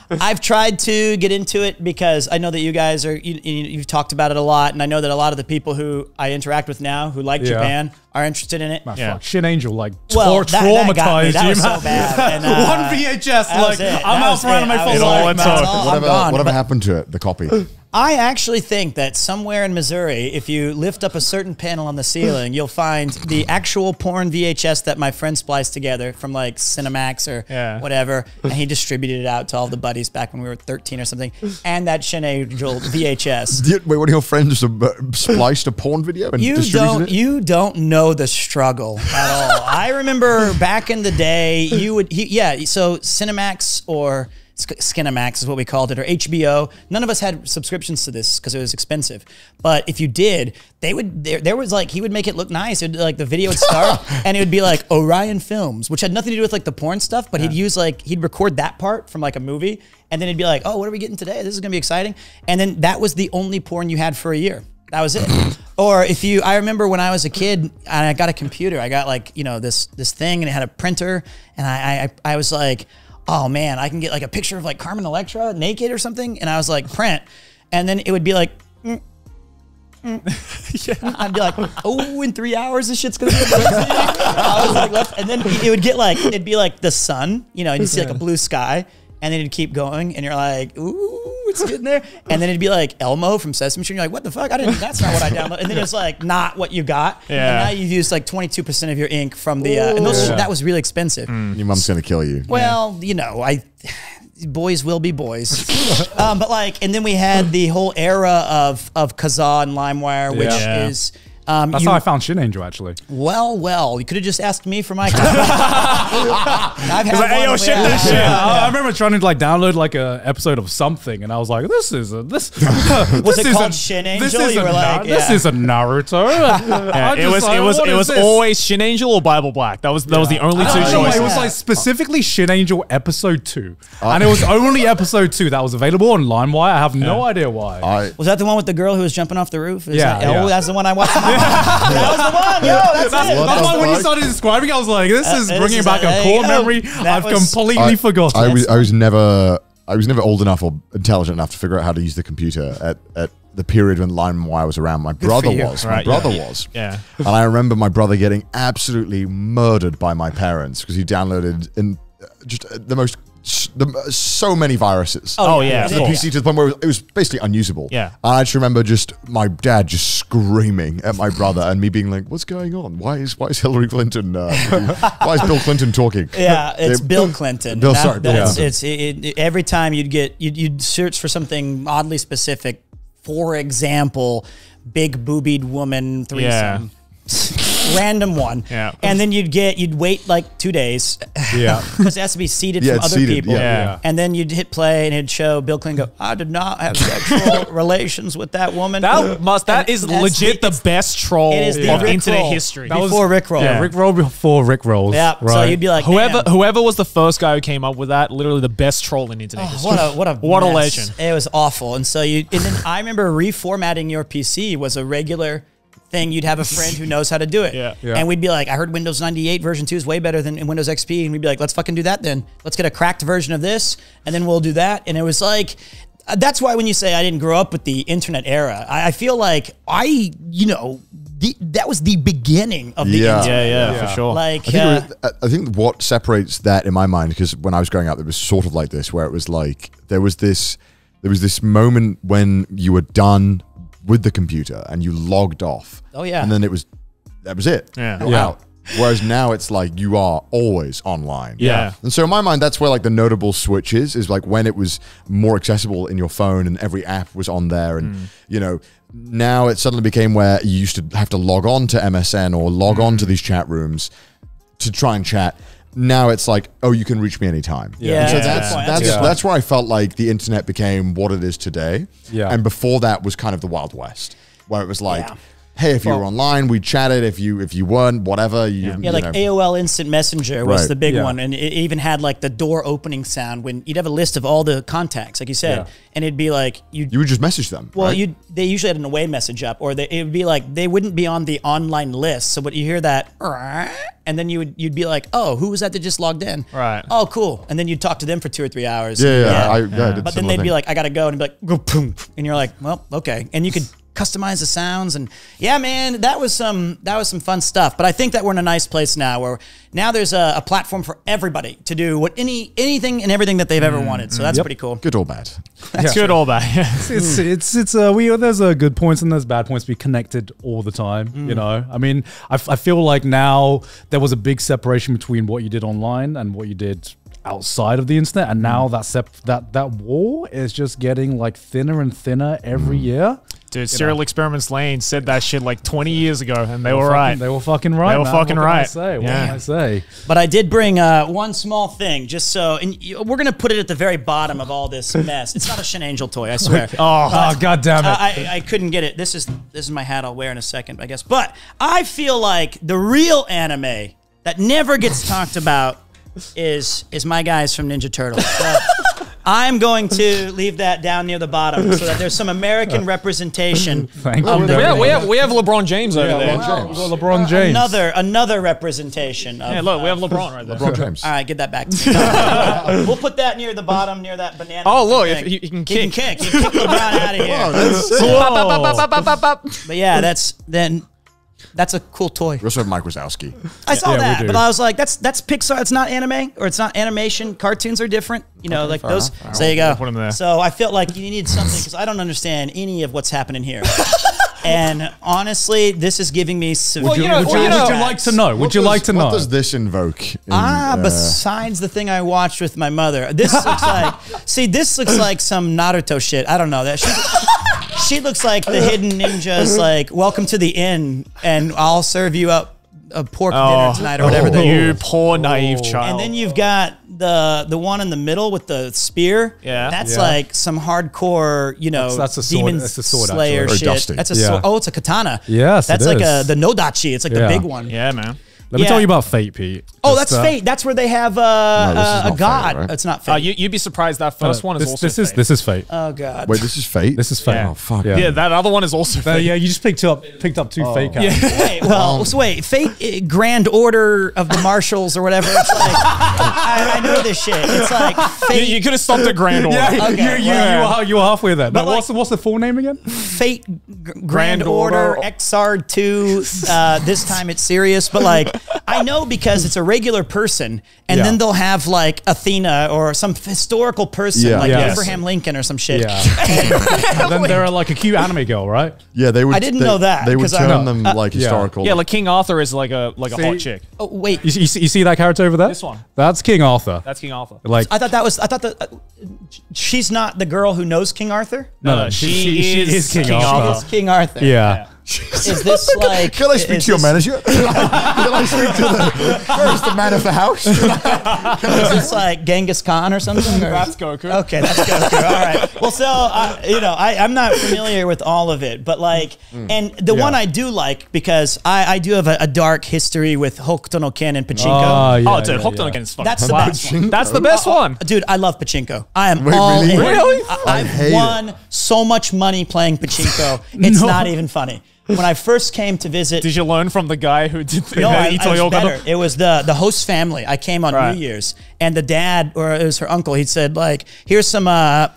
I've tried to get into it because I know that you guys are you, you, you've talked about it a lot, and I know that a lot of the people who I interact with now who like Yeah. Japan are interested in it. Man, Yeah. fuck, Shin Angel like Well, tor- that- that got me. traumatized That you, was so bad. And, uh, One VHS, like. I'm out was for it. anime for all life, went man. so- all. I'm whatever gone. whatever happened to it, the copy. I actually think that somewhere in Missouri, if you lift up a certain panel on the ceiling, you'll find the actual porn VHS that my friend spliced together from like Cinemax or Yeah. whatever, and he distributed it out to all the buddies back when we were 13 or something, and that Shin Angel VHS. Wait, one of your friends uh, spliced a porn video and You distributed don't it? you don't know the struggle at all. I remember back in the day, you would he, yeah. So Cinemax or Skinemax is what we called it, or HBO. None of us had subscriptions to this because it was expensive. But if you did, they would. There, there was like he would make it look nice. It would, like the video would start, and it would be like Orion Films, which had nothing to do with like the porn stuff. But he'd use like he'd record that part from like a movie, and then he'd be like, "Oh, what are we getting today? This is gonna be exciting." And then that was the only porn you had for a year. That was it. or if you, I remember when I was a kid and I got a computer, I got like you know this this thing and it had a printer, and I I, I was like, oh man, I can get like a picture of like Carmen Electra naked or something, and I was like print, and then it would be like. mm, mm. I'd be like, oh, in three hours, this shit's gonna be. I was like, left, and then it would get like, it'd be like the sun, you know, and you see like a blue sky, and then it'd keep going, and you're like, ooh, it's getting there, and then it'd be like Elmo from Sesame Street, and you're like, what the fuck? I didn't. That's not what I downloaded, and then it's like not what you got. Yeah. And now you've used like 22 percent of your ink from the, uh, and those, that was really expensive. Your mom's gonna kill you. Well, you know, I boys will be boys. um, but like, and then we had the whole era of of Kazaa and LimeWire, which Yeah. is. Um, That's you, how I found Shin Angel actually. well, well, you could have just asked me for my copy. I've had like, hey, one yo, shit this shit. Yeah, I, I remember trying to like download like a episode of something, and I was like, "This is a this." was it called Shin Angel? You were like, "This yeah. is a Naruto." Yeah, it was like, it was what it is was this? always Shin Angel or Bible Black. That was that was the only two know choices. It was like specifically Shin Angel episode two, and it was only episode two that was available on LimeWire. I have no idea why. I Was that the one with the girl who was jumping off the roof? Is Yeah, that- oh, yeah. that's the one I watched. That was the one. Yo, that's, that's it. that's the why when you started describing, it, I was like, "This is this bringing is back a- a core memory I've completely I, forgotten." I was I was never I was never old enough or intelligent enough to figure out how to use the computer at, at the period when LimeWire was around. My brother you. was. My brother yeah. was. Yeah. And I remember my brother getting absolutely murdered by my parents because he downloaded in uh, just uh, the most s- the, so many viruses. Oh, yeah, to the is. course. PC to the point where it was, basically unusable. Yeah. And I just remember just my dad just screaming at my brother and me being like, "What's going on? Why is why is Hillary Clinton? Uh, why is Bill Clinton talking?" Yeah, it's They- Bill Clinton. Bill- That- sorry, Bill that's- Clinton. It's it, it- every time you'd get you'd, you'd search for something oddly specific. For example, big boobied woman threesome. Random one. Yeah. And then you'd get you'd wait like two days. Yeah. Because it has to be seated Yeah, from other seated, people. yeah. Yeah. And then you'd hit play and it'd show Bill Clinton go, I did not have sexual relations with that woman. That must that And is that's legit the, it's- best troll It is the of Rick internet roll. history. That was- Before Rick roll. Yeah, Yeah. Rick roll before Rick rolls. Yeah. So right. you'd be like, whoever "Damn." whoever was the first guy who came up with that, literally the best troll in internet oh, history. What a what a What a legend. It was awful. And so you and then I remember reformatting your PC was a regular thing. You'd have a friend who knows how to do it. Yeah. Yeah. And we'd be like, I heard Windows 98 version 2 is way better than Windows XP. And we'd be like, let's fucking do that then. Let's get a cracked version of this and then we'll do that. And it was like uh, that's why when you say I didn't grow up with the internet era, I, I feel like I, you know, the, that was the beginning of the Yeah. internet. yeah, yeah, Yeah. for sure. Like, I think, uh, was- I think what separates that in my mind, because when I was growing up, it was sort of like this, where it was like there was this, there was this moment when you were done with the computer and you logged off. Oh, yeah. and then it was that was it. Yeah. You're Yeah. out. Whereas now it's like you are always online. Yeah. And so in my mind, that's where like the notable switch is, is like when it was more accessible in your phone and every app was on there. And, Mm. you know, now it suddenly became where you used to have to log on to MSN or log on Mm. to these chat rooms to try and chat. Now it's like, oh, you can reach me anytime. Yeah, And so that's a that's point. that's That's that's where I felt like the internet became what it is today. Yeah. And before that was kind of the Wild West, where it was like, Yeah. Hey, if you were online, we chatted. If you if you weren't, whatever. You, Yeah, you like know. AOL Instant Messenger was Right. the big Yeah. one, and it even had like the door opening sound when you'd have a list of all the contacts, like you said, Yeah. and it'd be like you. you would just message them. well, right? you they usually had an away message up, or they, it would be like they wouldn't be on the online list. So, what you hear that, and then you would you'd be like, oh, who was that that just logged in? Right. Oh, cool. And then you'd talk to them for two or three hours. Yeah, yeah, I- yeah, I did but then they'd be like, I gotta go, and be like, and you're like, well, okay, and you could customize the sounds and yeah man that was some that was some fun stuff but i think that we're in a nice place now where now there's a, a platform for everybody to do what any anything and everything that they've ever wanted so that's Yep. pretty cool good or bad. It's good or bad. it's it's it's uh we there's uh, good points and there's bad points. Be connected all the time. Mm. You know, I mean, I, f- I feel like now there was a big separation between what you did online and what you did outside of the internet, and Mm. now that sep- that that wall is just getting like thinner and thinner every year. Dude, Serial Experiments Lain said that shit like 20 years ago, and they were fucking- right. They were fucking right. They were man. fucking what can I right. say? What Yeah. can I say? But I did bring uh, one small thing, just so, and you, we're gonna put it at the very bottom of all this mess. It's not a Shin Angel toy, I swear. Oh, Oh god damn it! Uh, I, I couldn't get it. This is this is my hat. I'll wear in a second, I guess. But I feel like the real anime that never gets talked about is is my guys from Ninja Turtles. So I'm going to leave that down near the bottom so that there's some American representation. Thank you. Um, the- we, have, we, have, we have LeBron James over there. LeBron Well, LeBron uh, James. Another another representation. Of, Yeah, look, we have uh, LeBron right there. LeBron James. All right, get that back to me. we'll put that near the bottom, near that banana. Oh, look, thing. if he- he can He can kick. kick. He can kick LeBron out of here. Oh, that's sick. But yeah, that's then. That's a cool toy. We also have Mike Wazowski. I saw Yeah, we that, do. but I was like, "That's that's Pixar. It's not anime, or it's not animation. Cartoons are different. You know, like those." enough. So there you go. Put 'em there. So I felt like you need something because I don't understand any of what's happening here. and honestly, this is giving me severe. you know- Would you, you know- would you like to know? Would What you does- like to know? What does this invoke? in, Ah, uh, besides the thing I watched with my mother, this looks like. see, this looks like some Naruto shit. I don't know that. She, she looks like the hidden ninjas. Like, welcome to the inn, and I'll serve you up a pork dinner oh. tonight or whatever. they You poor naive child. And then you've got the the one in the middle with the spear. Yeah. that's Yeah. like some hardcore, you know, That's- that's a sword- demon that's a sword, slayer actually. shit. That's a Yeah. sword. Oh, it's a katana. Yes, that's it like is. a the nodachi. It's like Yeah. the big one. yeah, man. Let me tell you about Fate, Pete. Oh, Just, that's uh, fate. That's where they have uh, this is uh, a not Fate, god. right? It's not fate. Uh, you, you'd be surprised that first one is this, also this is fake. this is Fate. oh god. Wait, this is fate. this is Fate. Yeah. Oh fuck. Yeah. Yeah, that other one is also Uh, yeah, you just picked up picked up two Fate characters. Wait, well, so wait, Fate uh, Grand Order of the Marshals or whatever. It's like I, I know this shit. It's like Fate, you could have stopped at Grand Order. Yeah, Okay, you, you, well- you, were, you were halfway there. But like- what's, the, what's the full name again? Fate Grand, Grand Order, Order. XR two. Uh, this time it's serious, but like I know because it's a regular person, and Yeah. then they'll have like Athena or some historical person Yeah. like Yes. Abraham Lincoln or some shit. Yeah. then they're like a cute anime girl, right? Yeah, they would. I didn't they- know that, They would 'cause I- turn them like yeah. historical. Yeah, like King Arthur is like a like a hot chick. Oh wait, You, see- you, see, you see that character over there? This one. That's King Arthur. That's King Arthur. like I thought that was I thought that uh, she's not the girl who knows King Arthur. No, no, no, she- she, she is, is King King, Arthur. Arthur. It's King Arthur. yeah. Is this like? Can I speak to your manager? Can I speak to the, where's the man of the house? Is this like Genghis Khan or something? or- That's Goku. Okay, that's Goku. All right. Well, so uh, you know, I, I'm not familiar with all of it, but like, and the Yeah. one I do like because I, I do have a, a dark history with Hokuto no Ken and Pachinko. Ah, yeah, oh, dude, yeah, Hooked yeah. on again is fucking That's the best one. That's the best one. Dude, I love pachinko. I am Wait, all really? in. Really? I, I I've hate won so much money playing pachinko. It's No. not even funny. When I first came to visit, Did you learn from the guy who did the no, I, I was better. It was the the host family. I came on Right. New Year's, and the dad, or it was her uncle, he said like, "Here's some." uh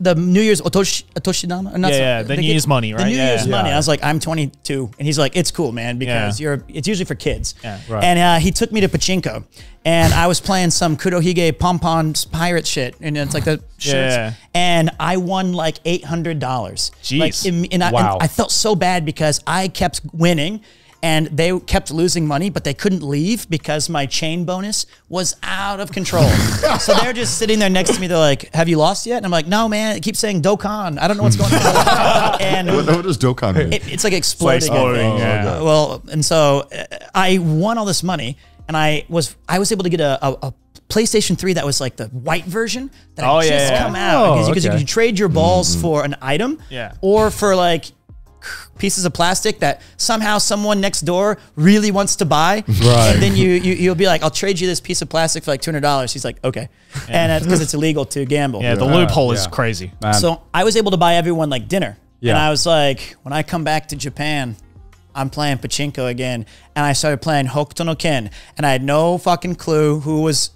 the New Year's otoshi, otoshinama? Or not Yeah, so- yeah, the New Year's money, The? New Yeah, Year's yeah. money. I was like, I'm 22, and he's like, it's cool, man, because you're. It's usually for kids. Yeah, right. And uh, he took me to pachinko, and I was playing some Kurohige pom poms pirate shit, and it's like the shirts, Yeah. and I won like eight hundred dollars. Jeez. Like, in- and, I, Wow. and I felt so bad because I kept winning. And they kept losing money, but they couldn't leave because my chain bonus was out of control. so they're just sitting there next to me. They're like, "Have you lost yet?" And I'm like, "No, man. It keeps saying Dokkan. I don't know what's going on." and What, what does Dokkan mean? it, it's like exploding. exploding, yeah. Well, and so uh, I won all this money, and I was I was able to get a, a, a PlayStation 3 that was like the white version that Oh, had yeah, just yeah. come out Oh, because you, could- you could trade your balls for an item, Yeah. or for like pieces of plastic that somehow someone next door really wants to buy. Right. And then you, you you'll be like, I'll trade you this piece of plastic for like two hundred dollars. He's like, okay, and that's because it's illegal to gamble. Yeah, the loophole is crazy. Man. So I was able to buy everyone like dinner. Yeah. And I was like, when I come back to Japan, I'm playing pachinko again. And I started playing Hokuto no Ken. And I had no fucking clue who was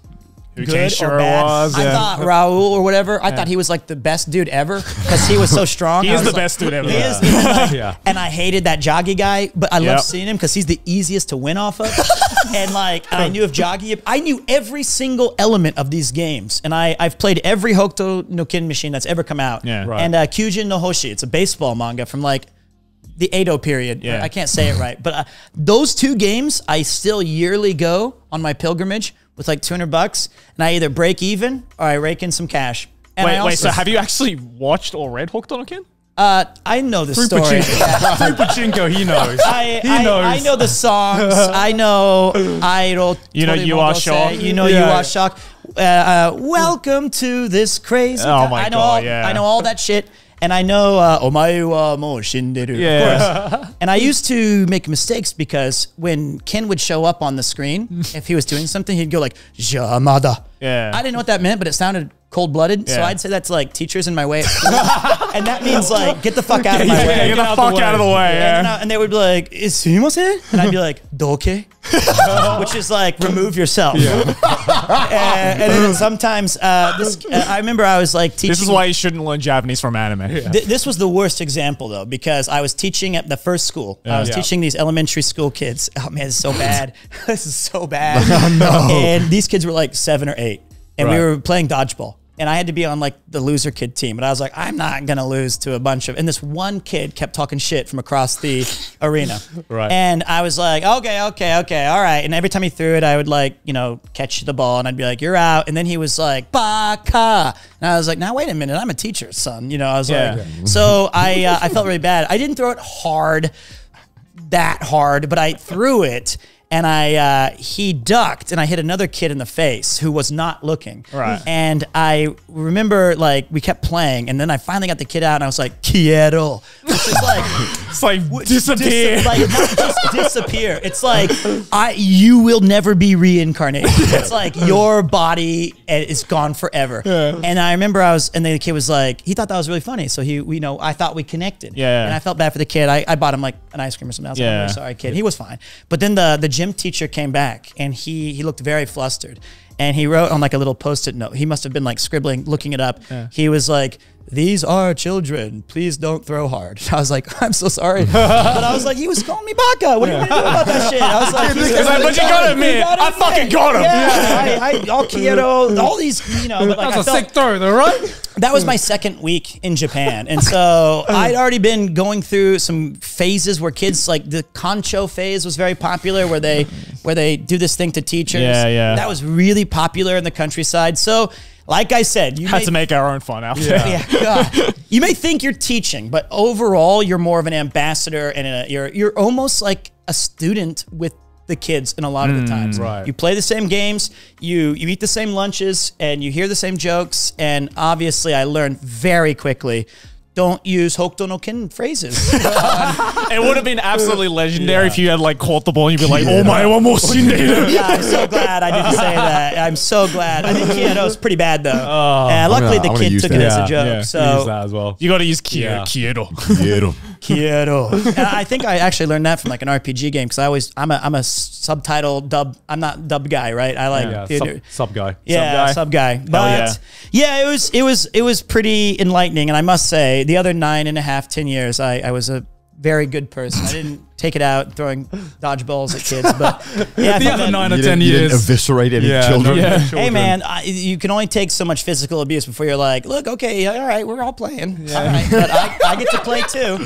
Who good Kenshiro or bad. was, I thought Raoh or whatever. I thought he was like the best dude ever because he was so strong. He is was the like- best dude ever. He Yeah. is. And, like- Yeah. and I hated that Jagi guy, but I Yep. love seeing him because he's the easiest to win off of. and like, I knew if Jagi, I knew every single element of these games, and I I've played every Hokuto no Ken machine that's ever come out. Yeah. Right. And uh, Kyujin no Hoshi, it's a baseball manga from like the Edo period. Yeah. I can't say it right, but uh, those two games, I still yearly go on my pilgrimage with like 200 bucks, and I either break even or I rake in some cash. And Wait, I wait. So have you actually watched or read Hokuto no Ken? Uh, I know the story. Pachinko. Through Pachinko, he knows. I, he I, knows. I know the songs. I know Idol. You know You Are shocked. You know Yeah. You Are shocked. Uh, uh, welcome to this crazy. Oh my I know God, All, yeah. I know all that shit. And I know uh, Omae wa mo shinderu. Yeah. Of course. And I used to make mistakes because when Ken would show up on the screen, if he was doing something, he'd go like, Jamada. Yeah. I didn't know what that meant, but it sounded cold blooded. So I'd say that's like teachers in my way. and that means like, get the fuck out of my Yeah, way. get the fuck out of the way. And. I- and they would be like, "Is sumimasen?" And I'd be like, "Doke," which is like remove yourself. and, and then sometimes uh, this, uh, I remember I was like teaching. This is why you shouldn't learn Japanese from anime. Th- this was the worst example though because I was teaching at the first school. I was Yeah. teaching these elementary school kids. Oh man, this is so bad. this is so bad. Oh no! And these kids were like seven or eight, and we were playing dodgeball. And I had to be on like the loser kid team, and I was like, I'm not gonna lose to a bunch of. And this one kid kept talking shit from across the arena, Right. And I was like, okay, okay, okay, all right. And every time he threw it, I would like, you know, catch the ball, and I'd be like, you're out. And then he was like, baka, and I was like, now wait a minute, I'm a teacher, son. You know, I was Yeah. like, so I uh, I felt really bad. I didn't throw it hard, that hard, but I threw it. And I, uh, he ducked, and I hit another kid in the face who was not looking. Right. And I remember, like, we kept playing, and then I finally got the kid out, and I was like, "Kiero," which is like, It's like disappear. Dis- like not just disappear. It's like I you will never be reincarnated. It's like your body is gone forever. And I remember I was and the kid was like he thought that was really funny. So he you know I thought we connected. Yeah. And I felt bad for the kid. I, I bought him like an ice cream or something. I was like, I'm really sorry, kid. He was fine. But then the the gym teacher came back and he he looked very flustered. And he wrote on like a little post-it note. He must have been like scribbling, looking it up. He was like, "These are children. Please don't throw hard." I was like, "I'm so sorry," but I was like, "He was calling me baka. What are you gonna do about that shit?" I was like, He's like, "But you got him, man. I fucking got him." Yeah, I, I, all kiero, all these, you know. But like, That's a felt, sick throw, though, right? That was my second week in Japan. And so I'd already been going through some phases where kids like the kancho phase was very popular where they where they do this thing to teachers. Yeah, yeah. That was really popular in the countryside. So like I said, you Had may, to make our own fun out there. yeah, God. You may think you're teaching, but overall you're more of an ambassador and a, you're you're almost like a student with the kids in a lot of the hmm. times. right. You play the same games, you you eat the same lunches, and you hear the same jokes. And obviously, I learned very quickly. Don't use Hokuto no Ken phrases. It would have been absolutely legendary if you had like caught the ball and you'd be like, "Oh my, one more shinderu." yeah, I'm so glad I didn't say that. I'm so glad. I think Kyoto's pretty bad though. Oh. and luckily, gonna- the I'm kid took that. it as a joke. yeah. Use So that as well. You got to use Kie- Yeah. Kiedo. Kiero. I think I actually learned that from like an RPG game because I always I'm a I'm a subtitle dub. I'm not dub guy, right? I like Yeah, theater. sub, sub guy. Yeah, guy? sub guy. But yeah. it was it was it was pretty enlightening, and I must say, the other nine and a half, ten years, I, I was a very good person. I didn't take it out throwing dodgeballs at kids, but yeah, The other nine You or ten you didn't years. eviscerate any Yeah, children. Yeah. Hey man, I, you can only take so much physical abuse before you're like, look, okay, all right, we're all playing, all right, but I, I get to play too.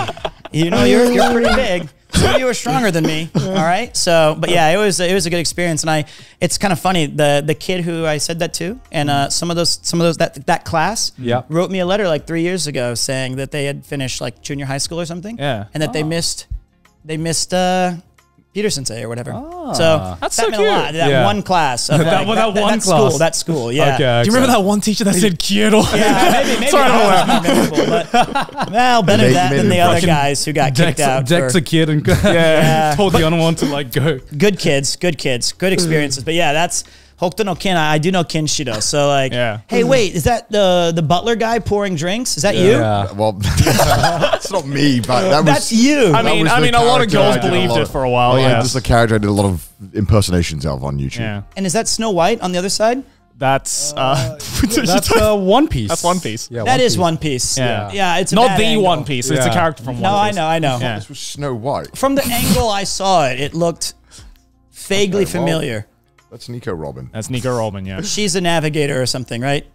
You know, you're you're pretty big. Some of you are stronger than me. All right. So, but yeah, it was it was a good experience, and I it's kind of funny the the kid who I said that to, and uh, some of those some of those that that class Yeah. wrote me a letter like three years ago saying that they had finished like junior high school or something. Yeah. And that they missed they missed uh, Peter Sensei or whatever. Ah. so That's that so meant a lot. That Yeah. one class. Of That- like, that one school. class. That school. Yeah. Okay. Do you remember that one teacher that said Kyoto? Yeah, maybe, maybe Sorry, that was more memorable, but well, better made- that than the other guys who got kicked Dex, out. Dex for- a kid and Yeah. told the other one to like go. good kids, good kids, good experiences. But yeah, that's Hokuto no Ken. I, I do know Kenshiro. So like, Yeah. hey, wait, is that the the butler guy pouring drinks? Is that you? Yeah. Well, it's not me, but that was. That's you. I mean, I mean, a lot of girls I did a believed lot it of- for a while. Well, Yeah, Just the character I did a lot of impersonations of on YouTube. yeah. and is that Snow White on the other side? That's uh, That's uh, One Piece. That's One Piece. Yeah, That is Piece. One Piece. Yeah. yeah. It's a not the angle. One Piece. It's a character from One No, I know, I know. Yeah. This was Snow White. From the angle I saw it, it looked vaguely Okay, well- familiar. That's Nico Robin. That's Nico Robin, Yeah. She's a navigator or something, right?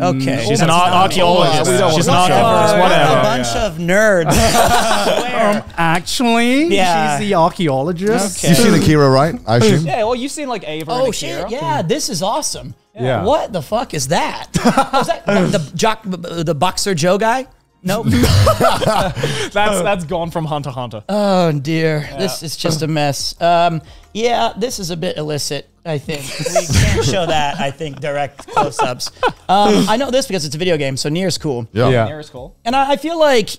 Okay. She's an ar- archaeologist. we don't She's an want to archaeologist. a Whatever. bunch of nerds. I swear. Actually, Yeah. she's the archaeologist. Okay. You've seen Akira, right? I assume. Yeah. Well, you've seen like Ava. Oh and shit! Yeah, this is awesome. Yeah. What the fuck is that? Was that the, the jock, the boxer Joe guy? Nope. That's that's Gon from Hunter x Hunter. oh dear, this is just a mess. Um, yeah, this is a bit illicit. I think we can't show that. I think direct close-ups. Um, I know this because it's a video game, so Nier's cool. Yeah. Yeah. Nearest call. And I, I feel like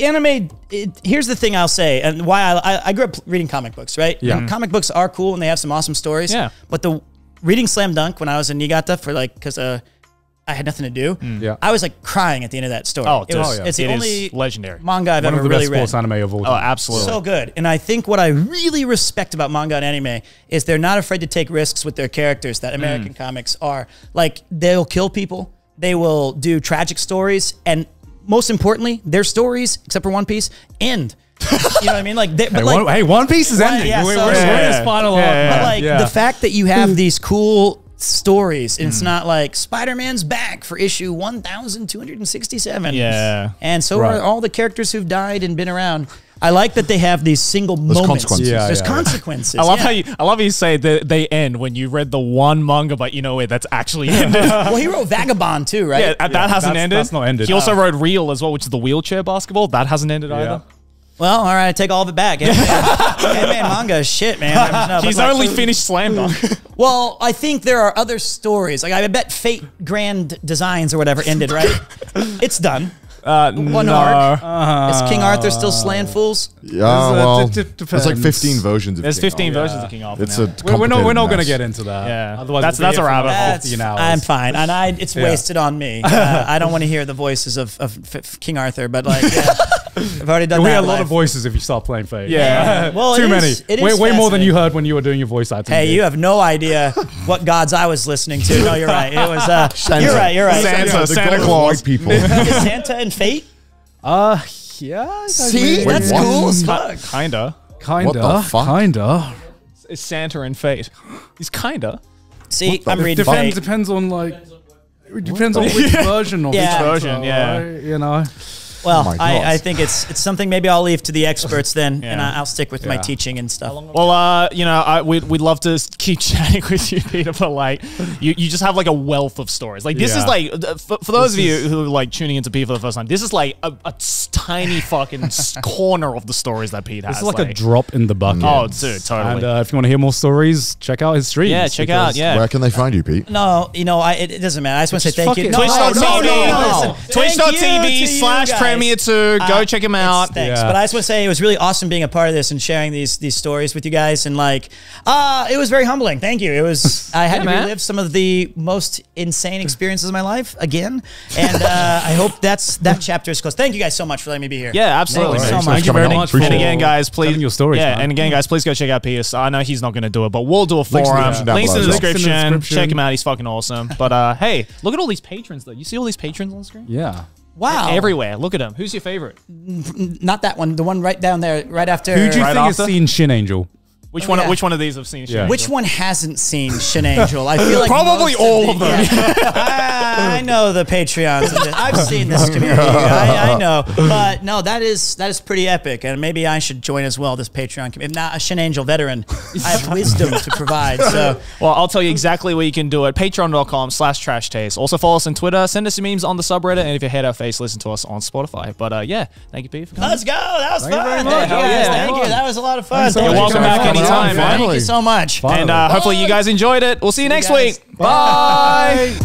anime. It, here's the thing I'll say, and why I, I, I grew up reading comic books, right? Yeah. And comic books are cool and they have some awesome stories. Yeah. But the reading Slam Dunk when I was in Niigata for like because uh, I had nothing to do. Mm. Yeah. I was like crying at the end of that story. Oh, it was, Oh, yeah. it's the It is only legendary. manga I've One ever of the really best read. sports anime of all Oh, time. absolutely. So good. And I think what I really respect about manga and anime is they're not afraid to take risks with their characters that American mm. comics are. Like they'll kill people, they will do tragic stories, and most importantly, their stories, except for One Piece, end. you know what I mean? Like, they, but Hey, like, one, hey, One Piece is ending. yeah, we're, so- we're, Yeah, we're in yeah, its final yeah, arc, yeah. But like Yeah. the fact that you have these cool stories, and it's hmm. not like Spider-Man's back for issue one thousand two hundred and sixty-seven. Yeah. and so Right. are all the characters who've died and been around. I like that they have these single moments. consequences. Yeah, There's yeah, yeah. consequences. I love yeah. how you. I love how you say that they end when you read the one manga, but you know it. That's actually ended. Well, he wrote Vagabond too, right? yeah, that hasn't that's- ended. that's not ended. He also wrote Real as well, which is the wheelchair basketball. That hasn't ended either. Well, all right, I take all of it back. Anime, anime manga is shit, man. No, but He's like- only finished Slam Dunk. Well, I think there are other stories. Like I bet Fate Grand Designs or whatever ended, right? it's done. Uh, One no. arc. Is King Arthur still slaying fools? Yeah, uh, well, d- d- there's like 15 versions of There's King 15 Arthur. versions of King Arthur. It's now. a We're, we're not, we're not going to get into that. Yeah. Otherwise, That's- that's a rabbit hole. 15 hours. I'm fine, and I it's wasted on me. Uh, I don't want to hear the voices of, of F- F- King Arthur, but like yeah, I've already done we that. had a lot live. of voices if you start playing Fate. Yeah. Well, Too it many. is- it way, is way more than you heard when you were doing your voice acting. Hey, gig. you have no idea what gods I was listening to. No, you're right. It was. Uh, you're right. You're right. Santa, Yeah, the Santa Claus. white people. Is Santa and Fate? Uh, yeah. See, Wait, that's what? cool as fuck. Kinda. Kinda. What the fuck? Kinda. It's Santa and Fate. He's kinda. See, I'm reading Depends. Fate. Depends on like. It depends on which version of Yeah. each Version, version. yeah. You know. Well, my I, I think it's it's something maybe I'll leave to the experts then, and Yeah. I- I'll stick with my teaching and stuff. Well, uh, you know, I, we'd, we'd love to keep chatting with you, Peter, but like, you, you just have like a wealth of stories. Like, this is like, for, for those of you who are like tuning into Pete for the first time, this is like a tiny fucking corner of the stories that Pete has. It's like, a drop in the bucket. Oh, dude, totally. And uh, if you want to hear more stories, check out his streams. yeah, check out, yeah. Where can they find you, Pete? No, you know, I, it, it doesn't matter. I just want to say thank you. No, Twitch.tv, no, no, no, listen. Thank you Twitch.tv slash guys. PremierTwo. Go Uh, check him out. Thanks. Yeah. But I just want to say it was really awesome being a part of this and sharing these these stories with you guys. And like, uh, it was very humbling. Thank you. It was I had to man. relive some of the most insane experiences of my life again. And uh, I hope that's that chapter is closed. Thank you guys so much for letting me be here. Yeah, absolutely. Thank you so much. Thank you very much. And again, guys, please your stories, Yeah, man. and again, guys, please go check out Peter. I know he's not going to do it, but we'll do a Links in the forum. description down Links in the below as well. Links in the description. description. Check him out. He's fucking awesome. But uh, hey, look at all these patrons though. You see all these patrons on the screen? Yeah. Wow. Everywhere. Look at them. Who's your favorite? Not that one. The one right down there, right after. Who do you Right think after? has seen Shin Angel? Which one? Yeah. Which one of these have seen? Shin Which one hasn't seen Shin Angel? I feel like Probably all of the- them. yeah. I, I know the Patreons. of this. I've seen this community. I, I know, but no, that is that is pretty epic, and maybe I should join as well. This Patreon, community. not a Shin Angel veteran, I have wisdom to provide. So Well, I'll tell you exactly where you can do it. Patreon.com slash trash taste. Also follow us on Twitter. Send us some memes on the subreddit. And if you hate our face, listen to us on Spotify. But uh, yeah, thank you, Pete, for coming. let's go. That was Thank you fun. much. Thank you, Hell guys. yeah. Thank you. That was a lot of fun. Thanks so Thank much Welcome back having me anytime, on. man. Thank you so much. Fun. And uh, hopefully you guys enjoyed it. We'll see you next week. Bye.